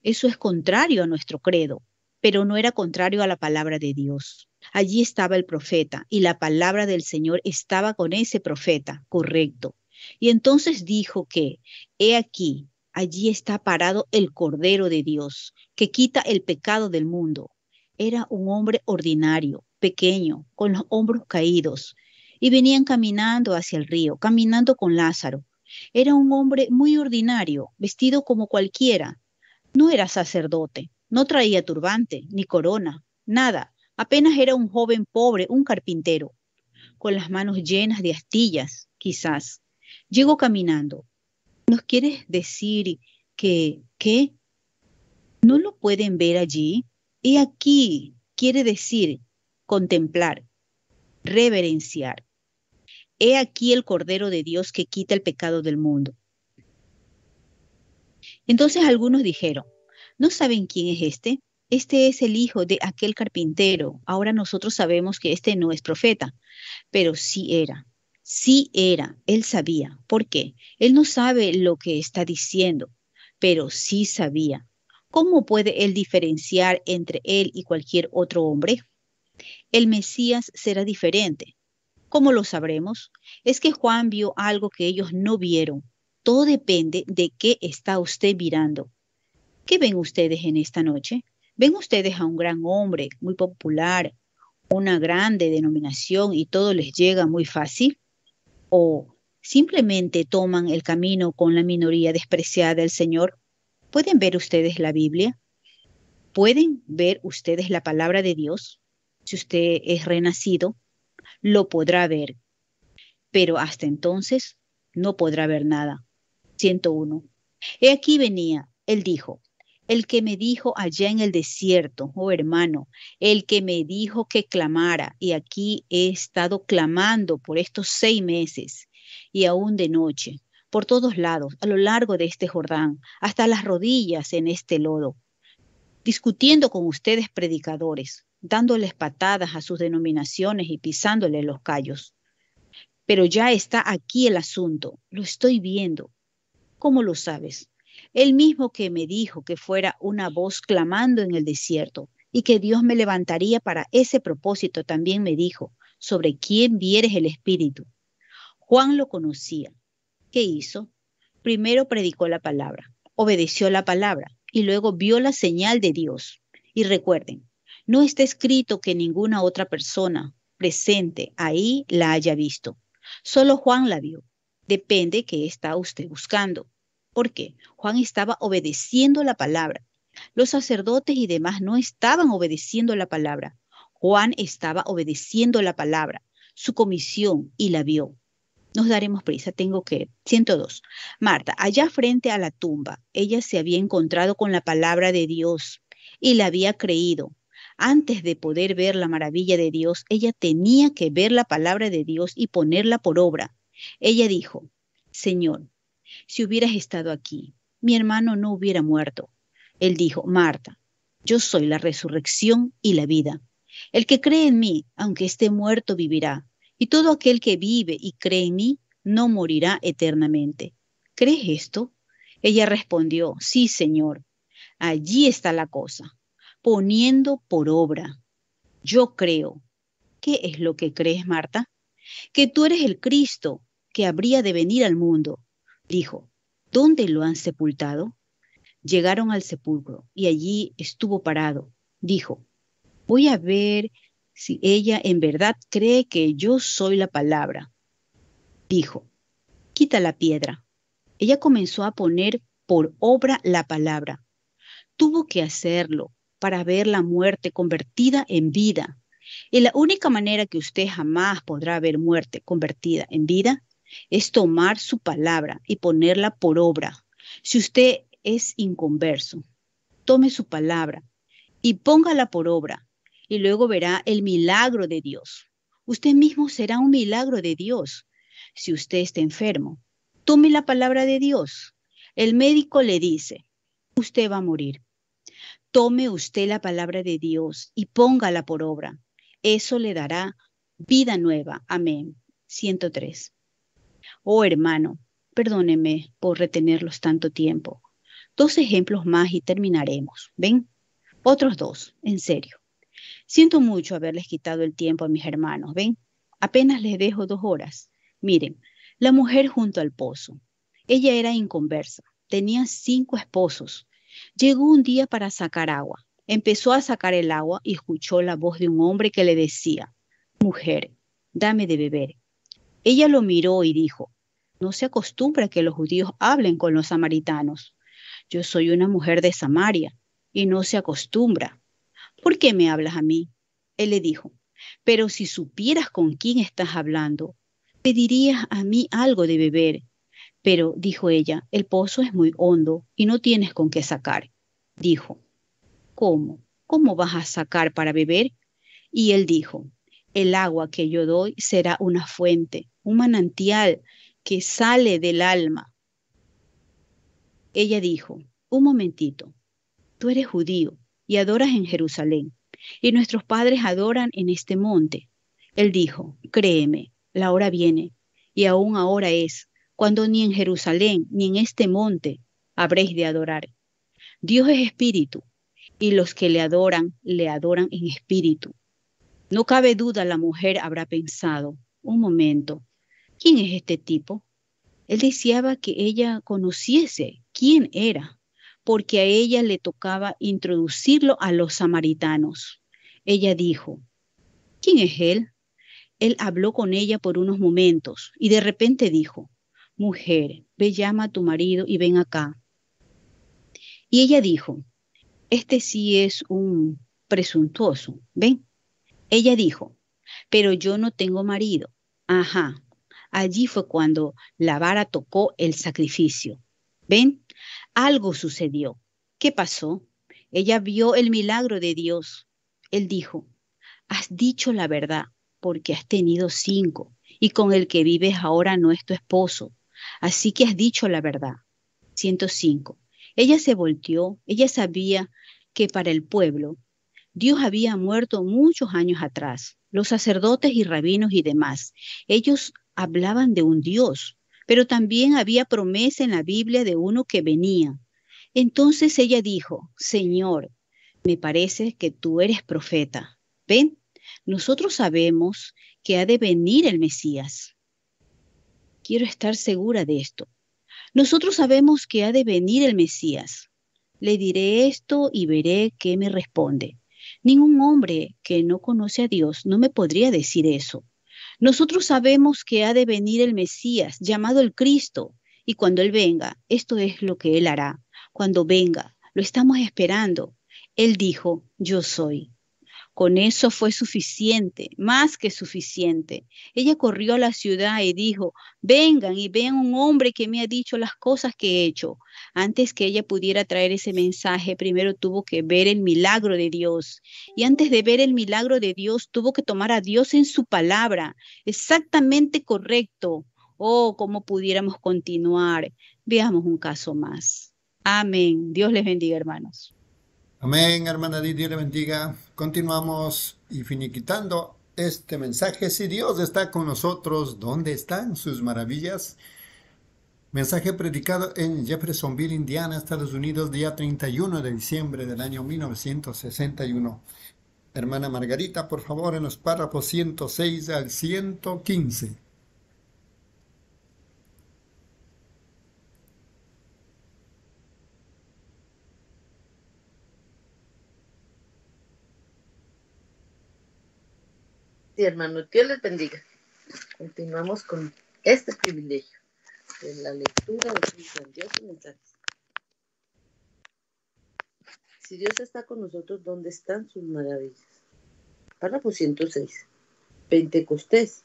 Eso es contrario a nuestro credo, pero no era contrario a la palabra de Dios. Allí estaba el profeta y la palabra del Señor estaba con ese profeta, correcto. Y entonces dijo que, he aquí, allí está parado el Cordero de Dios, que quita el pecado del mundo. Era un hombre ordinario, pequeño, con los hombros caídos, y venían caminando hacia el río, caminando con Lázaro. Era un hombre muy ordinario, vestido como cualquiera. No era sacerdote, no traía turbante, ni corona, nada. Apenas era un joven pobre, un carpintero, con las manos llenas de astillas, quizás, Llego caminando. ¿Nos quieres decir que, qué? ¿No lo pueden ver allí? Y aquí quiere decir contemplar, reverenciar. He aquí el Cordero de Dios que quita el pecado del mundo. Entonces algunos dijeron, ¿no saben quién es este? Este es el hijo de aquel carpintero. Ahora nosotros sabemos que este no es profeta, pero sí era Sí era, él sabía. ¿Por qué? Él no sabe lo que está diciendo, pero sí sabía. ¿Cómo puede él diferenciar entre él y cualquier otro hombre? El Mesías será diferente. ¿Cómo lo sabremos? Es que Juan vio algo que ellos no vieron. Todo depende de qué está usted mirando. ¿Qué ven ustedes en esta noche? ¿Ven ustedes a un gran hombre, muy popular, una grande denominación y todo les llega muy fácil? ¿O simplemente toman el camino con la minoría despreciada del Señor? ¿Pueden ver ustedes la Biblia? ¿Pueden ver ustedes la palabra de Dios? Si usted es renacido, lo podrá ver. Pero hasta entonces no podrá ver nada. 101. He aquí venía, él dijo, el que me dijo allá en el desierto, oh hermano, el que me dijo que clamara, y aquí he estado clamando por estos seis meses y aún de noche, por todos lados, a lo largo de este Jordán, hasta las rodillas en este lodo, discutiendo con ustedes predicadores, dándoles patadas a sus denominaciones y pisándoles los callos. Pero ya está aquí el asunto, lo estoy viendo. ¿Cómo lo sabes? Él mismo que me dijo que fuera una voz clamando en el desierto y que Dios me levantaría para ese propósito, también me dijo, sobre quién vieres el Espíritu. Juan lo conocía. ¿Qué hizo? Primero predicó la palabra, obedeció la palabra y luego vio la señal de Dios. Y recuerden, no está escrito que ninguna otra persona presente ahí la haya visto. Solo Juan la vio. Depende que está usted buscando. ¿Por qué? Juan estaba obedeciendo la palabra. Los sacerdotes y demás no estaban obedeciendo la palabra. Juan estaba obedeciendo la palabra, su comisión, y la vio. Nos daremos prisa, tengo que. 102. Marta, allá frente a la tumba, ella se había encontrado con la palabra de Dios y la había creído. Antes de poder ver la maravilla de Dios, ella tenía que ver la palabra de Dios y ponerla por obra. Ella dijo, Señor, si hubieras estado aquí, mi hermano no hubiera muerto. Él dijo, Marta, yo soy la resurrección y la vida. El que cree en mí, aunque esté muerto, vivirá. Y todo aquel que vive y cree en mí, no morirá eternamente. ¿Crees esto? Ella respondió, sí, Señor. Allí está la cosa, poniendo por obra. Yo creo. ¿Qué es lo que crees, Marta? Que tú eres el Cristo que habría de venir al mundo. Dijo, ¿dónde lo han sepultado? Llegaron al sepulcro y allí estuvo parado. Dijo, voy a ver si ella en verdad cree que yo soy la palabra. Dijo, quita la piedra. Ella comenzó a poner por obra la palabra. Tuvo que hacerlo para ver la muerte convertida en vida. Y la única manera que usted jamás podrá ver muerte convertida en vida es tomar su palabra y ponerla por obra. Si usted es inconverso, tome su palabra y póngala por obra y luego verá el milagro de Dios. Usted mismo será un milagro de Dios. Si usted está enfermo, tome la palabra de Dios. El médico le dice, usted va a morir. Tome usted la palabra de Dios y póngala por obra. Eso le dará vida nueva. Amén. 103. Oh hermano, perdóneme por retenerlos tanto tiempo. Dos ejemplos más y terminaremos. ¿Ven? Otros dos, en serio. Siento mucho haberles quitado el tiempo a mis hermanos. ¿Ven? Apenas les dejo dos horas. Miren, la mujer junto al pozo. Ella era inconversa. Tenía cinco esposos. Llegó un día para sacar agua. Empezó a sacar el agua y escuchó la voz de un hombre que le decía, Mujer, dame de beber. Ella lo miró y dijo, no se acostumbra que los judíos hablen con los samaritanos. Yo soy una mujer de Samaria y no se acostumbra. ¿Por qué me hablas a mí? Él le dijo, pero si supieras con quién estás hablando, pedirías a mí algo de beber. Pero, dijo ella, el pozo es muy hondo y no tienes con qué sacar. Dijo, ¿cómo? ¿Cómo vas a sacar para beber? Y él dijo, el agua que yo doy será una fuente, un manantial que sale del alma. Ella dijo, un momentito, tú eres judío y adoras en Jerusalén, y nuestros padres adoran en este monte. Él dijo, créeme, la hora viene, y aún ahora es, cuando ni en Jerusalén ni en este monte habréis de adorar. Dios es espíritu, y los que le adoran, le adoran en espíritu. No cabe duda la mujer habrá pensado, un momento, ¿quién es este tipo? Él deseaba que ella conociese quién era, porque a ella le tocaba introducirlo a los samaritanos. Ella dijo, ¿quién es él? Él habló con ella por unos momentos y de repente dijo, mujer, ve llama a tu marido y ven acá. Y ella dijo, este sí es un presuntuoso, ¿ven? Ella dijo, pero yo no tengo marido. Ajá, allí fue cuando la vara tocó el sacrificio. ¿Ven? Algo sucedió. ¿Qué pasó? Ella vio el milagro de Dios. Él dijo, has dicho la verdad porque has tenido cinco y con el que vives ahora no es tu esposo. Así que has dicho la verdad. 105. Ella se volteó, ella sabía que para el pueblo Dios había muerto muchos años atrás. Los sacerdotes y rabinos y demás, ellos hablaban de un Dios, pero también había promesa en la Biblia de uno que venía. Entonces ella dijo, Señor, me parece que tú eres profeta. Ven, nosotros sabemos que ha de venir el Mesías. Quiero estar segura de esto. Nosotros sabemos que ha de venir el Mesías. Le diré esto y veré qué me responde. Ningún hombre que no conoce a Dios no me podría decir eso. Nosotros sabemos que ha de venir el Mesías, llamado el Cristo, y cuando Él venga, esto es lo que Él hará. Cuando venga, lo estamos esperando. Él dijo, yo soy. Con eso fue suficiente, más que suficiente. Ella corrió a la ciudad y dijo, vengan y vean un hombre que me ha dicho las cosas que he hecho. Antes que ella pudiera traer ese mensaje, primero tuvo que ver el milagro de Dios. Y antes de ver el milagro de Dios, tuvo que tomar a Dios en su palabra. Exactamente correcto. Oh, cómo pudiéramos continuar. Veamos un caso más. Amén. Dios les bendiga, hermanos.
Amén, hermana Dios le bendiga. Continuamos y finiquitando este mensaje. Si Dios está con nosotros, ¿dónde están sus maravillas? Mensaje predicado en Jeffersonville, Indiana, Estados Unidos, día 31 de diciembre del año 1961. Hermana Margarita, por favor, en los párrafos 106 al 115.
Hermanos, Dios les bendiga. Continuamos con este privilegio de la lectura de sus grandiosos mensajes. Si Dios está con nosotros, ¿dónde están sus maravillas? Párrafo 106. Pentecostés.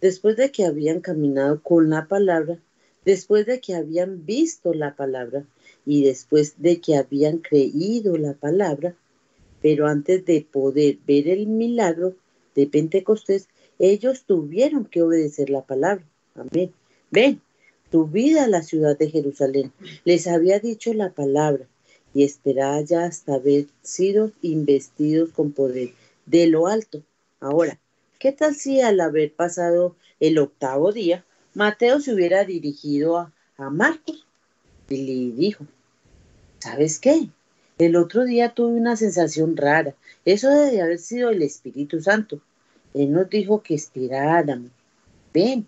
Después de que habían caminado con la palabra, después de que habían visto la palabra y después de que habían creído la palabra, pero antes de poder ver el milagro, de Pentecostés, ellos tuvieron que obedecer la palabra. Amén. Ven, tu vida a la ciudad de Jerusalén. Les había dicho la palabra y esperá ya hasta haber sido investidos con poder de lo alto. Ahora, ¿qué tal si al haber pasado el octavo día, Mateo se hubiera dirigido a, a Marcos y le dijo, ¿sabes qué? El otro día tuve una sensación rara. Eso debe haber sido el Espíritu Santo. Él nos dijo que esperáramos. Ven,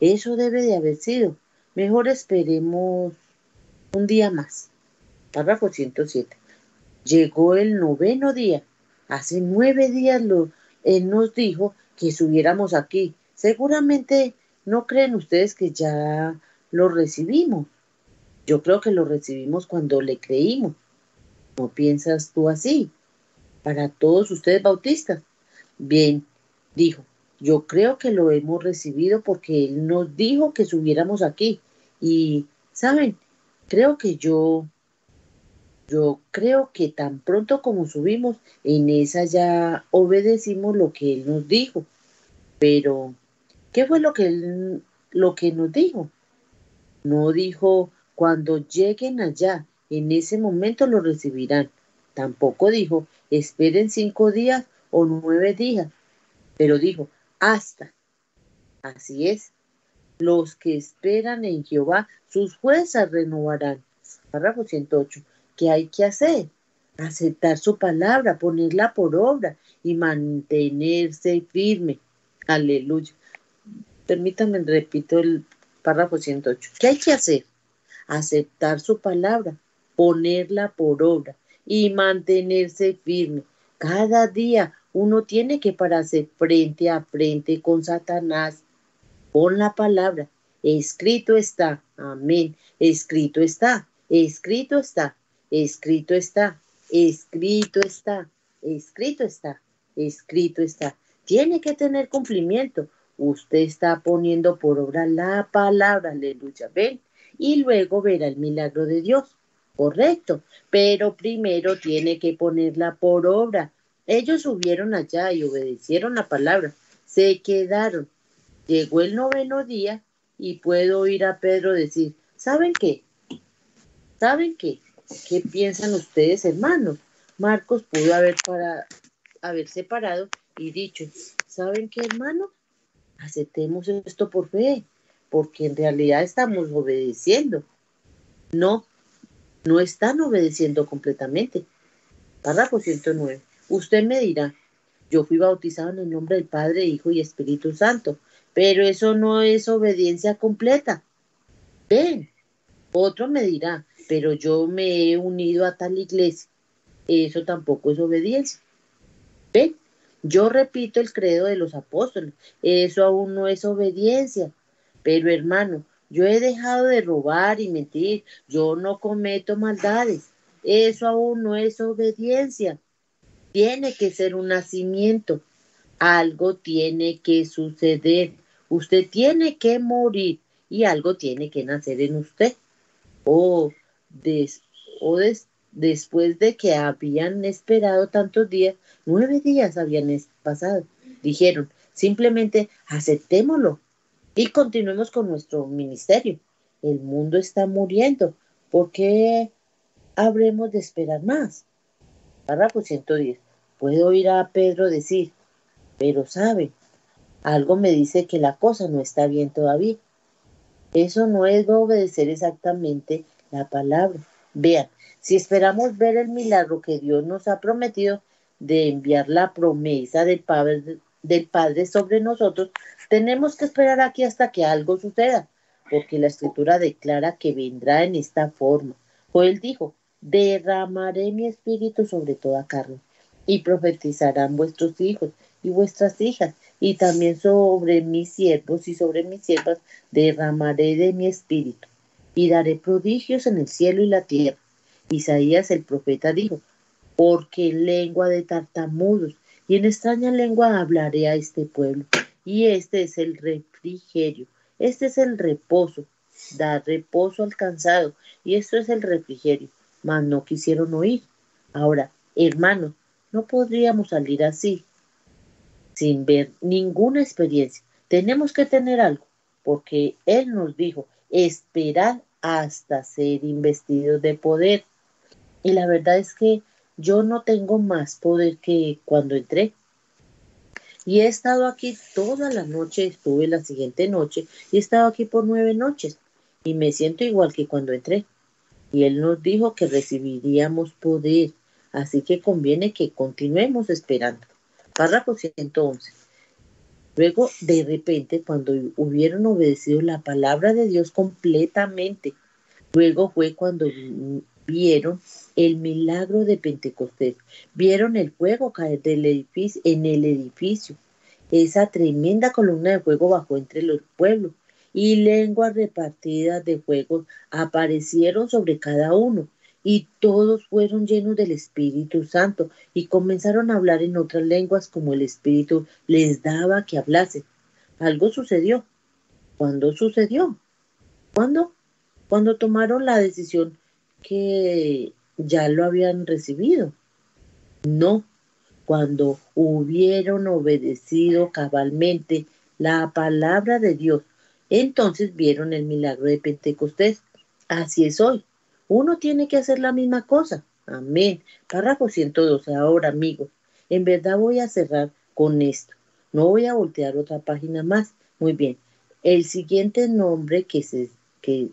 eso debe de haber sido. Mejor esperemos un día más. Párrafo 107. Llegó el noveno día. Hace nueve días lo, él nos dijo que subiéramos aquí. Seguramente no creen ustedes que ya lo recibimos. Yo creo que lo recibimos cuando le creímos. ¿No piensas tú así? Para todos ustedes bautistas. Bien, dijo, yo creo que lo hemos recibido porque Él nos dijo que subiéramos aquí. Y, ¿saben? Creo que yo, yo creo que tan pronto como subimos, en esa ya obedecimos lo que Él nos dijo. Pero, ¿qué fue lo que Él, lo que nos dijo? No dijo, cuando lleguen allá, en ese momento lo recibirán. Tampoco dijo, esperen cinco días o nueve días, pero dijo, hasta. Así es. Los que esperan en Jehová, sus fuerzas renovarán. Párrafo 108. ¿Qué hay que hacer? Aceptar su palabra, ponerla por obra y mantenerse firme. Aleluya. Permítanme, repito el párrafo 108. ¿Qué hay que hacer? Aceptar su palabra, ponerla por obra y mantenerse firme. Cada día uno tiene que pararse frente a frente con Satanás, con la palabra. Escrito está, amén. Escrito está, escrito está, escrito está, escrito está, escrito está, escrito está. Tiene que tener cumplimiento. Usted está poniendo por obra la palabra, aleluya. Ven, y luego verá el milagro de Dios. Correcto, pero primero tiene que ponerla por obra. Ellos subieron allá y obedecieron la palabra. Se quedaron. Llegó el noveno día y puedo oír a Pedro decir, ¿saben qué? ¿Saben qué? ¿Qué piensan ustedes, hermanos? Marcos pudo haber, para, haber separado y dicho, ¿saben qué, hermanos? Aceptemos esto por fe, porque en realidad estamos obedeciendo. No, no están obedeciendo completamente. Párrafo 109. Usted me dirá, yo fui bautizado en el nombre del Padre, Hijo y Espíritu Santo, pero eso no es obediencia completa. Ven, otro me dirá, pero yo me he unido a tal iglesia. Eso tampoco es obediencia. Ven, yo repito el credo de los apóstoles. Eso aún no es obediencia. Pero hermano, yo he dejado de robar y mentir. Yo no cometo maldades. Eso aún no es obediencia. Tiene que ser un nacimiento. Algo tiene que suceder. Usted tiene que morir y algo tiene que nacer en usted. O, o después de que habían esperado tantos días, nueve días habían pasado, dijeron, simplemente aceptémoslo y continuemos con nuestro ministerio. El mundo está muriendo. ¿Por qué habremos de esperar más? Párrafo 110. Puedo oír a Pedro decir, pero sabe, algo me dice que la cosa no está bien todavía. Eso no es obedecer exactamente la palabra. Vean, si esperamos ver el milagro que Dios nos ha prometido de enviar la promesa del Padre, del Padre sobre nosotros, tenemos que esperar aquí hasta que algo suceda, porque la escritura declara que vendrá en esta forma. Joel dijo, derramaré mi espíritu sobre toda carne, y profetizarán vuestros hijos y vuestras hijas, y también sobre mis siervos y sobre mis siervas derramaré de mi espíritu, y daré prodigios en el cielo y la tierra. Isaías el profeta dijo, porque en lengua de tartamudos y en extraña lengua hablaré a este pueblo. Y este es el refrigerio, este es el reposo, da reposo al cansado, y esto es el refrigerio, mas no quisieron oír. Ahora, hermanos, no podríamos salir así, sin ver ninguna experiencia. Tenemos que tener algo, porque Él nos dijo, esperar hasta ser investidos de poder. Y la verdad es que yo no tengo más poder que cuando entré. Y he estado aquí toda la noche, estuve la siguiente noche y he estado aquí por nueve noches y me siento igual que cuando entré. Y él nos dijo que recibiríamos poder, así que conviene que continuemos esperando. Párrafo 111. Luego, de repente, cuando hubieron obedecido la palabra de Dios completamente, luego fue cuando vieron el milagro de Pentecostés, vieron el fuego caer del edificio, en el edificio. Esa tremenda columna de fuego bajó entre los pueblos y lenguas repartidas de fuego aparecieron sobre cada uno y todos fueron llenos del Espíritu Santo y comenzaron a hablar en otras lenguas como el Espíritu les daba que hablasen. Algo sucedió. ¿Cuándo sucedió? ¿Cuándo? Cuando tomaron la decisión que ya lo habían recibido. No, cuando hubieron obedecido cabalmente la palabra de Dios, entonces vieron el milagro de Pentecostés. Así es hoy. Uno tiene que hacer la misma cosa. Amén. Párrafo 112. Ahora, amigos, en verdad voy a cerrar con esto. No voy a voltear otra página más. Muy bien. el siguiente nombre que se, que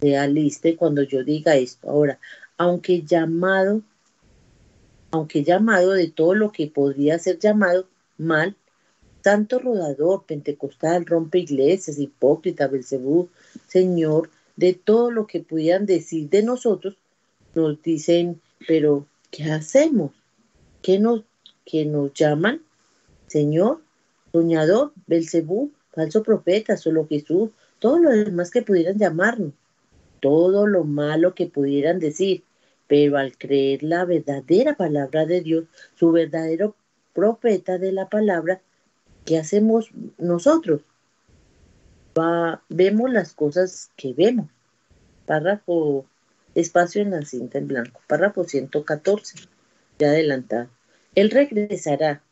se aliste cuando yo diga esto. Ahora, aunque llamado, aunque llamado de todo lo que podría ser llamado mal, tanto rodador, pentecostal, rompe iglesias, hipócrita, Belcebú, Señor, de todo lo que pudieran decir de nosotros, nos dicen, pero ¿qué hacemos? ¿Qué nos, qué nos llaman? Señor, soñador, Belcebú, falso profeta, solo Jesús, todo lo demás que pudieran llamarnos, todo lo malo que pudieran decir, pero al creer la verdadera palabra de Dios, su verdadero profeta de la palabra, ¿qué hacemos nosotros? Va, vemos las cosas que vemos. Párrafo, espacio en la cinta en blanco, párrafo 114, ya adelantado. Él regresará,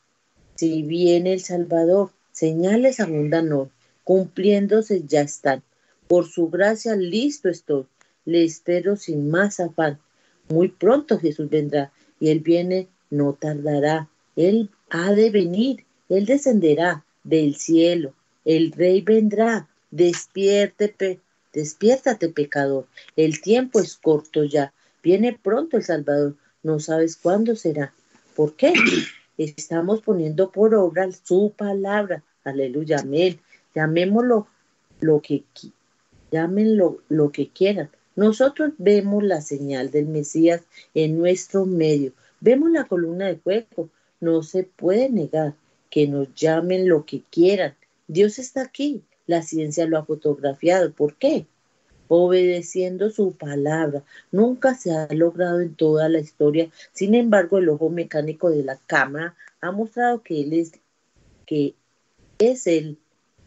si viene el Salvador, señales abundan hoy, cumpliéndose ya están. Por su gracia listo estoy, le espero sin más afán. Muy pronto Jesús vendrá y él viene, no tardará. Él ha de venir, él descenderá del cielo. El rey vendrá, despierte, despiértate pecador. El tiempo es corto ya. Viene pronto el Salvador. No sabes cuándo será. ¿Por qué? Estamos poniendo por obra su palabra. Aleluya, amén. Llamémoslo lo que llámenlo lo que quieran. Nosotros vemos la señal del Mesías en nuestro medio. Vemos la columna de fuego. No se puede negar que nos llamen lo que quieran. Dios está aquí. La ciencia lo ha fotografiado. ¿Por qué? Obedeciendo su palabra. Nunca se ha logrado en toda la historia. Sin embargo, el ojo mecánico de la cámara ha mostrado que él es que es él.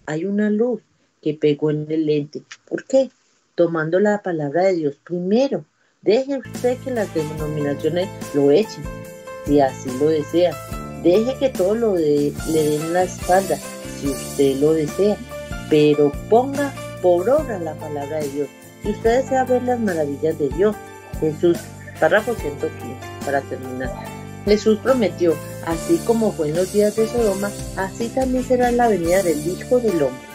Hay una luz que pegó en el lente. ¿Por qué? tomando la palabra de Dios primero. Deje usted que las denominaciones lo echen, si así lo desea. Deje que todo lo le den la espalda, si usted lo desea. Pero ponga por obra la palabra de Dios. Si usted desea ver las maravillas de Dios, Jesús, párrafo 115, para terminar. Jesús prometió, así como fue en los días de Sodoma, así también será la venida del Hijo del Hombre.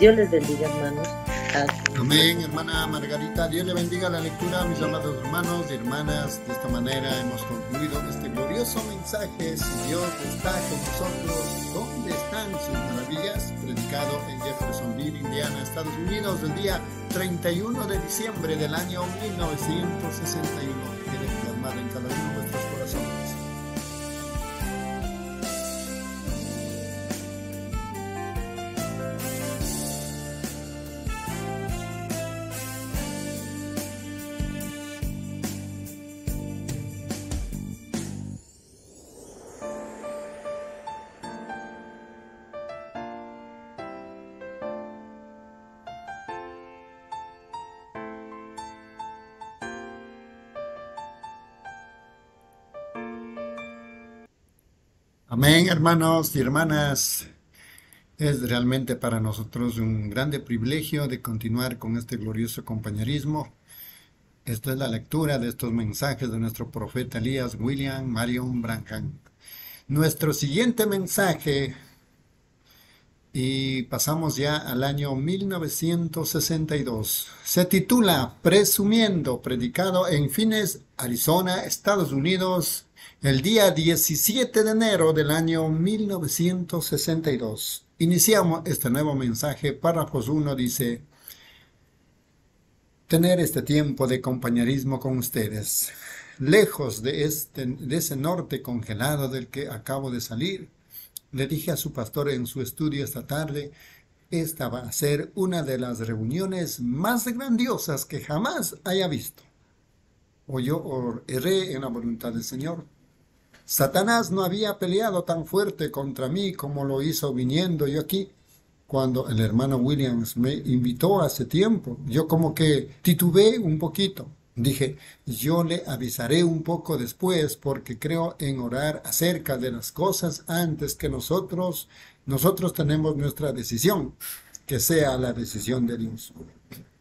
Dios les bendiga, hermanos.
Amén, hermana Margarita. Dios le bendiga la lectura, mis amados hermanos y hermanas. De esta manera hemos concluido este glorioso mensaje. Si Dios está con nosotros, ¿dónde están sus maravillas? Predicado en Jeffersonville, Indiana, Estados Unidos, el día 31 de diciembre del año 1961. Quiere plasmar en cada uno de nuestros Amén, hermanos y hermanas. Es realmente para nosotros un grande privilegio de continuar con este glorioso compañerismo. Esta es la lectura de estos mensajes de nuestro profeta Elías William Marion Branham. Nuestro siguiente mensaje, y pasamos ya al año 1962, se titula Presumiendo, predicado en Fines, Arizona, Estados Unidos, el día 17 de enero del año 1962. Iniciamos este nuevo mensaje. Párrafos 1 dice, tener este tiempo de compañerismo con ustedes, lejos de, este, de ese norte congelado del que acabo de salir. Le dije a su pastor en su estudio esta tarde, esta va a ser una de las reuniones más grandiosas que jamás haya visto. O yo erré en la voluntad del Señor. Satanás no había peleado tan fuerte contra mí como lo hizo viniendo yo aquí. Cuando el hermano Williams me invitó hace tiempo, yo como que titubeé un poquito. Dije, yo le avisaré un poco después porque creo en orar acerca de las cosas antes que nosotros, nosotros tenemos nuestra decisión, que sea la decisión de Dios.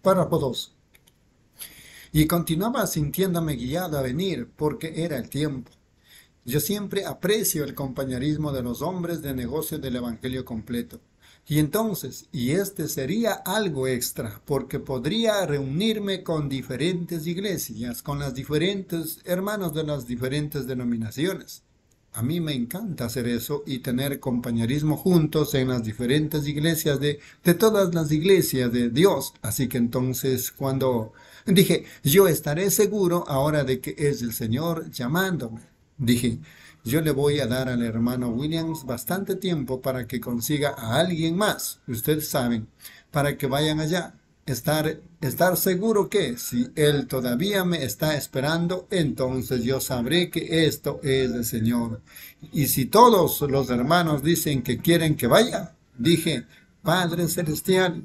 Párrafo 2. Y continuaba sintiéndome guiado a venir porque era el tiempo. Yo siempre aprecio el compañerismo de los hombres de negocio del Evangelio completo. Y entonces, y este sería algo extra, porque podría reunirme con diferentes iglesias, con las diferentes hermanos de las diferentes denominaciones. A mí me encanta hacer eso y tener compañerismo juntos en las diferentes iglesias de, de todas las iglesias de Dios. Así que entonces cuando dije, yo estaré seguro ahora de que es el Señor llamándome. Dije, yo le voy a dar al hermano Williams bastante tiempo para que consiga a alguien más, ustedes saben, para que vayan allá. Estar, estar seguro que si él todavía me está esperando, entonces yo sabré que esto es el Señor. Y si todos los hermanos dicen que quieren que vaya, dije, Padre Celestial,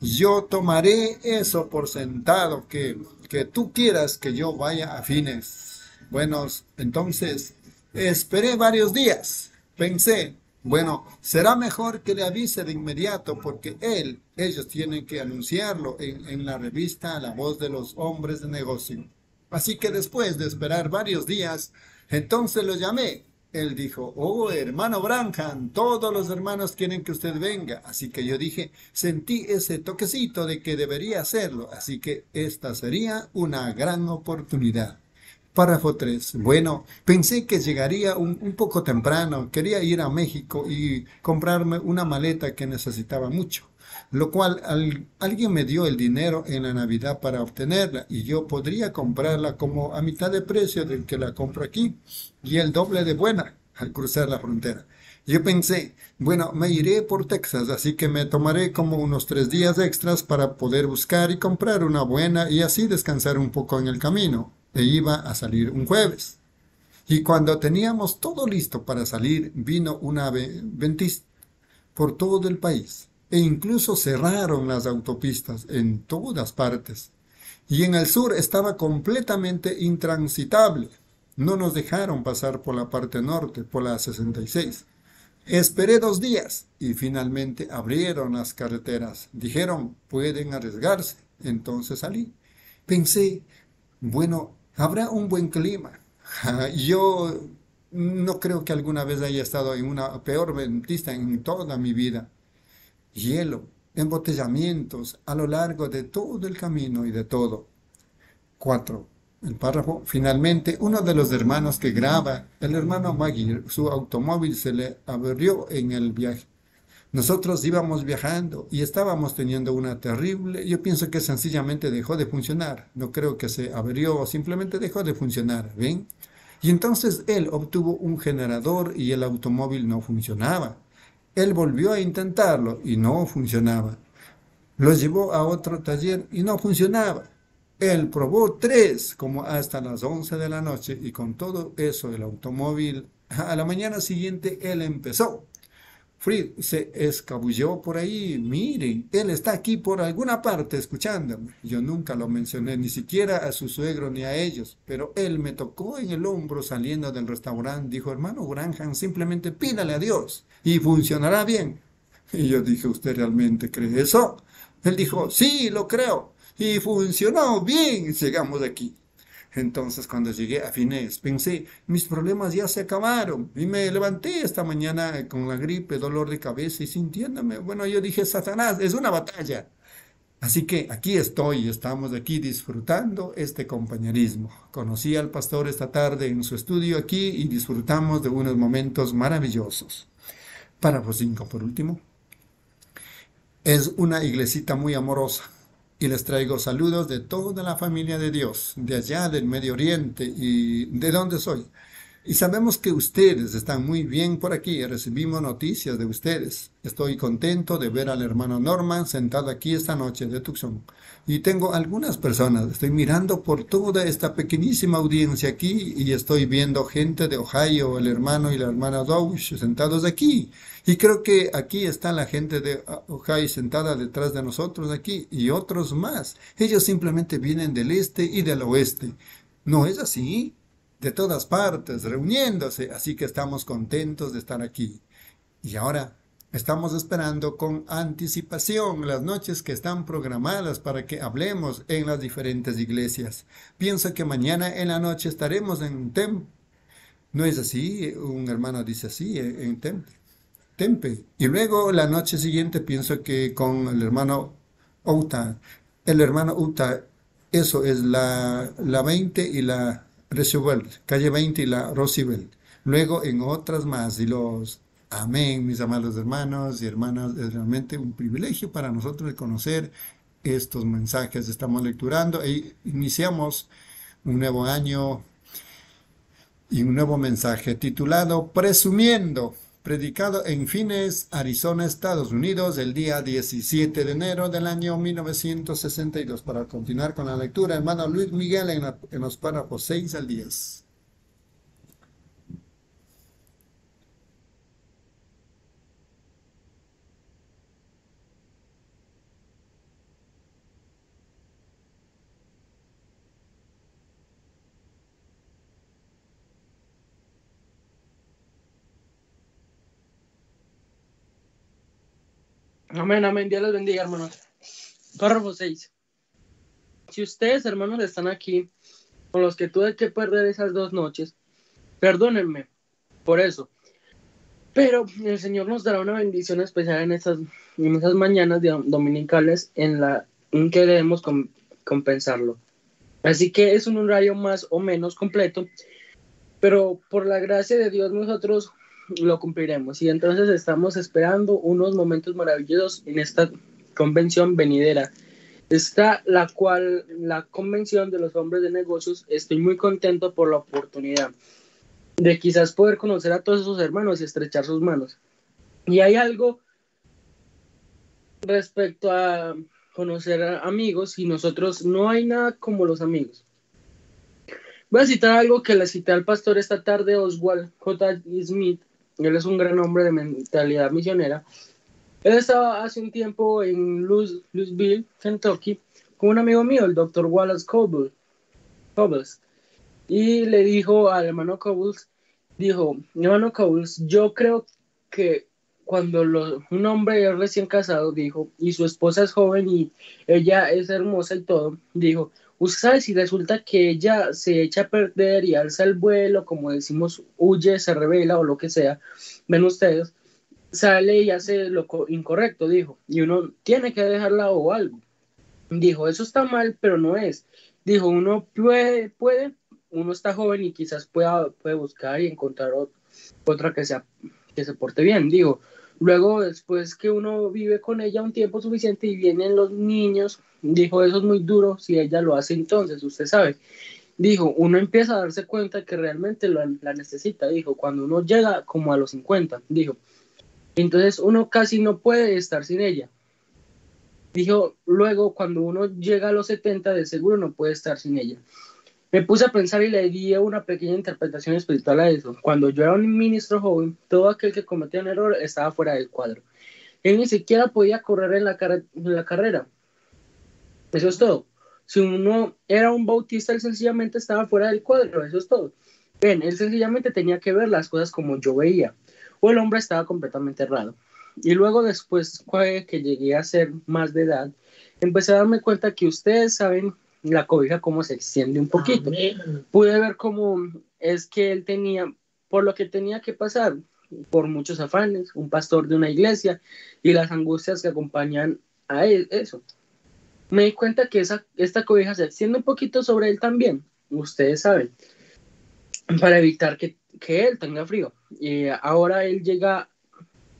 yo tomaré eso por sentado, que, que tú quieras que yo vaya a fines. Buenos, entonces Esperé varios días. Pensé, bueno, será mejor que le avise de inmediato porque él, ellos tienen que anunciarlo en, en, la revista La Voz de los Hombres de Negocio. Así que después de esperar varios días, entonces lo llamé. Él dijo, oh hermano Branham, todos los hermanos quieren que usted venga. Así que yo dije, sentí ese toquecito de que debería hacerlo. Así que esta sería una gran oportunidad. Párrafo 3. Bueno, pensé que llegaría un, un, poco temprano. Quería ir a México y comprarme una maleta que necesitaba mucho, lo cual al, alguien me dio el dinero en la Navidad para obtenerla y yo podría comprarla como a mitad de precio del que la compro aquí y el doble de buena al cruzar la frontera. Yo pensé, bueno, me iré por Texas, así que me tomaré como unos tres días extras para poder buscar y comprar una buena y así descansar un poco en el camino e iba a salir un jueves. Y cuando teníamos todo listo para salir, vino una ventista por todo el país e incluso cerraron las autopistas en todas partes. Y en el sur estaba completamente intransitable. No nos dejaron pasar por la parte norte, por la 66. Esperé dos días y finalmente abrieron las carreteras. Dijeron, pueden arriesgarse. Entonces salí. Pensé, bueno, habrá un buen clima. Yo no creo que alguna vez haya estado en una peor ventista en toda mi vida. Hielo, embotellamientos a lo largo de todo el camino y de todo. 4. El párrafo. Finalmente, uno de los hermanos que graba, el hermano Maggie, su automóvil se le abrió en el viaje. Nosotros íbamos viajando y estábamos teniendo una terrible, yo pienso que sencillamente dejó de funcionar, no creo que se averió, simplemente dejó de funcionar, ¿ven? Y entonces él obtuvo un generador y el automóvil no funcionaba. Él volvió a intentarlo y no funcionaba. Lo llevó a otro taller y no funcionaba. Él probó tres, como hasta las 11 de la noche, y con todo eso el automóvil, a la mañana siguiente él empezó Fried se escabulló por ahí. Miren, él está aquí por alguna parte escuchándome. Yo nunca lo mencioné, ni siquiera a su suegro ni a ellos, pero él me tocó en el hombro saliendo del restaurante. Dijo, hermano Branham, simplemente pídale a Dios y funcionará bien. Y yo dije, ¿usted realmente cree eso? Él dijo, sí, lo creo. Y funcionó bien. Llegamos aquí. Entonces cuando llegué a fines pensé, mis problemas ya se acabaron. Y me levanté esta mañana con la gripe, dolor de cabeza y sintiéndome, bueno, yo dije, Satanás, es una batalla. Así que aquí estoy, estamos aquí disfrutando este compañerismo. Conocí al pastor esta tarde en su estudio aquí y disfrutamos de unos momentos maravillosos. Párrafo 5 por último. Es una iglesita muy amorosa y les traigo saludos de toda la familia de Dios, de allá del Medio Oriente y de donde soy. Y sabemos que ustedes están muy bien por aquí, recibimos noticias de ustedes. Estoy contento de ver al hermano Norman sentado aquí esta noche de Tucson. Y tengo algunas personas, estoy mirando por toda esta pequeñísima audiencia aquí y estoy viendo gente de Ohio, el hermano y la hermana Doush sentados aquí. Y creo que aquí está la gente de Ohio sentada detrás de nosotros aquí y otros más. Ellos simplemente vienen del este y del oeste. ¿No es así? de todas partes, reuniéndose, así que estamos contentos de estar aquí. Y ahora estamos esperando con anticipación las noches que están programadas para que hablemos en las diferentes iglesias. Pienso que mañana en la noche estaremos en Tem. ¿No es así? Un hermano dice así, en Temple. Y luego la noche siguiente pienso que con el hermano Outa, el hermano Uta, eso es la, la 20 y la Roosevelt, calle 20 y la Roosevelt. Luego en otras más y los Amén, mis amados hermanos y hermanas, es realmente un privilegio para nosotros conocer estos mensajes. Estamos lecturando e iniciamos un nuevo año y un nuevo mensaje titulado Presumiendo, predicado en Fines, Arizona, Estados Unidos, el día 17 de enero del año 1962. Para continuar con la lectura, hermano Luis Miguel en, en los párrafos 6 al 10.
Amén, amén. Dios les bendiga, hermanos. Párrafo 6. Si ustedes, hermanos, están aquí con los que tuve que perder esas dos noches, perdónenme por eso. Pero el Señor nos dará una bendición especial en esas, en esas mañanas dominicales en la que debemos compensarlo. Así que es un horario más o menos completo, pero por la gracia de Dios nosotros lo cumpliremos. Y entonces estamos esperando unos momentos maravillosos en esta convención venidera. Está la cual, la convención de los hombres de negocios, estoy muy contento por la oportunidad de quizás poder conocer a todos sus hermanos y estrechar sus manos. Y hay algo respecto a conocer a amigos y nosotros no hay nada como los amigos. Voy a citar algo que le cité al pastor esta tarde, Oswald J. Smith, él es un gran hombre de mentalidad misionera. Él estaba hace un tiempo en Louisville, Kentucky, con un amigo mío, el doctor Wallace Cobbles. Y le dijo al hermano Cobbles, dijo, hermano Cobbles, yo creo que cuando un hombre es recién casado, dijo, y su esposa es joven y ella es hermosa y todo, dijo, Usted sabe si resulta que ella se echa a perder y alza el vuelo, como decimos, huye, se revela o lo que sea, ven ustedes, sale y hace lo incorrecto, dijo, y uno tiene que dejarla o algo. Dijo, eso está mal, pero no es. Dijo, uno puede, puede, uno está joven y quizás pueda, puede buscar y encontrar otra que, sea, que se porte bien. Dijo, Luego, después que uno vive con ella un tiempo suficiente y vienen los niños, dijo, eso es muy duro si ella lo hace entonces, usted sabe. Dijo, uno empieza a darse cuenta que realmente la, necesita, dijo, cuando uno llega como a los 50, dijo. Entonces uno casi no puede estar sin ella. Dijo, luego cuando uno llega a los 70, de seguro no puede estar sin ella. Me puse a pensar y le di una pequeña interpretación espiritual a eso. Cuando yo era un ministro joven, todo aquel que cometía un error estaba fuera del cuadro. Él ni siquiera podía correr en la, en la carrera. Eso es todo. Si uno era un bautista, él sencillamente estaba fuera del cuadro. Eso es todo. Ven, él sencillamente tenía que ver las cosas como yo veía. O el hombre estaba completamente errado. Y luego después que llegué a ser más de edad, empecé a darme cuenta que ustedes saben la cobija como se extiende un poquito. Pude ver cómo es que él tenía, por lo que tenía que pasar, por muchos afanes, un pastor de una iglesia y las angustias que acompañan a él, eso. Me di cuenta que esa, esta cobija se extiende un poquito sobre él también, ustedes saben, para evitar que, que él tenga frío. Y ahora él llega,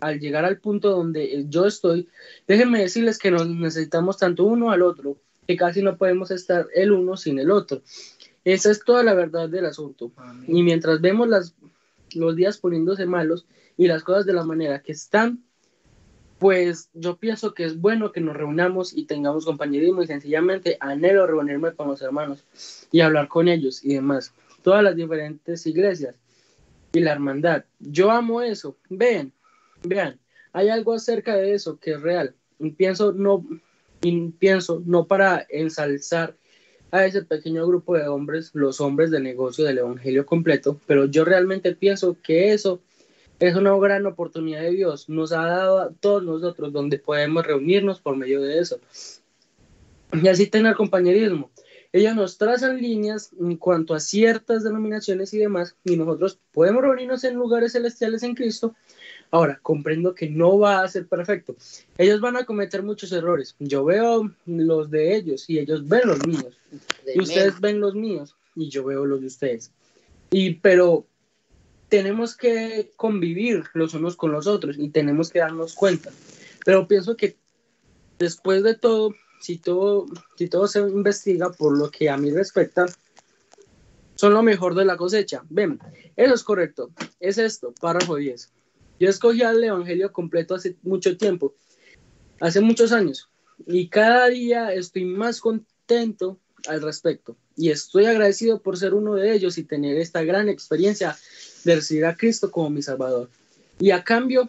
al llegar al punto donde yo estoy, déjenme decirles que nos necesitamos tanto uno al otro que casi no podemos estar el uno sin el otro. Esa es toda la verdad del asunto. Y mientras vemos las, los días poniéndose malos y las cosas de la manera que están, pues yo pienso que es bueno que nos reunamos y tengamos compañerismo y sencillamente anhelo reunirme con los hermanos y hablar con ellos y demás. Todas las diferentes iglesias y la hermandad. Yo amo eso. Vean, vean, hay algo acerca de eso que es real. Y pienso no pienso, no para ensalzar a ese pequeño grupo de hombres, los hombres del negocio del Evangelio completo, pero yo realmente pienso que eso es una gran oportunidad de Dios. Nos ha dado a todos nosotros donde podemos reunirnos por medio de eso. Y así tener compañerismo. ellos nos trazan líneas en cuanto a ciertas denominaciones y demás, y nosotros podemos reunirnos en lugares celestiales en Cristo. Ahora, comprendo que no va a ser perfecto. Ellos van a cometer muchos errores. Yo veo los de ellos y ellos ven los míos. Y ustedes ven los míos y yo veo los de ustedes. Y pero tenemos que convivir los unos con los otros y tenemos que darnos cuenta. Pero pienso que después de todo, si todo, si todo se investiga por lo que a mí respecta, son lo mejor de la cosecha. Ven, eso es correcto. Es esto, párrafo 10. Yo escogí el Evangelio completo hace mucho tiempo, hace muchos años, y cada día estoy más contento al respecto. Y estoy agradecido por ser uno de ellos y tener esta gran experiencia de recibir a Cristo como mi Salvador. Y a cambio,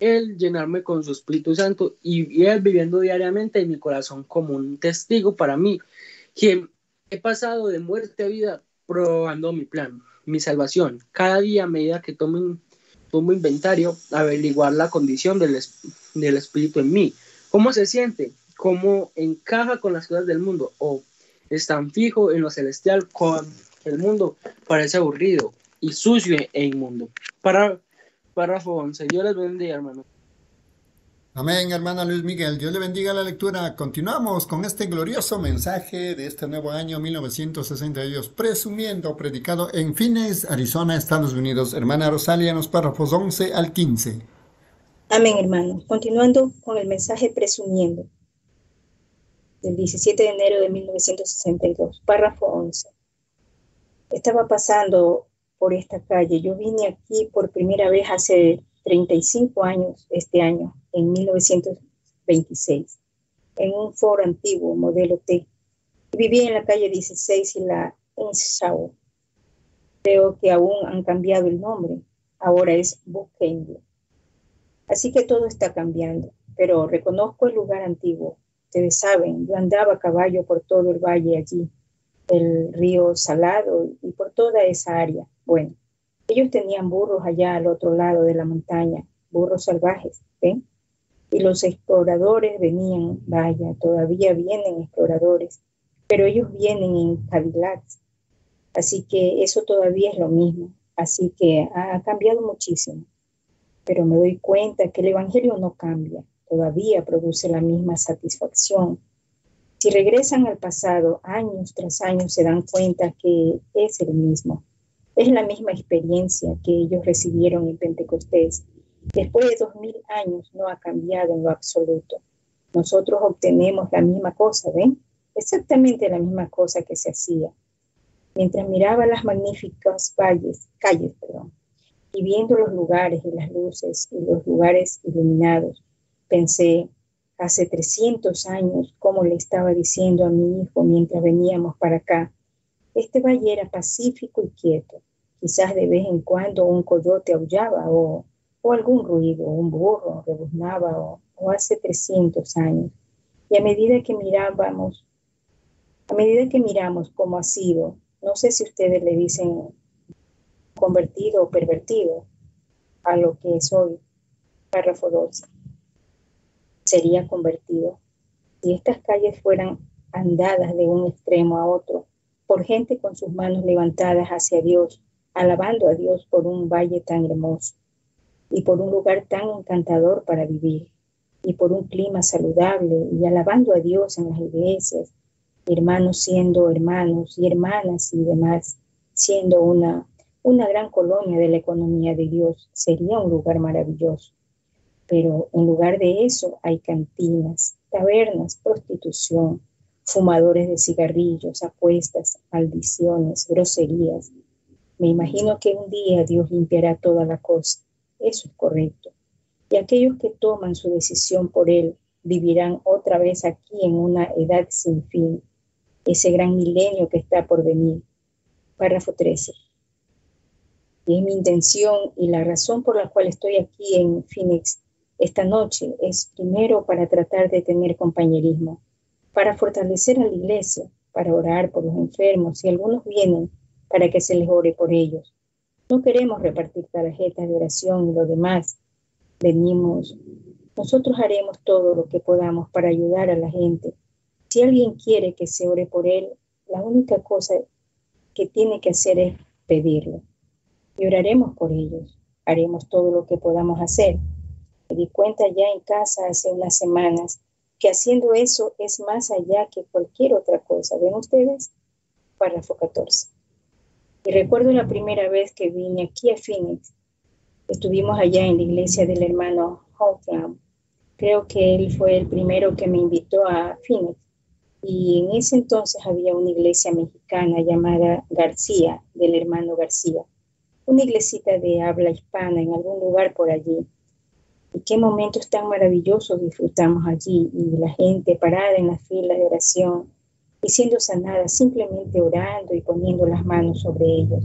Él llenarme con su Espíritu Santo y, Él viviendo diariamente en mi corazón como un testigo para mí, que he pasado de muerte a vida probando mi plan, mi salvación. Cada día a medida que tomo tomo inventario, averiguar la condición del, del espíritu en mí. ¿Cómo se siente? ¿Cómo encaja con las cosas del mundo? ¿O es tan fijo en lo celestial con el mundo? Parece aburrido y sucio e inmundo. Para, párrafo 11. Dios les bendiga, hermano.
Amén, hermana Luis Miguel. Dios le bendiga la lectura. Continuamos con este glorioso mensaje de este nuevo año 1962, presumiendo, predicado en Phoenix, Arizona, Estados Unidos. Hermana Rosalia, en los párrafos 11 al 15.
Amén, hermano. Continuando con el mensaje presumiendo, del 17 de enero de 1962, párrafo 11. Estaba pasando por esta calle. Yo vine aquí por primera vez hace 35 años este año en 1926 en un foro antiguo, modelo T. Vivía en la calle 16 y la Ensau. Creo que aún han cambiado el nombre. Ahora es Bukengo. Así que todo está cambiando, pero reconozco el lugar antiguo. Ustedes saben, yo andaba a caballo por todo el valle allí, el río Salado y por toda esa área. Bueno, ellos tenían burros allá al otro lado de la montaña, burros salvajes, ¿ven? y los exploradores venían, vaya, todavía vienen exploradores, pero ellos vienen en Cadillacs. Así que eso todavía es lo mismo. Así que ha cambiado muchísimo. Pero me doy cuenta que el Evangelio no cambia, todavía produce la misma satisfacción. Si regresan al pasado, años tras años se dan cuenta que es el mismo. Es la misma experiencia que ellos recibieron en Pentecostés Después de dos mil años no ha cambiado en lo absoluto. Nosotros obtenemos la misma cosa, ¿ven? Exactamente la misma cosa que se hacía. Mientras miraba las magníficas valles, calles, perdón, y viendo los lugares y las luces y los lugares iluminados, pensé, hace 300 años, como le estaba diciendo a mi hijo mientras veníamos para acá, este valle era pacífico y quieto. Quizás de vez en cuando un coyote aullaba o algún ruido, un burro rebuznaba o, o hace 300 años. Y a medida que mirábamos, a medida que miramos cómo ha sido, no sé si ustedes le dicen convertido o pervertido a lo que es hoy, párrafo 12, sería convertido. Si estas calles fueran andadas de un extremo a otro por gente con sus manos levantadas hacia Dios, alabando a Dios por un valle tan hermoso y por un lugar tan encantador para vivir y por un clima saludable y alabando a Dios en las iglesias, hermanos siendo hermanos y hermanas y demás, siendo una, una gran colonia de la economía de Dios, sería un lugar maravilloso. Pero en lugar de eso hay cantinas, tabernas, prostitución, fumadores de cigarrillos, apuestas, maldiciones, groserías. Me imagino que un día Dios limpiará toda la cosa eso es correcto. Y aquellos que toman su decisión por Él vivirán otra vez aquí en una edad sin fin, ese gran milenio que está por venir. Párrafo 13. Y es mi intención y la razón por la cual estoy aquí en Phoenix esta noche es primero para tratar de tener compañerismo, para fortalecer a la iglesia, para orar por los enfermos y algunos vienen para que se les ore por ellos. No queremos repartir tarjetas de oración y lo demás. Venimos, nosotros haremos todo lo que podamos para ayudar a la gente. Si alguien quiere que se ore por él, La única cosa que tiene que hacer es pedirlo. Y oraremos por ellos. Haremos todo lo que podamos hacer. Me di cuenta ya en casa hace unas semanas que haciendo eso es más allá que cualquier otra cosa. ¿Ven ustedes? Párrafo 14. Y recuerdo la primera vez que vine aquí a Phoenix. Estuvimos allá en la iglesia del hermano Hawthorne. Creo que él fue el primero que me invitó a Phoenix. Y en ese entonces había una iglesia mexicana llamada García, del hermano García. Una iglesita de habla hispana en algún lugar por allí. Qué momentos tan maravillosos disfrutamos allí. Y la gente parada en la fila de oración y siendo sanada simplemente orando y poniendo las manos sobre ellos.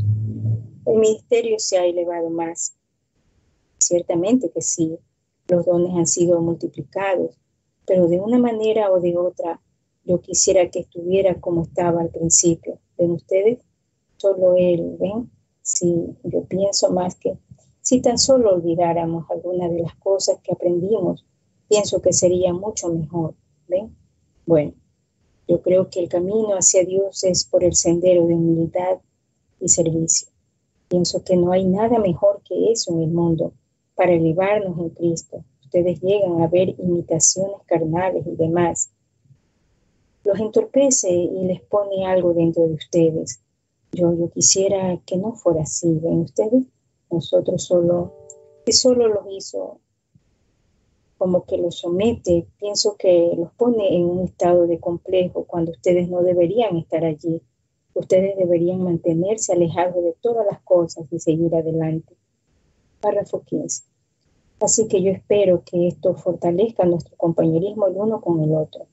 El ministerio se ha elevado más. Ciertamente que sí, los dones han sido multiplicados, pero de una manera o de otra, yo quisiera que estuviera como estaba al principio. ¿Ven ustedes? Solo Él, ¿ven? Si yo pienso más que si tan solo olvidáramos algunas de las cosas que aprendimos, pienso que sería mucho mejor. ¿Ven? Bueno, yo creo que el camino hacia Dios es por el sendero de humildad y servicio. Pienso que no hay nada mejor que eso en el mundo para elevarnos en Cristo. Ustedes llegan a ver imitaciones carnales y demás. Los entorpece y les pone algo dentro de ustedes. Yo, yo quisiera que no fuera así, ¿ven ustedes? Nosotros solo, que solo los hizo como que los somete, pienso que los pone en un estado de complejo cuando ustedes no deberían estar allí. Ustedes deberían mantenerse alejados de todas las cosas y seguir adelante. Párrafo 15. Así que yo espero que esto fortalezca nuestro compañerismo el uno con el otro.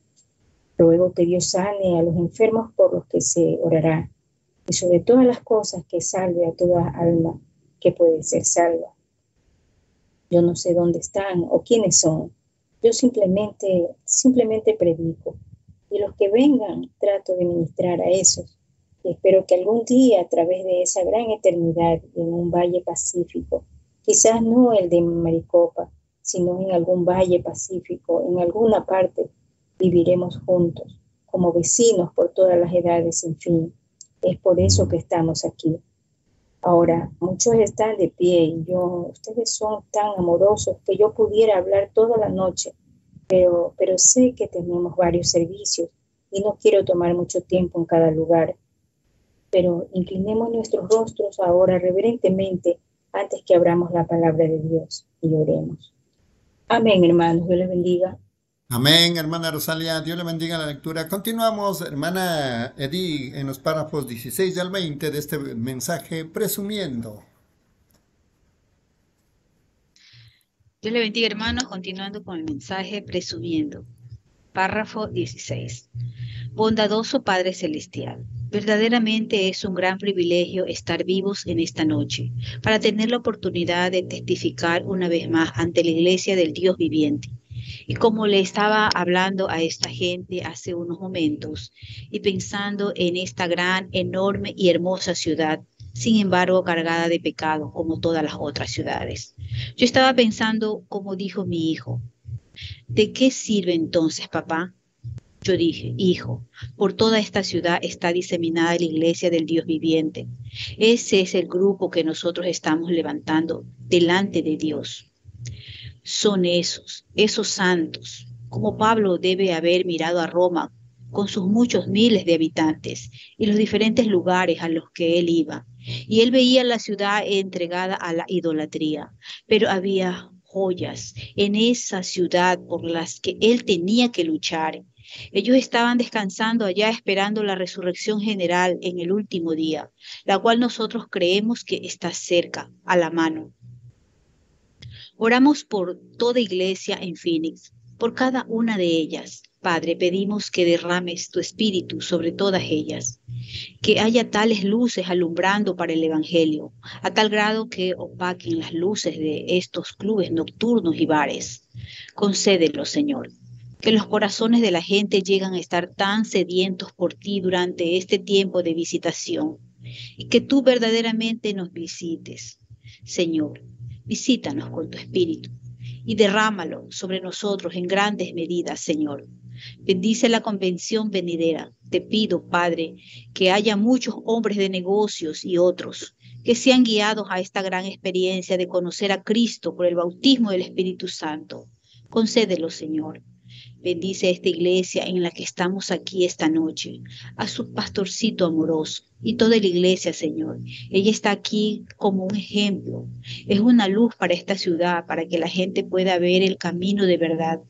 Luego que Dios sane a los enfermos por los que se orará y sobre todas las cosas que salve a toda alma que puede ser salva yo no sé dónde están o quiénes son. Yo simplemente, simplemente predico. Y los que vengan, trato de ministrar a esos. Y espero que algún día, a través de esa gran eternidad, en un valle pacífico, quizás no el de Maricopa, sino en algún valle pacífico, en alguna parte, viviremos juntos, como vecinos por todas las edades sin fin. Es por eso que estamos aquí. Ahora, muchos están de pie y yo, ustedes son tan amorosos que yo pudiera hablar toda la noche, pero, pero sé que tenemos varios servicios y no quiero tomar mucho tiempo en cada lugar. Pero inclinemos nuestros rostros ahora reverentemente antes que abramos la palabra de Dios y oremos. Amén, hermanos. Dios les bendiga.
Amén, hermana Rosalia. Dios le bendiga la lectura. Continuamos, hermana Edith, en los párrafos 16 al 20 de este mensaje, presumiendo.
Dios le bendiga, hermanos, continuando con el mensaje, presumiendo. Párrafo 16. Bondadoso Padre Celestial. Verdaderamente es un gran privilegio estar vivos en esta noche, para tener la oportunidad de testificar una vez más ante la iglesia del Dios viviente y como le estaba hablando a esta gente hace unos momentos y pensando en esta gran, enorme y hermosa ciudad, sin embargo cargada de pecado como todas las otras ciudades. Yo estaba pensando, como dijo mi hijo, ¿de qué sirve entonces, papá? Yo dije, hijo, por toda esta ciudad está diseminada la iglesia del Dios viviente. Ese es el grupo que nosotros estamos levantando delante de Dios son esos, esos santos, como Pablo debe haber mirado a Roma con sus muchos miles de habitantes y los diferentes lugares a los que él iba. Y él veía la ciudad entregada a la idolatría, pero había joyas en esa ciudad por las que él tenía que luchar. Ellos estaban descansando allá esperando la resurrección general en el último día, la cual nosotros creemos que está cerca, a la mano. Oramos por toda iglesia en Phoenix, por cada una de ellas. Padre, pedimos que derrames tu espíritu sobre todas ellas, que haya tales luces alumbrando para el Evangelio, a tal grado que opaquen las luces de estos clubes nocturnos y bares. Concédelo, Señor, que los corazones de la gente llegan a estar tan sedientos por ti durante este tiempo de visitación, y que tú verdaderamente nos visites. Señor, Visítanos con tu espíritu y derrámalo sobre nosotros en grandes medidas, Señor. Bendice la convención venidera. Te pido, Padre, que haya muchos hombres de negocios y otros que sean guiados a esta gran experiencia de conocer a Cristo por el bautismo del Espíritu Santo. Concédelo, Señor. Bendice esta iglesia en la que estamos aquí esta noche, a su pastorcito amoroso y toda la iglesia, Señor. Ella está aquí como un ejemplo. Es una luz para esta ciudad, para que la gente pueda ver el camino de verdad.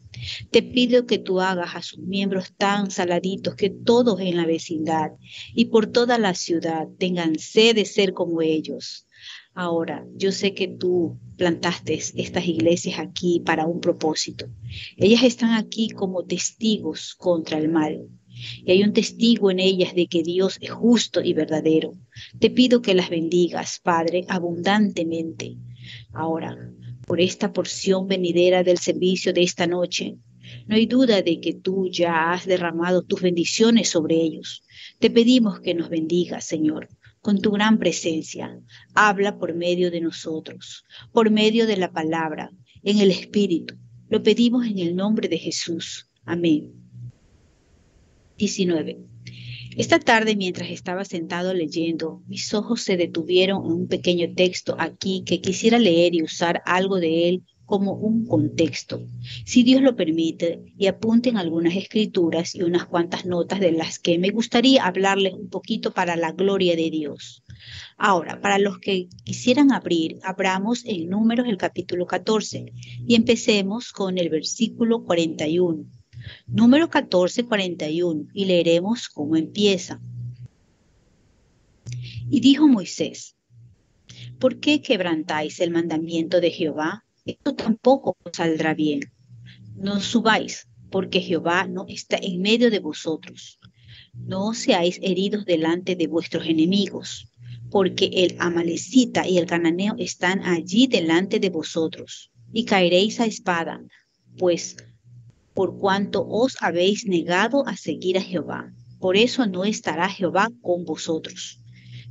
Te pido que tú hagas a sus miembros tan saladitos que todos en la vecindad y por toda la ciudad tengan sed de ser como ellos. Ahora, yo sé que tú plantaste estas iglesias aquí para un propósito. Ellas están aquí como testigos contra el mal. Y hay un testigo en ellas de que Dios es justo y verdadero. Te pido que las bendigas, Padre, abundantemente. Ahora, por esta porción venidera del servicio de esta noche, no hay duda de que tú ya has derramado tus bendiciones sobre ellos. Te pedimos que nos bendigas, Señor, con tu gran presencia. Habla por medio de nosotros, por medio de la palabra, en el Espíritu. Lo pedimos en el nombre de Jesús. Amén. 19. Esta tarde, mientras estaba sentado leyendo, mis ojos se detuvieron en un pequeño texto aquí que quisiera leer y usar algo de él como un contexto, si Dios lo permite, y apunten algunas escrituras y unas cuantas notas de las que me gustaría hablarles un poquito para la gloria de Dios. Ahora, para los que quisieran abrir, abramos en Números el capítulo 14 y empecemos con el versículo 41. Número 14, 41 y leeremos cómo empieza. Y dijo Moisés, ¿por qué quebrantáis el mandamiento de Jehová? Esto tampoco saldrá bien. No subáis, porque Jehová no está en medio de vosotros. No seáis heridos delante de vuestros enemigos, porque el amalecita y el cananeo están allí delante de vosotros, y caeréis a espada, pues por cuanto os habéis negado a seguir a Jehová, por eso no estará Jehová con vosotros.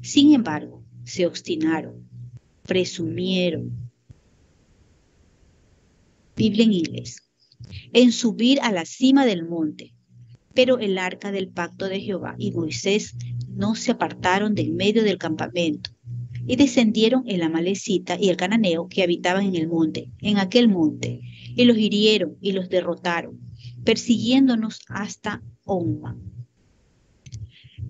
Sin embargo, se obstinaron, presumieron, En subir a la cima del monte. Pero el arca del pacto de Jehová y Moisés no se apartaron del medio del campamento. Y descendieron el amalecita y el cananeo que habitaban en el monte, en aquel monte, y los hirieron y los derrotaron, persiguiéndonos hasta Oma.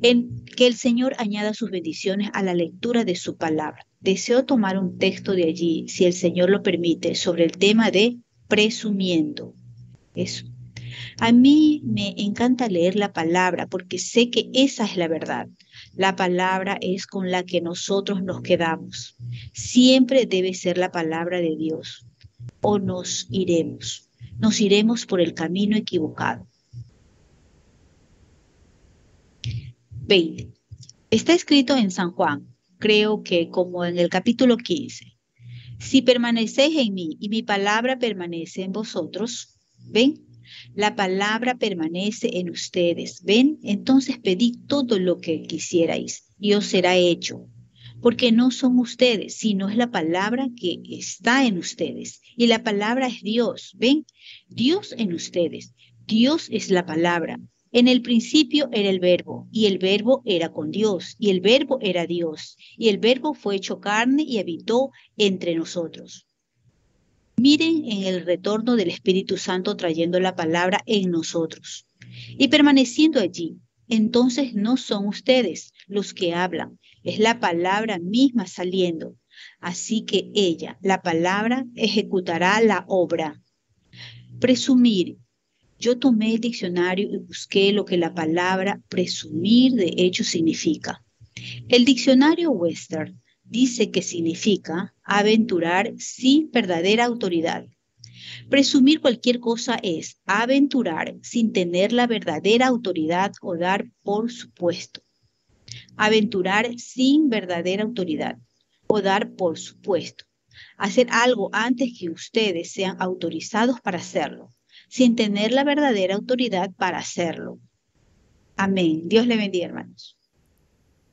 En que el Señor añada sus bendiciones a la lectura de su palabra. Deseo tomar un texto de allí, si el Señor lo permite, sobre el tema de presumiendo. Eso. A mí me encanta leer la palabra porque sé que esa es la verdad. La palabra es con la que nosotros nos quedamos. Siempre debe ser la palabra de Dios. O nos iremos. Nos iremos por el camino equivocado. 20. Está escrito en San Juan, creo que como en el capítulo 15. Si permanecéis en mí y mi palabra permanece en vosotros, ¿ven? La palabra permanece en ustedes, ¿ven? Entonces pedid todo lo que quisierais y os será hecho. Porque no son ustedes, sino es la palabra que está en ustedes. Y la palabra es Dios, ¿ven? Dios en ustedes. Dios es la palabra. En el principio era el verbo, y el verbo era con Dios, y el verbo era Dios, y el verbo fue hecho carne y habitó entre nosotros. Miren en el retorno del Espíritu Santo trayendo la palabra en nosotros y permaneciendo allí. Entonces no son ustedes los que hablan, es la palabra misma saliendo. Así que ella, la palabra, ejecutará la obra. Presumir yo tomé el diccionario y busqué lo que la palabra presumir de hecho significa. El diccionario Western dice que significa aventurar sin verdadera autoridad. Presumir cualquier cosa es aventurar sin tener la verdadera autoridad o dar por supuesto. Aventurar sin verdadera autoridad o dar por supuesto. Hacer algo antes que ustedes sean autorizados para hacerlo sin tener la verdadera autoridad para hacerlo. Amén. Dios le bendiga, hermanos.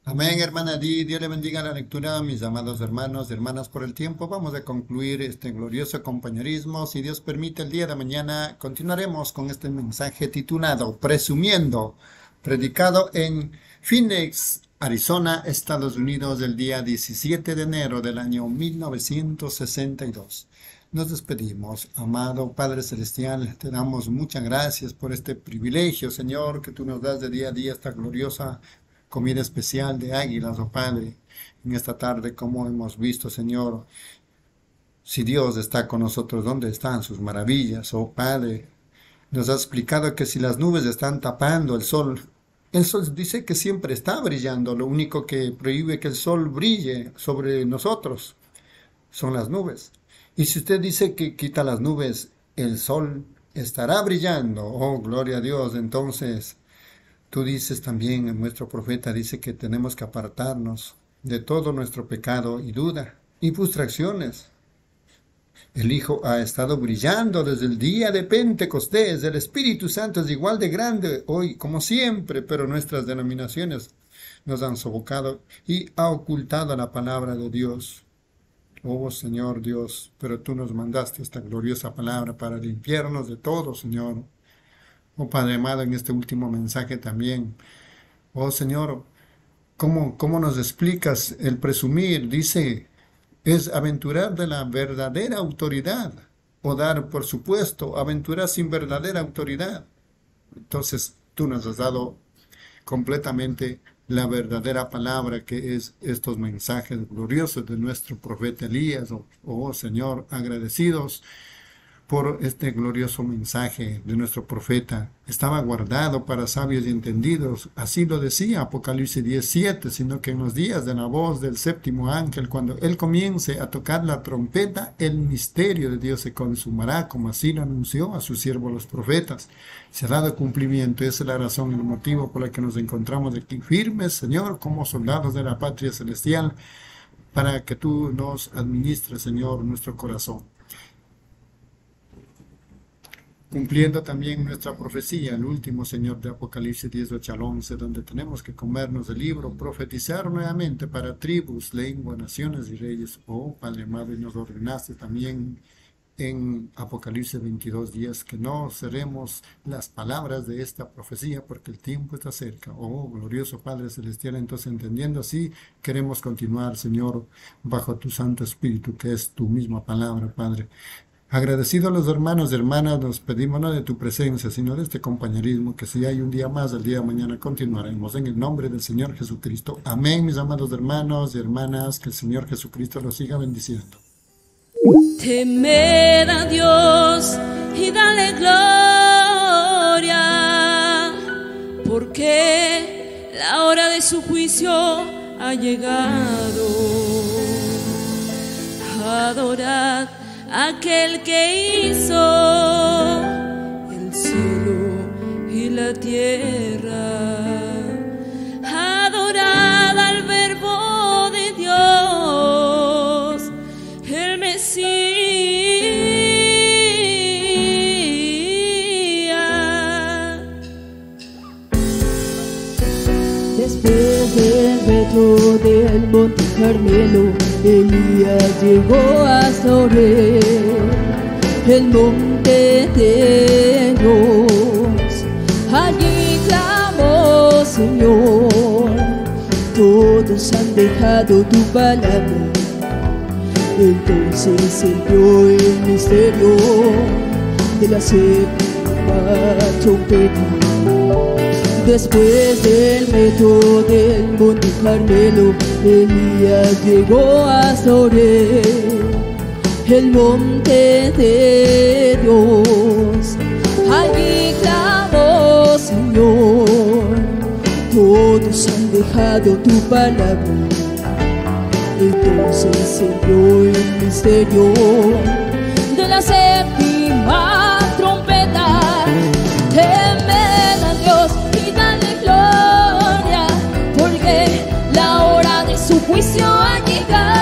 Amén, hermana Di. Dios le bendiga la lectura, mis amados hermanos hermanas. Por el tiempo vamos a concluir este glorioso compañerismo. Si Dios permite, el día de mañana continuaremos con este mensaje titulado Presumiendo, predicado en Phoenix, Arizona, Estados Unidos, el día 17 de enero del año 1962. Nos despedimos, amado Padre Celestial, te damos muchas gracias por este privilegio, Señor, que tú nos das de día a día esta gloriosa comida especial de águilas, oh Padre, en esta tarde, como hemos visto, Señor, si Dios está con nosotros, ¿dónde están sus maravillas, oh Padre? Nos ha explicado que si las nubes están tapando el sol, el sol dice que siempre está brillando, lo único que prohíbe que el sol brille sobre nosotros son las nubes. Y si usted dice que quita las nubes, el sol estará brillando, oh gloria a Dios, entonces Tú dices también, nuestro profeta dice que tenemos que apartarnos de todo nuestro pecado y duda y frustraciones. El Hijo ha estado brillando desde el día de Pentecostés. El Espíritu Santo es igual de grande hoy como siempre, pero nuestras denominaciones nos han sofocado y ha ocultado la palabra de Dios. Oh Señor Dios, pero tú nos mandaste esta gloriosa palabra para limpiarnos de todo, Señor. Oh Padre amado, en este último mensaje también. Oh Señor, ¿cómo, cómo nos explicas el presumir? Dice, es aventurar de la verdadera autoridad o dar, por supuesto, aventurar sin verdadera autoridad. Entonces, tú nos has dado completamente la verdadera palabra que es estos mensajes gloriosos de nuestro profeta Elías. Oh, Señor, agradecidos por este glorioso mensaje de nuestro profeta. Estaba guardado para sabios y entendidos, así lo decía Apocalipsis 17, sino que en los días de la voz del séptimo ángel, cuando él comience a tocar la trompeta, el misterio de Dios se consumará, como así lo anunció a sus siervos los profetas. Se ha dado cumplimiento, esa es la razón y el motivo por el que nos encontramos aquí firmes, Señor, como soldados de la patria celestial, para que tú nos administres, Señor, nuestro corazón cumpliendo también nuestra profecía, el último Señor de Apocalipsis 18 al 11, donde tenemos que comernos el libro, profetizar nuevamente para tribus, lenguas, naciones y reyes. Oh, Padre amado, y nos ordenaste también en Apocalipsis 22 días que no seremos las palabras de esta profecía porque el tiempo está cerca. Oh, glorioso Padre Celestial, entonces entendiendo así, queremos continuar, Señor, bajo tu Santo Espíritu, que es tu misma palabra, Padre. Agradecido a los hermanos y hermanas, nos pedimos no de tu presencia, sino de este compañerismo, que si hay un día más, el día de mañana continuaremos. En el nombre del Señor Jesucristo. Amén, mis amados hermanos y hermanas, que el Señor Jesucristo los siga bendiciendo.
Temed a Dios y dale gloria, porque la hora de su juicio ha llegado. Adorad aquel que hizo el cielo y la tierra. Adorad al verbo de Dios, el Mesías.
Después del reto del Monte Carmelo Elías llegó a sobre el monte de Dios. Allí clamó, Señor, todos han dejado tu palabra. Entonces se el misterio de la séptima Después del reto del monte Carmelo, Elías llegó a sobre el monte de Dios. Allí clamó, Señor, todos han dejado tu palabra. Entonces se el misterio juicio ha llegado,